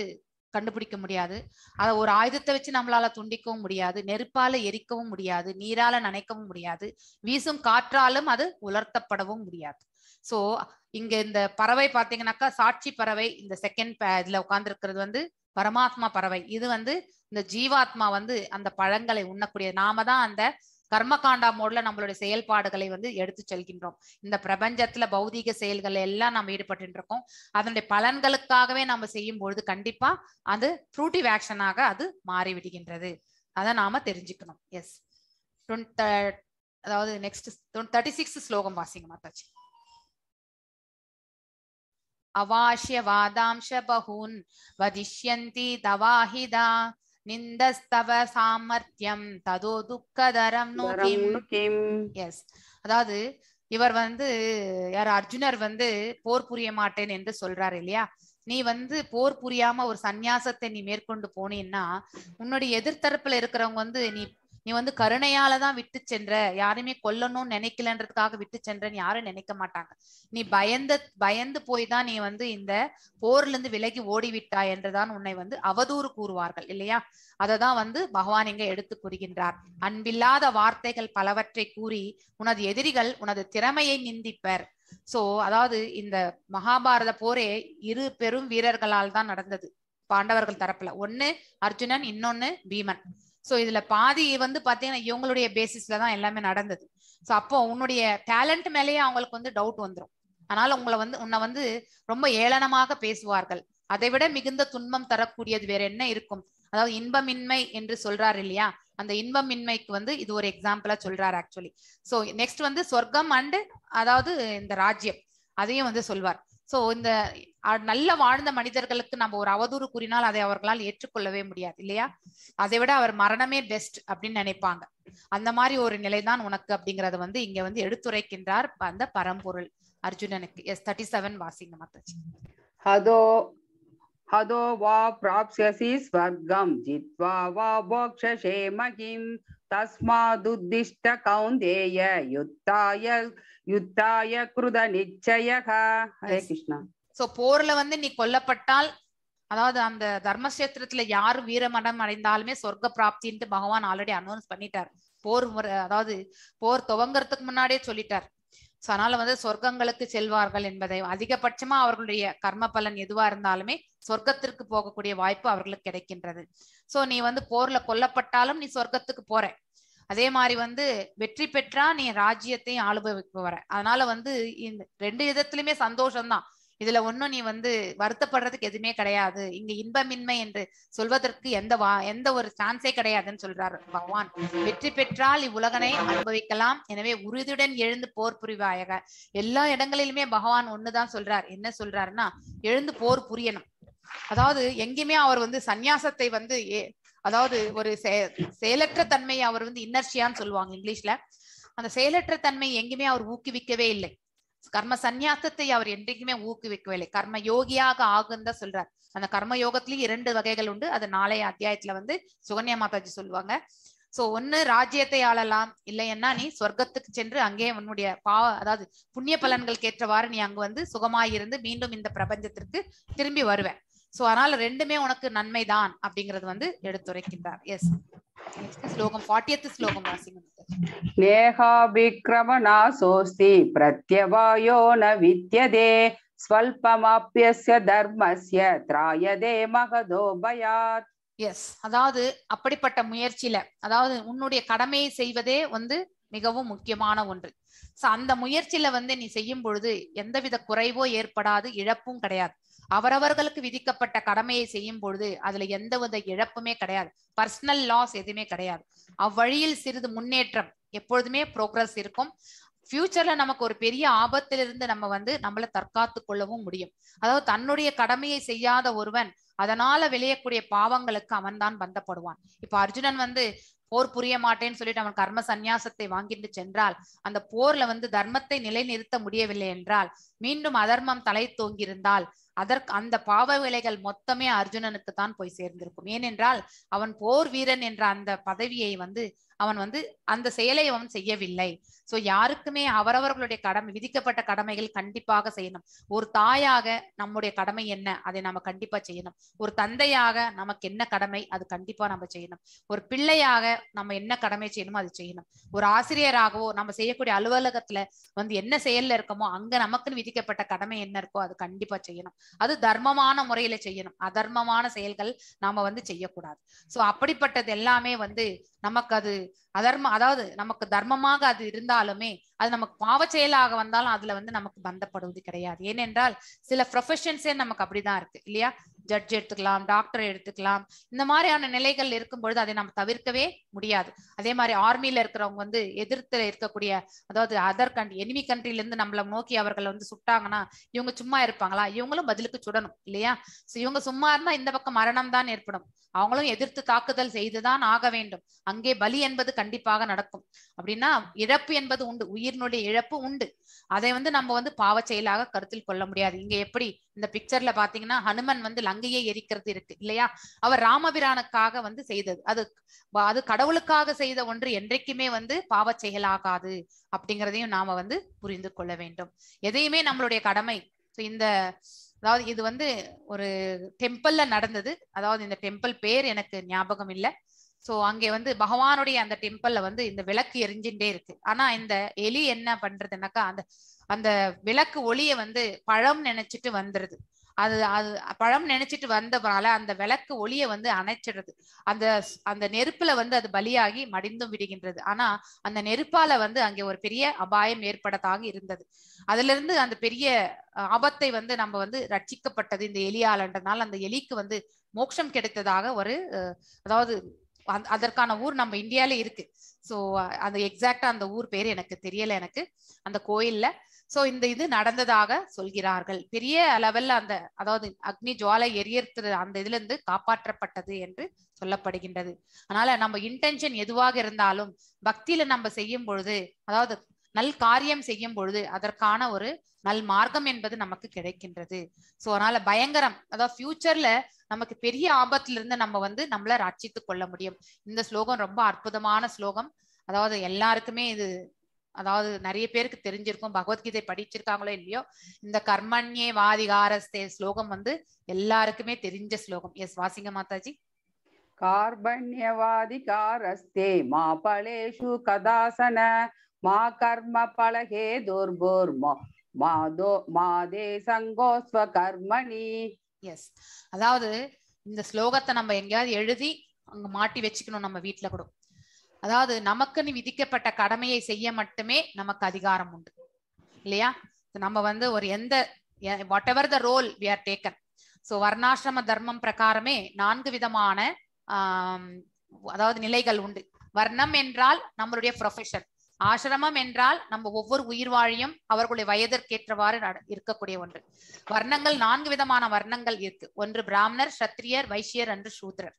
கண்டுபிடிக்க முடியாது. அத ஒரு ஆயுதத்தை வச்சு நம்மளால துண்டிக்கவும் முடியாது. நெருப்பால எரிக்கவும் முடியாது. நீரால நனைக்கவும் முடியாது. வீசும் காற்றாலும் அது உலர்த்தப்படவும் முடியாது. சோ இங்க இந்த பறவை பாத்தீங்கன்னாக்கா சாட்சி பறவை இந்த செகண்ட் இதுல உட்கார்ந்துருக்கிறது வந்து பரமாத்மா பறவை. இது வந்து இந்த ஜீவாத்மா வந்து அந்த பழங்களை உண்ணக்கூடிய நாம தான் அந்த கர்மகாண்டா மோட்ல நம்மளுடைய செயல்பாடுகளை வந்து எடுத்து செல்கின்றோம். இந்த பிரபஞ்சத்துல பௌதீக செயல்கள் எல்லாம் நம்ம ஈடுபட்டு இருக்கோம் அதனுடைய பலன்களுக்காகவே நம்ம செய்யும் பொழுது கண்டிப்பா அது ஃப்ரூட்டிவ் ஆக்ஷனாக அது மாறிவிடுகின்றது. அதை நாம தெரிஞ்சுக்கணும். எஸ் அதாவது நெக்ஸ்ட் தேர்ட்டி சிக்ஸ் ஸ்லோகம் வாசிங்க மாதாஜி. அவாஷ்ய வாதாம்ச பகூன் வதிஷ்யந்தி தவாஹிதா நிந்தஸ்தவ சாமர்த்தியம் ததோ துக்கதரம் நோக்கிம். எஸ் அதாவது இவர் வந்து யார் அர்ஜுனர் வந்து போர் புரிய மாட்டேன் என்று சொல்றாரு இல்லையா? நீ வந்து போர் புரியாம ஒரு சந்நியாசத்தை நீ மேற்கொண்டு போனீன்னா உன்னுடைய எதிர்த்தரப்புல இருக்கிறவங்க வந்து நீ நீ வந்து கருணையால தான் விட்டு சென்ற யாருமே கொல்லணும்னு நினைக்கலன்றதுக்காக விட்டு சென்றன்னு யாரும் நினைக்க மாட்டாங்க. நீ பயந்து பயந்து போய் தான் நீ வந்து இந்த போர்ல இருந்து விலகி ஓடிவிட்டாய் என்றுதான் உன்னை வந்து அவதூறு கூறுவார்கள் இல்லையா? அததான் வந்து பகவான் இங்க எடுத்து கூறுகின்றார். அன்பில்லாத வார்த்தைகள் பலவற்றை கூறி உனது எதிரிகள் உனது திறமையை நிந்திப்பர். சோ அதாவது இந்த மகாபாரத போரே இரு பெரும் வீரர்களால் தான் நடந்தது பாண்டவர்கள் தரப்புல. ஒண்ணு அர்ஜுனன் இன்னொன்னு பீமன். ஸோ இதுல பாதி வந்து பாத்தீங்கன்னா இவங்களுடைய பேசிஸ்ல தான் எல்லாமே நடந்தது. ஸோ அப்போ உன்னுடைய டேலண்ட் மேலேயே அவங்களுக்கு வந்து டவுட் வந்துரும். அதனால உங்களை வந்து உன்னை வந்து ரொம்ப ஏளனமாக பேசுவார்கள். அதை விட மிகுந்த துன்பம் தரக்கூடியது வேற என்ன இருக்கும்? அதாவது இன்பமின்மை என்று சொல்றாரு இல்லையா? அந்த இன்பமின்மைக்கு வந்து இது ஒரு எக்ஸாம்பிளா சொல்றாரு ஆக்சுவலி ஸோ நெக்ஸ்ட் வந்து சொர்க்கம் அண்டு அதாவது இந்த ராஜ்யம். அதையும் வந்து சொல்வார். ஸோ இந்த நல்ல வாழ்ந்த மனிதர்களுக்கு நம்ம ஒரு அவதூறு கூறினால் அதை அவர்களால் ஏற்றுக்கொள்ளவே முடியாது இல்லையா? அதை விட அவர் மரணமே பெஸ்ட் அப்படின்னு நினைப்பாங்க. அந்த மாதிரி ஒரு நிலைதான் உனக்கு அப்படிங்கறத வந்து இங்க வந்து எடுத்துரைக்கின்றார் அந்த பரம்பொருள் அர்ஜுனனுக்கு. எஸ் தேர்ட்டி செவன் வாசிங்க மாதாஜி. ஹதோ ஹதோ வா பிராப்ஸ்யசி ஸ்வர்க்கம் ஜித்வா வா போக்ஷசே மகிம் தஸ்மாதுத்திஷ்ட கௌந்தேய யுத்தாய யுத்தாய கிருத நிச்சய ஹரே கிருஷ்ணா. சோ போர்ல வந்து நீ கொல்லப்பட்டால் அதாவது அந்த தர்மசேத்திரத்துல யார் வீரமடம் அடைந்தாலுமே சொர்க்க பிராப்தின்ட்டு பகவான் ஆல்ரெடி அனௌன்ஸ் பண்ணிட்டார். போர் முறை அதாவது போர் துவங்கறதுக்கு முன்னாடியே சொல்லிட்டார். சோ அதனால வந்து சொர்க்கங்களுக்கு செல்வார்கள் என்பதை அதிகபட்சமா அவர்களுடைய கர்ம பலன் எதுவா இருந்தாலுமே சொர்க்கத்திற்கு போகக்கூடிய வாய்ப்பு அவர்களுக்கு கிடைக்கின்றது. சோ நீ வந்து போர்ல கொல்லப்பட்டாலும் நீ சொர்க்கத்துக்கு போற. அதே மாதிரி வந்து வெற்றி பெற்றா நீ ராஜ்யத்தையும் அனுபவிக்க வர. அதனால வந்து இந்த ரெண்டு விதத்திலுமே சந்தோஷம்தான். இதுல ஒண்ணும் நீ வந்து வருத்தப்படுறதுக்கு எதுவுமே கிடையாது. இங்க இன்பமின்மை என்று சொல்வதற்கு எந்த வா எந்த ஒரு சான்ஸே கிடையாதுன்னு சொல்றாரு பகவான். வெற்றி பெற்றால் இவ்வுலகனை அனுபவிக்கலாம். எனவே உறுதியுடன் எழுந்து போர் புரிவாயக. எல்லா இடங்களிலுமே பகவான் ஒண்ணுதான் சொல்றார். என்ன சொல்றாருன்னா எழுந்து போர் புரியணும். அதாவது எங்கேயுமே அவர் வந்து சந்நியாசத்தை வந்து ஏ- அதாவது ஒரு செ- செயலற்ற தன்மையை அவர் வந்து இன்னர்ஷியான்னு சொல்லுவாங்க இங்கிலீஷ்ல. அந்த செயலற்ற தன்மை எங்கேயுமே அவர் ஊக்குவிக்கவே இல்லை. கர்ம சந்நியாசத்தை அவர் என்றைக்குமே ஊக்குவிக்கவில்லை. கர்ம யோகியாக ஆகுன்னு தான் சொல்றார். அந்த கர்ம யோகத்திலயும் இரண்டு வகைகள் உண்டு. அது நாளைய அத்தியாயத்துல வந்து சுகன்யா மாதாஜி சொல்லுவாங்க. சோ ஒண்ணு ராஜ்யத்தை ஆளலாம். இல்லைன்னா நீ சொர்க்கத்துக்கு சென்று அங்கே உன்னுடைய பாவ அதாவது புண்ணிய பலன்களுக்கு ஏற்றவாறு நீ அங்க வந்து சுகமாயிருந்து மீண்டும் இந்த பிரபஞ்சத்திற்கு திரும்பி வருவேன். சோ அதனால ரெண்டுமே உனக்கு நன்மைதான் அப்படிங்கறது வந்து எடுத்துரைக்கின்றார். எஸ் ஸ்லோகம் ஃபார்ட்டியத் ஸ்லோகம் வாசிங்க ஸ்னேகாபிக்ரம நாசோஸ்தி பிரத்யவாயோ வித்யதே ஸ்வல்பமாப்பியஸ்ய தர்மஸ்ய திராயதே மகதோ எஸ் அதாவது அப்படிப்பட்ட முயற்சியில அதாவது உன்னுடைய கடமையை செய்வதே வந்து மிகவும் முக்கியமான ஒன்று. சோ அந்த முயற்சியில வந்து நீ செய்யும் பொழுது எந்தவித குறைவோ ஏற்படாது இழப்பும் கிடையாது. அவரவர்களுக்கு விதிக்கப்பட்ட கடமையை செய்யும் பொழுது அதுல எந்தவித இழப்புமே கிடையாது. பர்சனல் லாஸ் எதுவுமே கிடையாது. அவ்வழியில் சிறிது முன்னேற்றம் எப்பொழுதுமே ப்ரோக்ரஸ் இருக்கும். ஃபியூச்சர்ல நமக்கு ஒரு பெரிய ஆபத்திலிருந்து நம்ம வந்து நம்மள தற்காத்து கொள்ளவும் முடியும். அதாவது தன்னுடைய கடமையை செய்யாத ஒருவன் அதனால விளையக்கூடிய பாவங்களுக்கு அவன்தான் பந்தப்படுவான். இப்ப அர்ஜுனன் வந்து போர் புரிய மாட்டேன்னு சொல்லிட்டு அவன் கர்ம சந்நியாசத்தை வாங்கிட்டு சென்றால் அந்த போர்ல வந்து தர்மத்தை நிலைநிறுத்த முடியவில்லை என்றால் மீண்டும் அதர்மம் தலை தோங்கியிருந்தால் அதற்கு அந்த பாவ விலைகள் மொத்தமே அர்ஜுனனுக்கு தான் போய் சேர்ந்திருக்கும். ஏனென்றால் அவன் போர் வீரன் என்ற அந்த பதவியை வந்து அவன் வந்து அந்த செயலை அவன் செய்யவில்லை. சோ யாருக்குமே அவரவர்களுடைய கடமை விதிக்கப்பட்ட கடமைகள் கண்டிப்பாக செய்யணும். ஒரு தாயாக நம்முடைய கடமை என்ன அதை நாம கண்டிப்பா செய்யணும். ஒரு தந்தையாக நமக்கு என்ன கடமை அது கண்டிப்பா நம்ம செய்யணும். ஒரு பிள்ளையாக நம்ம என்ன கடமை செய்யணுமோ அது செய்யணும். ஒரு ஆசிரியராகவோ நம்ம செய்யக்கூடிய அலுவலகத்துல வந்து என்ன செயல்ல இருக்கோமோ அங்க நமக்குன்னு விதிக்கப்பட்ட கடமை என்ன இருக்கோ அது கண்டிப்பா செய்யணும். அது தர்மமான முறையில செய்யணும். அதர்மமான செயல்கள் நாம வந்து செய்யக்கூடாது. சோ அப்படிப்பட்டது எல்லாமே வந்து நமக்கு அது அதர்ம அதாவது நமக்கு தர்மமாக அது இருந்தாலுமே அது நமக்கு பாவ செயலாக வந்தாலும் அதுல வந்து நமக்கு பந்தப்படுவது கிடையாது. ஏனென்றால் சில ப்ரொஃபஷன்ஸே நமக்கு அப்படிதான் இருக்கு இல்லையா? ஜட்ஜ் எடுத்துக்கலாம் டாக்டர் எடுத்துக்கலாம். இந்த மாதிரியான நிலைகள் இருக்கும் பொழுது அதை நம்ம தவிர்க்கவே முடியாது. அதே மாதிரி ஆர்மியில இருக்கிறவங்க வந்து எதிர்த்து இருக்கக்கூடிய அதாவது அதர் கண்ட்ரி எனிமி கண்ட்ரில இருந்து நம்மள நோக்கி அவர்கள் வந்து சுட்டாங்கன்னா இவங்க சும்மா இருப்பாங்களா? இவங்களும் பதிலுக்கு சுடணும் இல்லையா? இவங்க சும்மா இருந்தா இந்த பக்கம் மரணம் தான் ஏற்படும். அவங்களும் எதிர்த்து தாக்குதல் செய்துதான் ஆக வேண்டும். அங்கே பலி என்பது கண்டிப்பாக நடக்கும். அப்படின்னா இழப்பு என்பது உண்டு. உயிரினுடைய இழப்பு உண்டு. அதை வந்து நம்ம வந்து பாவ செயலாக கருத்தில் கொள்ள முடியாது. இங்க எப்படி இந்த பிக்சர்ல பாத்தீங்கன்னா ஹனுமன் வந்து லங்கையை எரிக்கிறது இருக்கு இல்லையா? அவர் ராமபிரானுக்காக வந்து செய்தது. அது அது கடவுளுக்காக செய்த ஒன்று என்றைக்குமே வந்து பாவ செயலாகாது அப்படிங்கிறதையும் நாம வந்து புரிந்து கொள்ள வேண்டும். எதையுமே நம்மளுடைய கடமை. இந்த அதாவது இது வந்து ஒரு டெம்பிள்ல நடந்தது. அதாவது இந்த டெம்பிள் பேர் எனக்கு ஞாபகம் இல்ல. சோ அங்கே வந்து பகவானுடைய அந்த டெம்பிள்ல வந்து இந்த விளக்கு எரிஞ்சுட்டே இருக்கு. ஆனா இந்த எலி என்ன பண்றதுனாக்கா அந்த அந்த விளக்கு ஒளிய வந்து பழம் நினைச்சிட்டு வந்துருது. அது அது பழம் நினைச்சிட்டு வந்தனால அந்த விளக்கு ஒளிய வந்து அணைச்சிடுறது அந்த அந்த நெருப்புல வந்து அது பலியாகி மடிந்தும் விடுகின்றது. ஆனா அந்த நெருப்பால வந்து அங்கே ஒரு பெரிய அபாயம் ஏற்படத்தாக இருந்தது. அதுல இருந்து அந்த பெரிய ஆபத்தை வந்து நம்ம வந்து ரட்சிக்கப்பட்டது இந்த எலியாலன்றதுனால அந்த எலிக்கு வந்து மோட்சம் கிடைத்ததாக ஒரு அதாவது அதற்கான ஊர் நம்ம இந்தியால இருக்கு. சோ அந்த எக்ஸாக்டா அந்த ஊர் பேர் எனக்கு தெரியல எனக்கு. அந்த கோயில்ல சோ இந்த இது நடந்ததாக சொல்கிறார்கள். பெரிய லெவல்ல அந்த அதாவது அக்னி ஜுவாலை எரியறது அந்த இதுல இருந்து காப்பாற்றப்பட்டது என்று சொல்லப்படுகின்றது. அதனால நம்ம இன்டென்ஷன் எதுவாக இருந்தாலும் பக்தியில நம்ம செய்யும் பொழுது அதாவது நல் காரியம் செய்யும் பொழுது அதற்கான ஒரு நல் மார்க்கம் என்பது நமக்கு கிடைக்கின்றது. சோ அதனால பயங்கரம் அதாவது ஃபியூச்சர்ல நமக்கு பெரிய ஆபத்துல இருந்து நம்ம வந்து நம்மள ரட்சித்து கொள்ள முடியும். இந்த ஸ்லோகம் ரொம்ப அற்புதமான ஸ்லோகம். அதாவது எல்லாருக்குமே இது அதாவது நிறைய பேருக்கு தெரிஞ்சிருக்கும் பகவத்கீதை படிச்சிருக்காங்களோ இல்லையோ இந்த கர்மண்யே வாதிகாரஸ்தே ஸ்லோகம் வந்து எல்லாருக்குமே தெரிஞ்ச ஸ்லோகம். எஸ் வாசிங்க மாதாஜி. கார்பண்யவாதிகாரஸ்தே மா பலேஷு கதாசன மா கர்ம பழகே துர்போர்மோ மாதோ மாதே சங்கோஸ்வ கர்மணி. எஸ் அதாவது இந்த ஸ்லோகத்தை நம்ம எங்கேயாவது எழுதி அங்க மாட்டி வச்சுக்கணும் நம்ம வீட்டுல கூட. அதாவது நமக்குன்னு விதிக்கப்பட்ட கடமையை செய்ய மட்டுமே நமக்கு அதிகாரம் உண்டு. இல்லையா? நம்ம வந்து ஒரு எந்த whatever the role we are taken so வர்ணாசிரம தர்மம் பிரகாரமே நான்கு விதமான அதாவது நிலைகள் உண்டு. வர்ணம் என்றால் நம்மளுடைய ப்ரொஃபஷன் ஆசிரமம் என்றால் நம்ம ஒவ்வொரு உயிர் வாழியும் அவர்களுடைய வயதிற்கேற்றவாறு இருக்கக்கூடிய ஒன்று. வர்ணங்கள் நான்கு விதமான வர்ணங்கள் இருக்கு. ஒன்று பிராமணர் சத்திரியர் வைசியர் என்று சூத்ரர்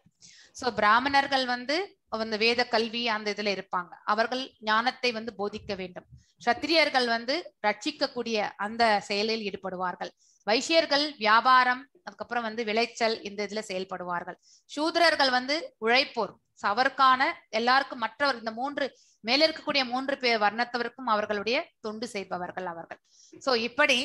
சோ பிராமணர்கள் வந்து அந்த வேத கல்வி அந்த இதுல இருப்பாங்க. அவர்கள் ஞானத்தை வந்து போதிக்க வேண்டும். சத்திரியர்கள் வந்து ரட்சிக்கக்கூடிய அந்த செயலில் ஈடுபடுவார்கள். வைசியர்கள் வியாபாரம் அதுக்கப்புறம் வந்து விளைச்சல் இந்த இதுல செயல்படுவார்கள். சூத்ரர்கள் வந்து உழைப்போர். அவருக்கான எல்லாருக்கும் மற்றவர் இந்த மூன்று மேல இருக்கக்கூடிய மூன்று பேர் வர்ணத்தவருக்கும் அவர்களுடைய தொண்டு செய்பவர்கள் அவர்கள். சோ இப்படி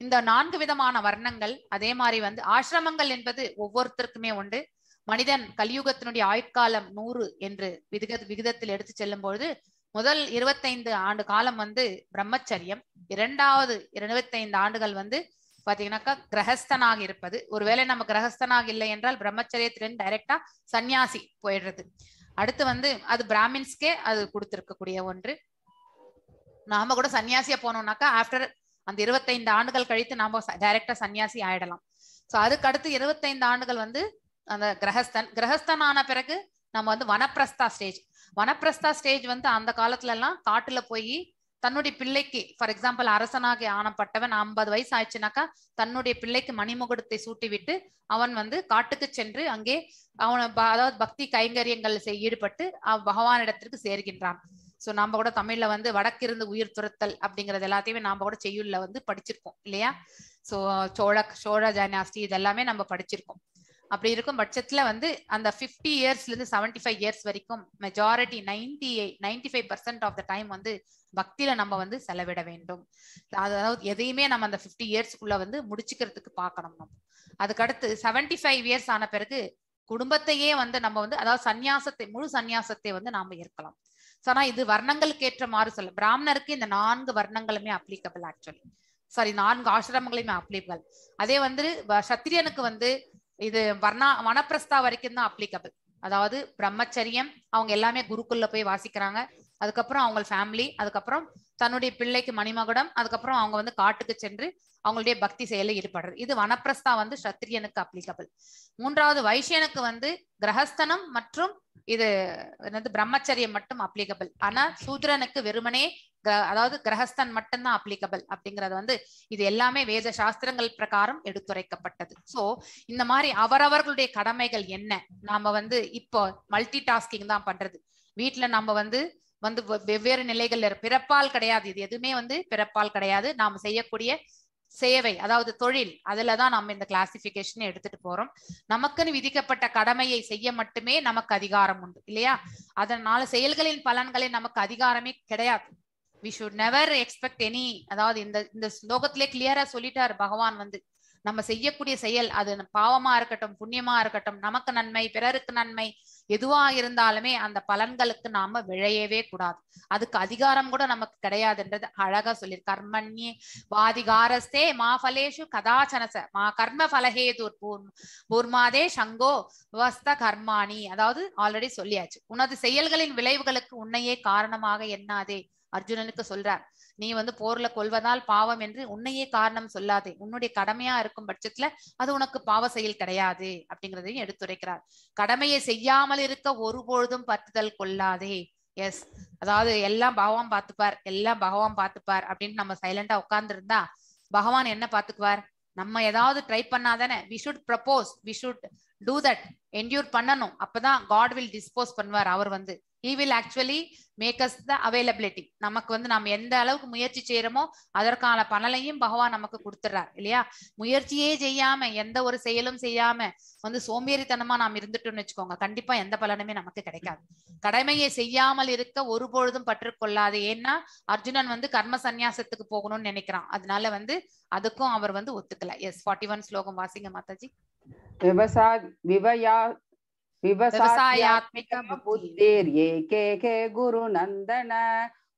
இந்த நான்கு விதமான வர்ணங்கள் அதே மாதிரி வந்து ஆசிரமங்கள் என்பது ஒவ்வொருத்தருக்குமே உண்டு. மனிதன் கலியுகத்தினுடைய ஆயுட்காலம் நூறு என்று விதிக விகிதத்தில் எடுத்து செல்லும் பொழுது முதல் இருபத்தைந்து ஆண்டு காலம் வந்து பிரம்மச்சரியம். இரண்டாவது இருபத்தைந்து ஆண்டுகள் வந்து பாத்தீங்கன்னாக்கா கிரகஸ்தனாக இருப்பது. ஒருவேளை நம்ம கிரகஸ்தனாக இல்லை என்றால் பிரம்மச்சரியத்திலிருந்து டைரக்டா சன்னியாசி போயிடுறது. அடுத்து வந்து அது பிராமின்ஸ்க்கே அது கொடுத்திருக்கக்கூடிய ஒன்று. நாம கூட சன்னியாசியா போனோம்னாக்கா ஆஃப்டர் அந்த இருபத்தைந்து ஆண்டுகள் கழித்து நாம டைரக்டா சன்னியாசி ஆயிடலாம். ஸோ அதுக்கு அடுத்து இருபத்தைந்து ஆண்டுகள் வந்து அந்த கிரகஸ்தன் கிரகஸ்தன் ஆன பிறகு நம்ம வந்து வனப்பிரஸ்தா ஸ்டேஜ் வனப்பிரஸ்தா ஸ்டேஜ் வந்து அந்த காலத்துல எல்லாம் காட்டுல போய் தன்னுடைய பிள்ளைக்கு ஃபார் எக்ஸாம்பிள் அரசனாக ஆனப்பட்டவன் ஐம்பது வயசு ஆயிடுச்சுனாக்கா தன்னுடைய பிள்ளைக்கு மணிமுகுடத்தை சூட்டி விட்டு அவன் வந்து காட்டுக்கு சென்று அங்கே அவன் அதாவது பக்தி கைங்கரியங்கள் ஈடுபட்டு அவ் பகவானிடத்திற்கு சேர்கின்றான். சோ நாம கூட தமிழ்ல வந்து வடக்கிருந்து உயிர் துரத்தல் அப்படிங்கறது எல்லாத்தையுமே நாம கூட செய்யுள்ள வந்து படிச்சிருக்கோம் இல்லையா? சோ சோழ சோழ ஜானாஸ்தி இதெல்லாமே நம்ம படிச்சிருக்கோம். அப்படி இருக்கும் பட்சத்துல வந்து அந்த 50 இயர்ஸ்ல இருந்து 75 ஃபைவ் இயர்ஸ் வரைக்கும் majority ninety eight ninety five percent of the time வந்து பக்தியில நம்ம வந்து செலவிட வேண்டும். அதாவது எதையுமே நம்ம அந்த 50 இயர்ஸ்க்குள்ள வந்து முடிச்சுக்கிறதுக்கு பார்க்கணும் நம்ம. அதுக்கடுத்து 75 ஃபைவ் இயர்ஸ் ஆன பிறகு குடும்பத்தையே வந்து நம்ம வந்து அதாவது சந்நியாசத்தை முழு சந்நியாசத்தை வந்து நாம ஏற்கலாம். So, ஆனா இது வர்ணங்களுக்கு ஏற்ற மாதிரி சொல்ல பிராமணருக்கு இந்த நான்கு வர்ணங்களுமே அப்ளிகபிள் ஆக்சுவலி சாரி நான்கு ஆசிரமங்களையுமே அப்ளிகபிள் அதே வந்து சத்திரியனுக்கு வந்து இது வர்ணா வனப்பிரஸ்தா வரைக்கும் தான் அப்ளிகபிள் அதாவது பிரம்மச்சரியம் அவங்க எல்லாமே குருக்குள்ள போய் வாசிக்கிறாங்க. அதுக்கப்புறம் அவங்க ஃபேமிலி அதுக்கப்புறம் தன்னுடைய பிள்ளைக்கு மணிமகுடம் அதுக்கப்புறம் அவங்க வந்து காட்டுக்கு சென்று அவங்களுடைய பக்தி செயலில் ஈடுபடுறது. இது வனப்பிரஸ்தா வந்து சத்திரியனுக்கு அப்ளிகபிள் மூன்றாவது வைசியனுக்கு வந்து கிரகஸ்தனம் மற்றும் இது என்னது பிரம்மச்சரியம் மட்டும் அப்ளிகபிள் ஆனா சூத்ரனுக்கு வெறுமனே அதாவது கிரகஸ்தன் மட்டும்தான் அப்ளிகபிள் அப்படிங்கறது வந்து இது எல்லாமே வேத சாஸ்திரங்கள் பிரகாரம் எடுத்துரைக்கப்பட்டது. சோ இந்த மாதிரி அவரவர்களுடைய கடமைகள் என்ன? நாம வந்து இப்போ மல்டி டாஸ்கிங் தான் பண்றது. வீட்டுல நம்ம வந்து வந்து வெவ்வேறு நிலைகள்ல பிறப்பால் கிடையாது. இது எதுவுமே வந்து பிறப்பால் கிடையாது. நாம செய்யக்கூடிய சேவை அதாவது தொழில் அதுலதான் நம்ம இந்த கிளாசிபிகேஷன் எடுத்துட்டு போறோம். நமக்குன்னு விதிக்கப்பட்ட கடமையை செய்ய மட்டுமே நமக்கு அதிகாரம் உண்டு இல்லையா? அதனால செயல்களின் பலன்களை நமக்கு அதிகாரமே கிடையாது. We should never expect any அதாவது இந்த இந்த ஸ்லோகத்திலே கிளியரா சொல்லிட்டாரு பகவான் வந்து. நம்ம செய்யக்கூடிய செயல் அது பாவமா இருக்கட்டும் புண்ணியமா இருக்கட்டும் நமக்கு நன்மை பிறருக்கு நன்மை எதுவா இருந்தாலுமே அந்த பலன்களுக்கு நாம விழையவே கூடாது. அதுக்கு அதிகாரம் கூட நமக்கு கிடையாதுன்றது அழகா சொல்லிரு கர்மண்யே வாதிகாரஸ்தே மா ஃபலேஷு கதாச்சனச மா கர்ம ஃபலஹேதுர் பூர் பூர்மாதே சங்கோ வஸ்த கர்மாணி. அதாவது ஆல்ரெடி சொல்லியாச்சு. உனது செயல்களின் விளைவுகளுக்கு உன்னையே காரணமாக எண்ணாதே. அர்ஜுனனுக்கு சொல்றார். நீ வந்து போர்ல கொல்வதால் பாவம் என்று உன்னையே காரணம் சொல்லாதே. உன்னுடைய கடமையா இருக்கும் பட்சத்துல அது உனக்கு பாவ செயல் கிடையாது அப்படிங்கறதையும் எடுத்துரைக்கிறார். கடமையை செய்யாமல் இருக்க ஒருபொழுதும் பத்துதல் கொள்ளாதே. எஸ் அதாவது எல்லாம் பகவான் பார்த்துப்பார் எல்லாம் பகவான் பார்த்துப்பார் அப்படின்னு நம்ம சைலண்டா உட்கார்ந்து இருந்தா பகவான் என்ன பார்த்துக்குவார்? நம்ம ஏதாவது ட்ரை பண்ணாதானே we should propose we should do that ensure பண்ணணும். அப்பதான் காட் வில் டிஸ்போஸ் பண்ணுவார் அவர் வந்து. He will actually make us the availability நமக்கு வந்து நம்ம எந்த அளவுக்கு முயற்சி செய்யறோமோ அதற்கான பலனையும் பகவான் நமக்கு கொடுத்துறார் இல்லையா? முயற்சியே செய்யாம எந்த ஒரு செயலும் செய்யாம வந்து சோம்பேறித்தனமா நாம் இருந்துட்டோம்னு வச்சுக்கோங்க. கண்டிப்பா எந்த பலனுமே நமக்கு கிடைக்காது. கடமையை செய்யாமல் இருக்க ஒரு பொழுதும் பற்றுக்கொள்ளாது ஏன்னா அர்ஜுனன் வந்து கர்ம சந்நியாசத்துக்கு போகணும்னு நினைக்கிறான். அதனால வந்து அதுக்கும் அவர் வந்து ஒத்துக்கல. எஸ் ஃபார்ட்டி ஒன் ஸ்லோகம் வாசிங்க மாதாஜி. விவசாய விவயா விவசாயாத்மிக விவசாயாத்மிக புத்தி. புத்திர்யேகேகே குரு நந்தன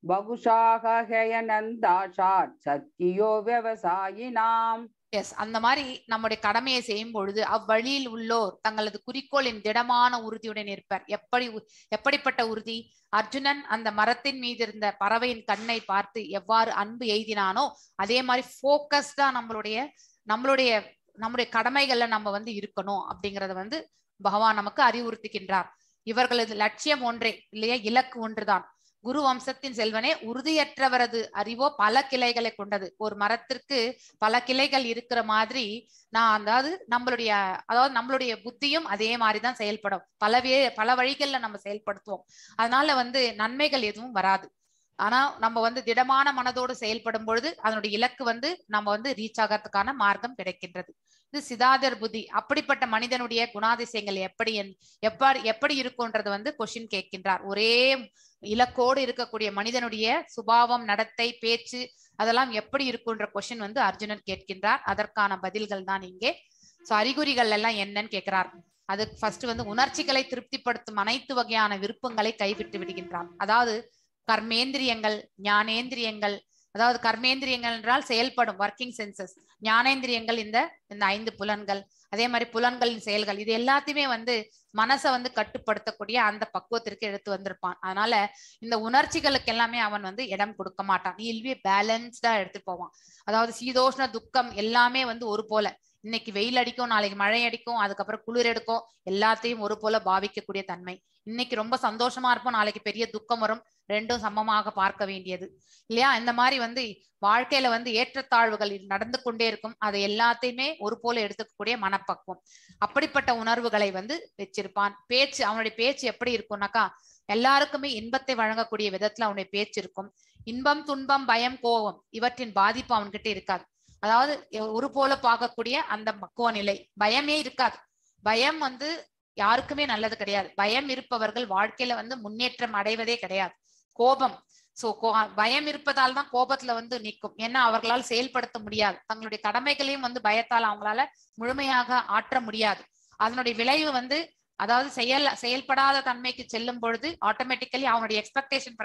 பகுஷாக ஹயநந்தாஷாத் சத்தியோ விவசாயினாம். எஸ் அந்த மாதிரி நம்முடைய கடமையை செய்யும் பொழுது அவ்வழியில் உள்ளோர் தங்களது குறிக்கோளின் திடமான உறுதியுடன் இருப்பர். எப்படி எப்படிப்பட்ட உறுதி? அர்ஜுனன் அந்த மரத்தின் மீது இருந்த பறவையின் கண்ணை பார்த்து எவ்வாறு அன்பு எய்தினானோ அதே மாதிரி ஃபோக்கஸ்டா நம்மளுடைய நம்மளுடைய நம்முடைய கடமைகள்ல நம்ம வந்து இருக்கணும் அப்படிங்கறத வந்து பகவான் நமக்கு அறிவுறுத்துகின்றார். இவர்களது லட்சியம் ஒன்றே இல்லையா? இலக்கு ஒன்றுதான். குரு வம்சத்தின் செல்வனே உறுதியற்றவரது அறிவோ பல கிளைகளை கொண்டது. ஒரு மரத்திற்கு பல கிளைகள் இருக்கிற மாதிரி நான் அதாவது நம்மளுடைய அதாவது நம்மளுடைய புத்தியும் அதே மாதிரிதான் செயல்படும். பல வே பல வழிகள்ல நம்ம செயல்படுத்துவோம். அதனால வந்து நன்மைகள் எதுவும் வராது. ஆனா நம்ம வந்து திடமான மனதோடு செயல்படும் பொழுது அதனுடைய இலக்கு வந்து நம்ம வந்து ரீச் ஆகிறதுக்கான மார்க்கம் கிடைக்கின்றது. இது சிதாதர் புத்தி அப்படிப்பட்ட மனிதனுடைய குணாதிசயங்கள் எப்படி எப்பாடு எப்படி இருக்கும்ன்றது வந்து கொஷின் கேட்கின்றார். ஒரே இலக்கோடு இருக்கக்கூடிய மனிதனுடைய சுபாவம் நடத்தை பேச்சு அதெல்லாம் எப்படி இருக்குன்ற கொஷின் வந்து அர்ஜுனன் கேட்கின்றார். அதற்கான பதில்கள் தான் இங்கே. சோ அறிகுறிகள் எல்லாம் என்னன்னு கேட்கிறார். அது ஃபர்ஸ்ட் வந்து உணர்ச்சிகளை திருப்திப்படுத்தும் அனைத்து வகையான விருப்பங்களை கைவிட்டு விடுகின்றான். அதாவது கர்மேந்திரியங்கள் ஞானேந்திரியங்கள் அதாவது கர்மேந்திரியங்கள் என்றால் செயல்படும் ஒர்க்கிங் சென்சஸ் ஞானேந்திரியங்கள் இந்த இந்த ஐந்து புலன்கள். அதே மாதிரி புலன்களின் செயல்கள். இது எல்லாத்தையுமே வந்து மனசை வந்து கட்டுப்படுத்தக்கூடிய அந்த பக்குவத்திற்கு எடுத்து வந்திருப்பான். அதனால இந்த உணர்ச்சிகளுக்கு எல்லாமே அவன் வந்து இடம் கொடுக்க மாட்டான். இல்வி பேலன்ஸ்டா எடுத்துட்டு போவான். அதாவது சீதோஷ்ண துக்கம் எல்லாமே வந்து ஒரு போல. இன்னைக்கு வெயில் அடிக்கும் நாளைக்கு மழை அடிக்கும் அதுக்கப்புறம் குளிர் எடுக்கும் எல்லாத்தையும் ஒரு போல பாவிக்கக்கூடிய தன்மை. இன்னைக்கு ரொம்ப சந்தோஷமா இருப்போம் நாளைக்கு பெரிய துக்கம் வரும் ரெண்டும் சமமாக பார்க்க வேண்டியது. இல்லையா? இந்த மாதிரி வந்து வாழ்க்கையில வந்து ஏற்றத்தாழ்வுகள் நடந்து கொண்டே இருக்கும். அதை எல்லாத்தையுமே ஒரு போல எடுத்துக்கக்கூடிய மனப்பக்குவம். அப்படிப்பட்ட உணர்வுகளை வந்து வச்சிருப்பான். பேச்சு அவனுடைய பேச்சு எப்படி இருக்கும்னாக்கா எல்லாருக்குமே இன்பத்தை வழங்கக்கூடிய விதத்துல அவனுடைய பேச்சு இருக்கும். இன்பம் துன்பம் பயம் கோபம் இவற்றின் பாதிப்பு அவன்கிட்ட இருக்காது. அதாவது ஒரு போல பார்க்கக்கூடிய அந்த மக்குவ நிலை. பயமே இருக்காது. பயம் வந்து யாருக்குமே நல்லது கிடையாது. பயம் இருப்பவர்கள் வாழ்க்கையில வந்து முன்னேற்றம் அடைவதே கிடையாது. கோபம். சோ பயம் இருப்பதால் தான் கோபத்துல வந்து நிற்கும். ஏன்னா அவர்களால் செயல்படுத்த முடியாது. தங்களுடைய கடமைகளையும் வந்து பயத்தால் அவங்களால முழுமையாக ஆற்ற முடியாது. அதனுடைய விளைவு வந்து அதாவது செயல் செயல்படாத தன்மைக்கு செல்லும் பொழுது ஆட்டோமேட்டிக்கலி அவனுடைய எக்ஸ்பெக்டேஷன்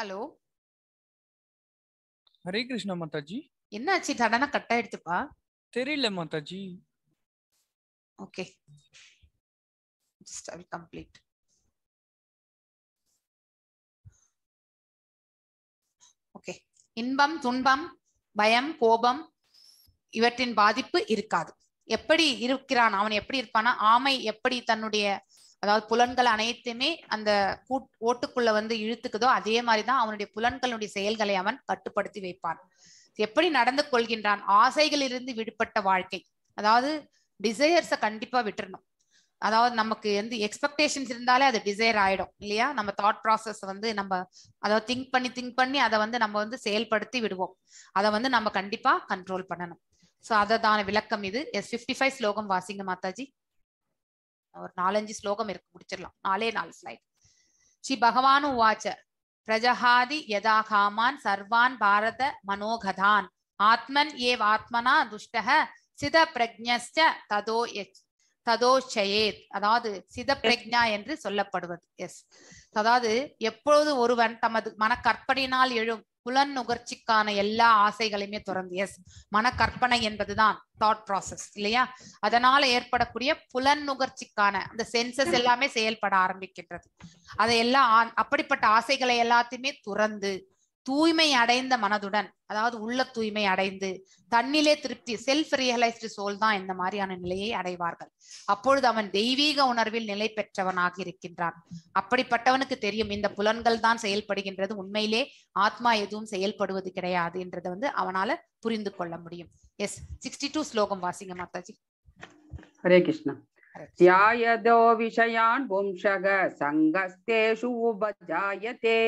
ஹலோ. ஹரே கிருஷ்ணா மாதாஜி. என்னாச்சு? சடனா கட் ஆயிடுச்சுப்பா. தெரியல Mataji. Okay. I will complete. Okay. இன்பம் துன்பம் பயம் கோபம் இவற்றின் பாதிப்பு இருக்காது. எப்படி இருக்கிறான்? அவன் எப்படி இருப்பானா? ஆமை எப்படி தன்னுடைய அதாவது புலன்கள் அனைத்துமே அந்த கூட் ஓட்டுக்குள்ள வந்து இழுத்துக்குதோ அதே மாதிரிதான் அவனுடைய புலன்களுடைய செயல்களை அவன் கட்டுப்படுத்தி வைப்பான். எப்படி நடந்து கொள்கின்றான்? ஆசைகளிலிருந்து விடுபட்ட வாழ்க்கை. அதாவது டிசையர்ஸை கண்டிப்பா விட்டுறணும். அதாவது நமக்கு வந்து எக்ஸ்பெக்டேஷன்ஸ் இருந்தாலே அது டிசைர் ஆயிடும் இல்லையா? நம்ம தாட் ப்ராசஸ் வந்து நம்ம அதாவது திங்க் பண்ணி திங்க் பண்ணி அதை வந்து நம்ம வந்து செயல்படுத்தி விடுவோம். அதை வந்து நம்ம கண்டிப்பா கண்ட்ரோல் பண்ணணும். சோ அததான விளக்கம் இது. எஸ் பிப்டி ஃபைவ் ஸ்லோகம் வாசிங்க மாதாஜி. ஒரு நாலஞ்சு ஸ்லோகம் இருக்கு முடிச்சிடலாம். நாலே நாலு ஸ்லைட் ஸ்ரீ பகவான் உவாச்ச பிரஜஹாதி யதா காமான் சர்வான் பாரத மனோகதான். ஆத்மன் ஏவ் ஆத்மனா துஷ்டக சித பிரஜ்ஞ ததோ ததோஷயேத் அதாவது சித பிரக்ஞா என்று சொல்லப்படுவது. எஸ் அதாவது எப்பொழுது ஒருவன் தமது மன கற்பனையினால் எழும் புலன் நுகர்ச்சிக்கான எல்லா ஆசைகளையுமே துறந்து எஸ் மன கற்பனை என்பதுதான் தாட் ப்ராசஸ் இல்லையா? அதனால ஏற்படக்கூடிய புலன் நுகர்ச்சிக்கான அந்த சென்சஸ் எல்லாமே செயல்பட ஆரம்பிக்கின்றது. அதையெல்லாம் அப்படிப்பட்ட ஆசைகளை எல்லாத்தையுமே துறந்து தூய்மை அடைந்த மனதுடன் அதாவது உள்ள தூய்மை அடைந்து தன்னிலே திருப்தி செல்ஃப் ரியலைஸ்டு சோல் தான் இந்த மாதிரியான நிலையை அடைவார்கள். அப்பொழுது அவன் தெய்வீக உணர்வில் நிலை பெற்றவனாக இருக்கின்றான். அப்படிப்பட்டவனுக்கு தெரியும் இந்த புலன்கள் தான் செயல்படுகின்றது உண்மையிலே ஆத்மா எதுவும் செயல்படுவது கிடையாது என்றதை வந்து அவனால புரிந்து கொள்ள முடியும். எஸ் சிக்ஸ்டி டூ ஸ்லோகம் வாசிங்க மாதாஜி. ஹரே கிருஷ்ணா. தியாயதோ விஷயான் வம்சக சங்கஸ்தேஷு உபஜாயதே.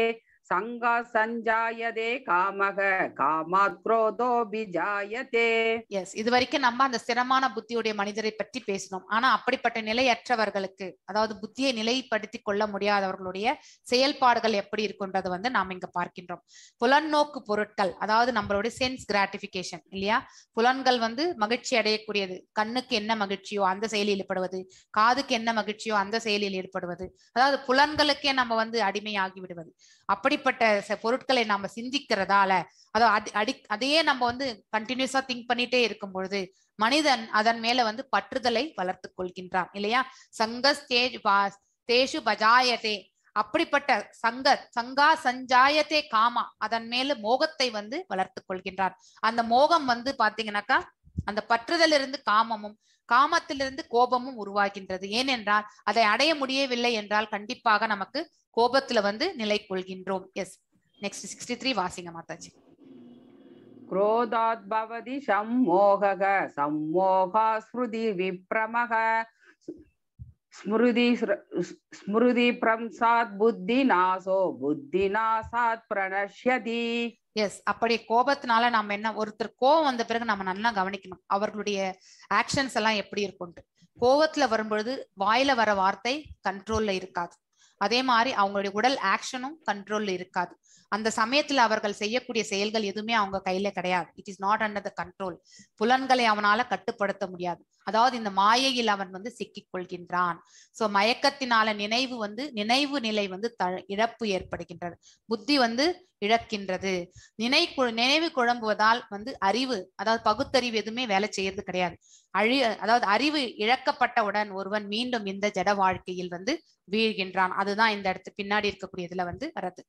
சங்கா சஞ்சாயதே காமக காமாத் குரோதோபிஜாயதே எஸ் இது வரைக்கும் நம்ம அந்த ஸ்திரமான புத்தியுடைய மனிதரை பற்றி பேசணும் ஆனா அப்படிப்பட்ட நிலையற்றவர்களுக்கு அதாவது புத்தியை நிலைப்படுத்தி கொள்ள முடியாதவர்களுடைய செயல்பாடுகள் எப்படி இருக்குன்றது வந்து நாம் இங்க பார்க்கின்றோம். புலன்னோக்கு பொருட்கள் அதாவது நம்மளுடைய சென்ஸ் கிராட்டிபிகேஷன் இல்லையா? புலன்கள் வந்து மகிழ்ச்சி அடையக்கூடியது. கண்ணுக்கு என்ன மகிழ்ச்சியோ அந்த செயலில் ஈடுபடுவது. காதுக்கு என்ன மகிழ்ச்சியோ அந்த செயலில் ஈடுபடுவது. அதாவது புலன்களுக்கே நம்ம வந்து அடிமையாகி விடுவது. அப்படி ச- பொருட்களை நாம சிந்திக்கிறதால அதோ அடி- அடி அதையே நம்ம வந்து கண்டினியூஸா திங்க் பண்ணிட்டே இருக்கும் பொழுது மனிதன் அதன் மேல வந்து பற்றுதலை வளர்த்து கொள்கின்றான் இல்லையா? சங்க ஸ்டேஜ் தேஷு பஜாயதே. அப்படிப்பட்ட சங்க சங்கா சஞ்சாயத்தே காமா அதன் மேல மோகத்தை வந்து வளர்த்து கொள்கின்றார் அந்த மோகம் வந்து பாத்தீங்கன்னாக்கா அந்த பற்றுதலிருந்து காமமும் காமத்திலிருந்து கோபமும் உருவாகின்றது ஏனென்றால் அதை அடைய முடியவில்லை என்றால் கண்டிப்பாக நமக்கு கோபத்துல வந்து நிலை கொள்கின்றோம் எஸ் நெக்ஸ்ட் சிக்ஸ்டி த்ரீ வாசிங்க மாதாஜி क्रोधात् भवति सम्मोहः सम्मोहा स्मृति विप्रमः स्मृति स्मृति प्रंसात् बुद्धिनाशो बुद्धिनाशात् प्रणश्यति எஸ் அப்படி கோபத்தினால நாம என்ன ஒருத்தர் கோபம் வந்த பிறகு நம்ம நல்லா கவனிக்கணும். அவர்களுடைய ஆக்ஷன்ஸ் எல்லாம் எப்படி இருக்கும்ட்டு கோபத்துல வரும்பொழுது வாயில வர வார்த்தை கண்ட்ரோல்ல இருக்காது. அதே மாதிரி அவங்களுடைய உடல் ஆக்ஷனும் கண்ட்ரோல்ல இருக்காது. அந்த சமயத்துல அவர்கள் செய்யக்கூடிய செயல்கள் எதுவுமே அவங்க கையில கிடையாது. It is not under the control புலன்களை அவனால கட்டுப்படுத்த முடியாது. அதாவது இந்த மாயையில் அவன் வந்து சிக்கிக் கொள்கின்றான். சோ மயக்கத்தினால நினைவு வந்து நினைவு நிலை வந்து த இழப்பு ஏற்படுகின்றது. புத்தி வந்து இழக்கின்றது. நினை நினைவு குழம்புவதால் வந்து அறிவு அதாவது பகுத்தறிவு எதுவுமே வேலை செய்யறது கிடையாது. அழி அதாவது அறிவு இழக்கப்பட்டவுடன் ஒருவன் மீண்டும் இந்த ஜட வாழ்க்கையில் வந்து வீழ்கின்றான். அதுதான் இந்த இடத்து பின்னாடி இருக்கக்கூடிய இதுல வந்து வர்றது.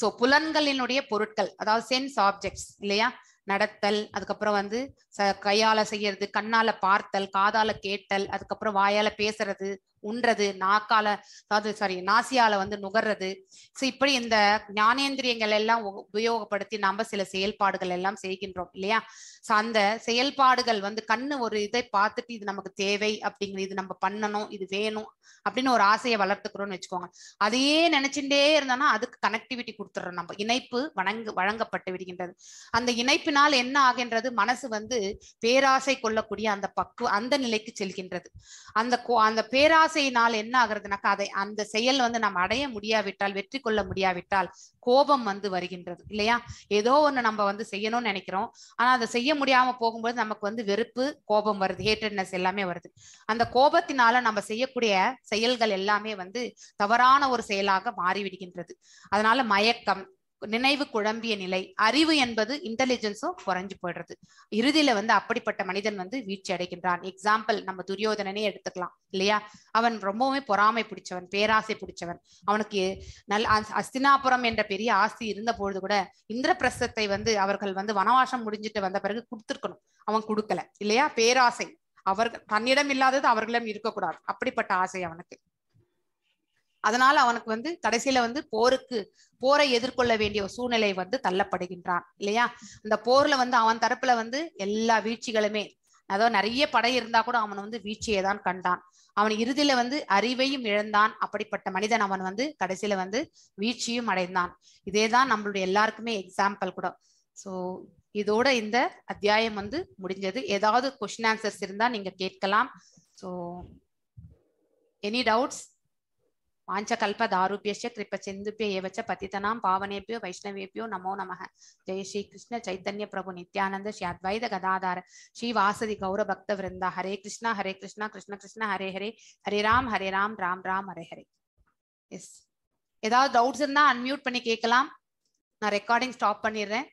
சோ புலன்களினுடைய பொருட்கள் அதாவது சென்ஸ் ஆப்ஜெக்ட்ஸ் இல்லையா? நடத்தல் அதுக்கப்புறம் வந்து ச- கையால செய்யறது கண்ணால பார்த்தல் காதால கேட்டல் அதுக்கப்புறம் வாயால பேசுறது உண்றது நாக்கால அதாவது சாரி நாசியால வந்து நுகர்றது. ஸோ இப்படி இந்த ஞானேந்திரியங்கள் எல்லாம் உபயோகப்படுத்தி நாம சில செயல்பாடுகள் எல்லாம் செய்கின்றோம் இல்லையா? சோ அந்த செயல்பாடுகள் வந்து கண்ணு ஒரு இதை பார்த்துட்டு இது நமக்கு தேவை அப்படிங்கிறது இது நம்ம பண்ணணும் இது வேணும் அப்படின்னு ஒரு ஆசையை வளர்த்துக்கிறோம்னு வச்சுக்கோங்க. அதையே நினைச்சுட்டே இருந்தோம்னா அதுக்கு கனெக்டிவிட்டி கொடுத்துட்றோம் நம்ம. இணைப்பு வழங்கு வழங்கப்பட்டு விடுகின்றது. அந்த இணைப்பினால் என்ன ஆகின்றது? மனசு வந்து பேராசை கொள்ளக்கூடிய அந்த பக்குவ அந்த நிலைக்கு செல்கின்றது. அந்த கோ- அந்த பேராசையினால் என்ன ஆகுறதுனாக்கா அதை அந்த செயல் வந்து நம்ம அடைய முடியாவிட்டால் வெற்றி கொள்ள முடியாவிட்டால் கோபம் வந்து வருகின்றது இல்லையா? ஏதோ ஒண்ணு நம்ம வந்து செய்யணும்னு நினைக்கிறோம். ஆனா அதை செய்ய முடியாம போகும்போது நமக்கு வந்து வெறுப்பு கோபம் வருது ஹேட்டட்னஸ் எல்லாமே வருது. அந்த கோபத்தினால நம்ம செய்யக்கூடிய செயல்கள் எல்லாமே வந்து தவறான ஒரு செயலாக மாறிவிடுகின்றது. அதனால மயக்கம் நினைவு குழம்பிய நிலை அறிவு என்பது இன்டெலிஜென்ஸும் குறைஞ்சு போயிடுறது. இறுதியில வந்து அப்படிப்பட்ட மனிதன் வந்து வீழ்ச்சி அடைகின்றான். எக்ஸாம்பிள் நம்ம துரியோதனனே எடுத்துக்கலாம் இல்லையா? அவன் ரொம்பவுமே பொறாமை பிடிச்சவன் பேராசை பிடிச்சவன். அவனுக்கு நல் அஸ்தினாபுரம் என்ற பெரிய ஆஸ்தி இருந்த பொழுது கூட இந்திரபிரசத்தை வந்து அவர்கள் வந்து வனவாசம் முடிஞ்சிட்டு வந்த பிறகு கொடுத்திருக்கணும். அவன் கொடுக்கல இல்லையா? பேராசை. அவர்கள் தன்னிடம் இல்லாதது அவர்களிடம் இருக்கக்கூடாது. அப்படிப்பட்ட ஆசை அவனுக்கு. அதனால அவனுக்கு வந்து கடைசியில வந்து போருக்கு போரை எதிர்கொள்ள வேண்டிய சூழ்நிலை வந்து தள்ளப்படுகின்றான் இல்லையா? அந்த போர்ல வந்து அவன் தரப்புல வந்து எல்லா வீழ்ச்சிகளுமே அதாவது நிறைய படை இருந்தா கூட அவன் வந்து வீழ்ச்சியை தான் கண்டான். அவன் இறுதியில வந்து அறிவையும் இழந்தான். அப்படிப்பட்ட மனிதன் அவன் வந்து கடைசியில வந்து வீழ்ச்சியும் அடைந்தான். இதேதான் நம்மளுடைய எல்லாருக்குமே எக்ஸாம்பிள் கூட. சோ இதோட இந்த அத்தியாயம் வந்து முடிஞ்சது. ஏதாவது கொஸ்டின் ஆன்சர்ஸ் இருந்தா நீங்க கேட்கலாம். ஸோ எனி டவுட்ஸ் வாஞ்சகல்ப தாருபியஸ்ய கிருப்ப ஏவச்ச பதித்தனாம் பாவனேபியோ வைஷ்ணவேபியோ நமோ நமக ஜெய ஸ்ரீ கிருஷ்ண சைத்தன்ய பிரபு நித்யானந்த ஸ்ரீ அத்வைத கதாதார ஸ்ரீ வாசதி கௌர பக்த விருந்தா ஹரே கிருஷ்ணா ஹரே கிருஷ்ணா கிருஷ்ண கிருஷ்ண ஹரே ஹரே ஹரே ராம் ஹரே ராம் ராம் ராம் ஹரே ஹரே எஸ் ஏதாவது டவுட்ஸ் இருந்தா அன்மியூட் பண்ணி கேட்கலாம். நான் ரெக்கார்டிங் ஸ்டாப் பண்ணிடுறேன்.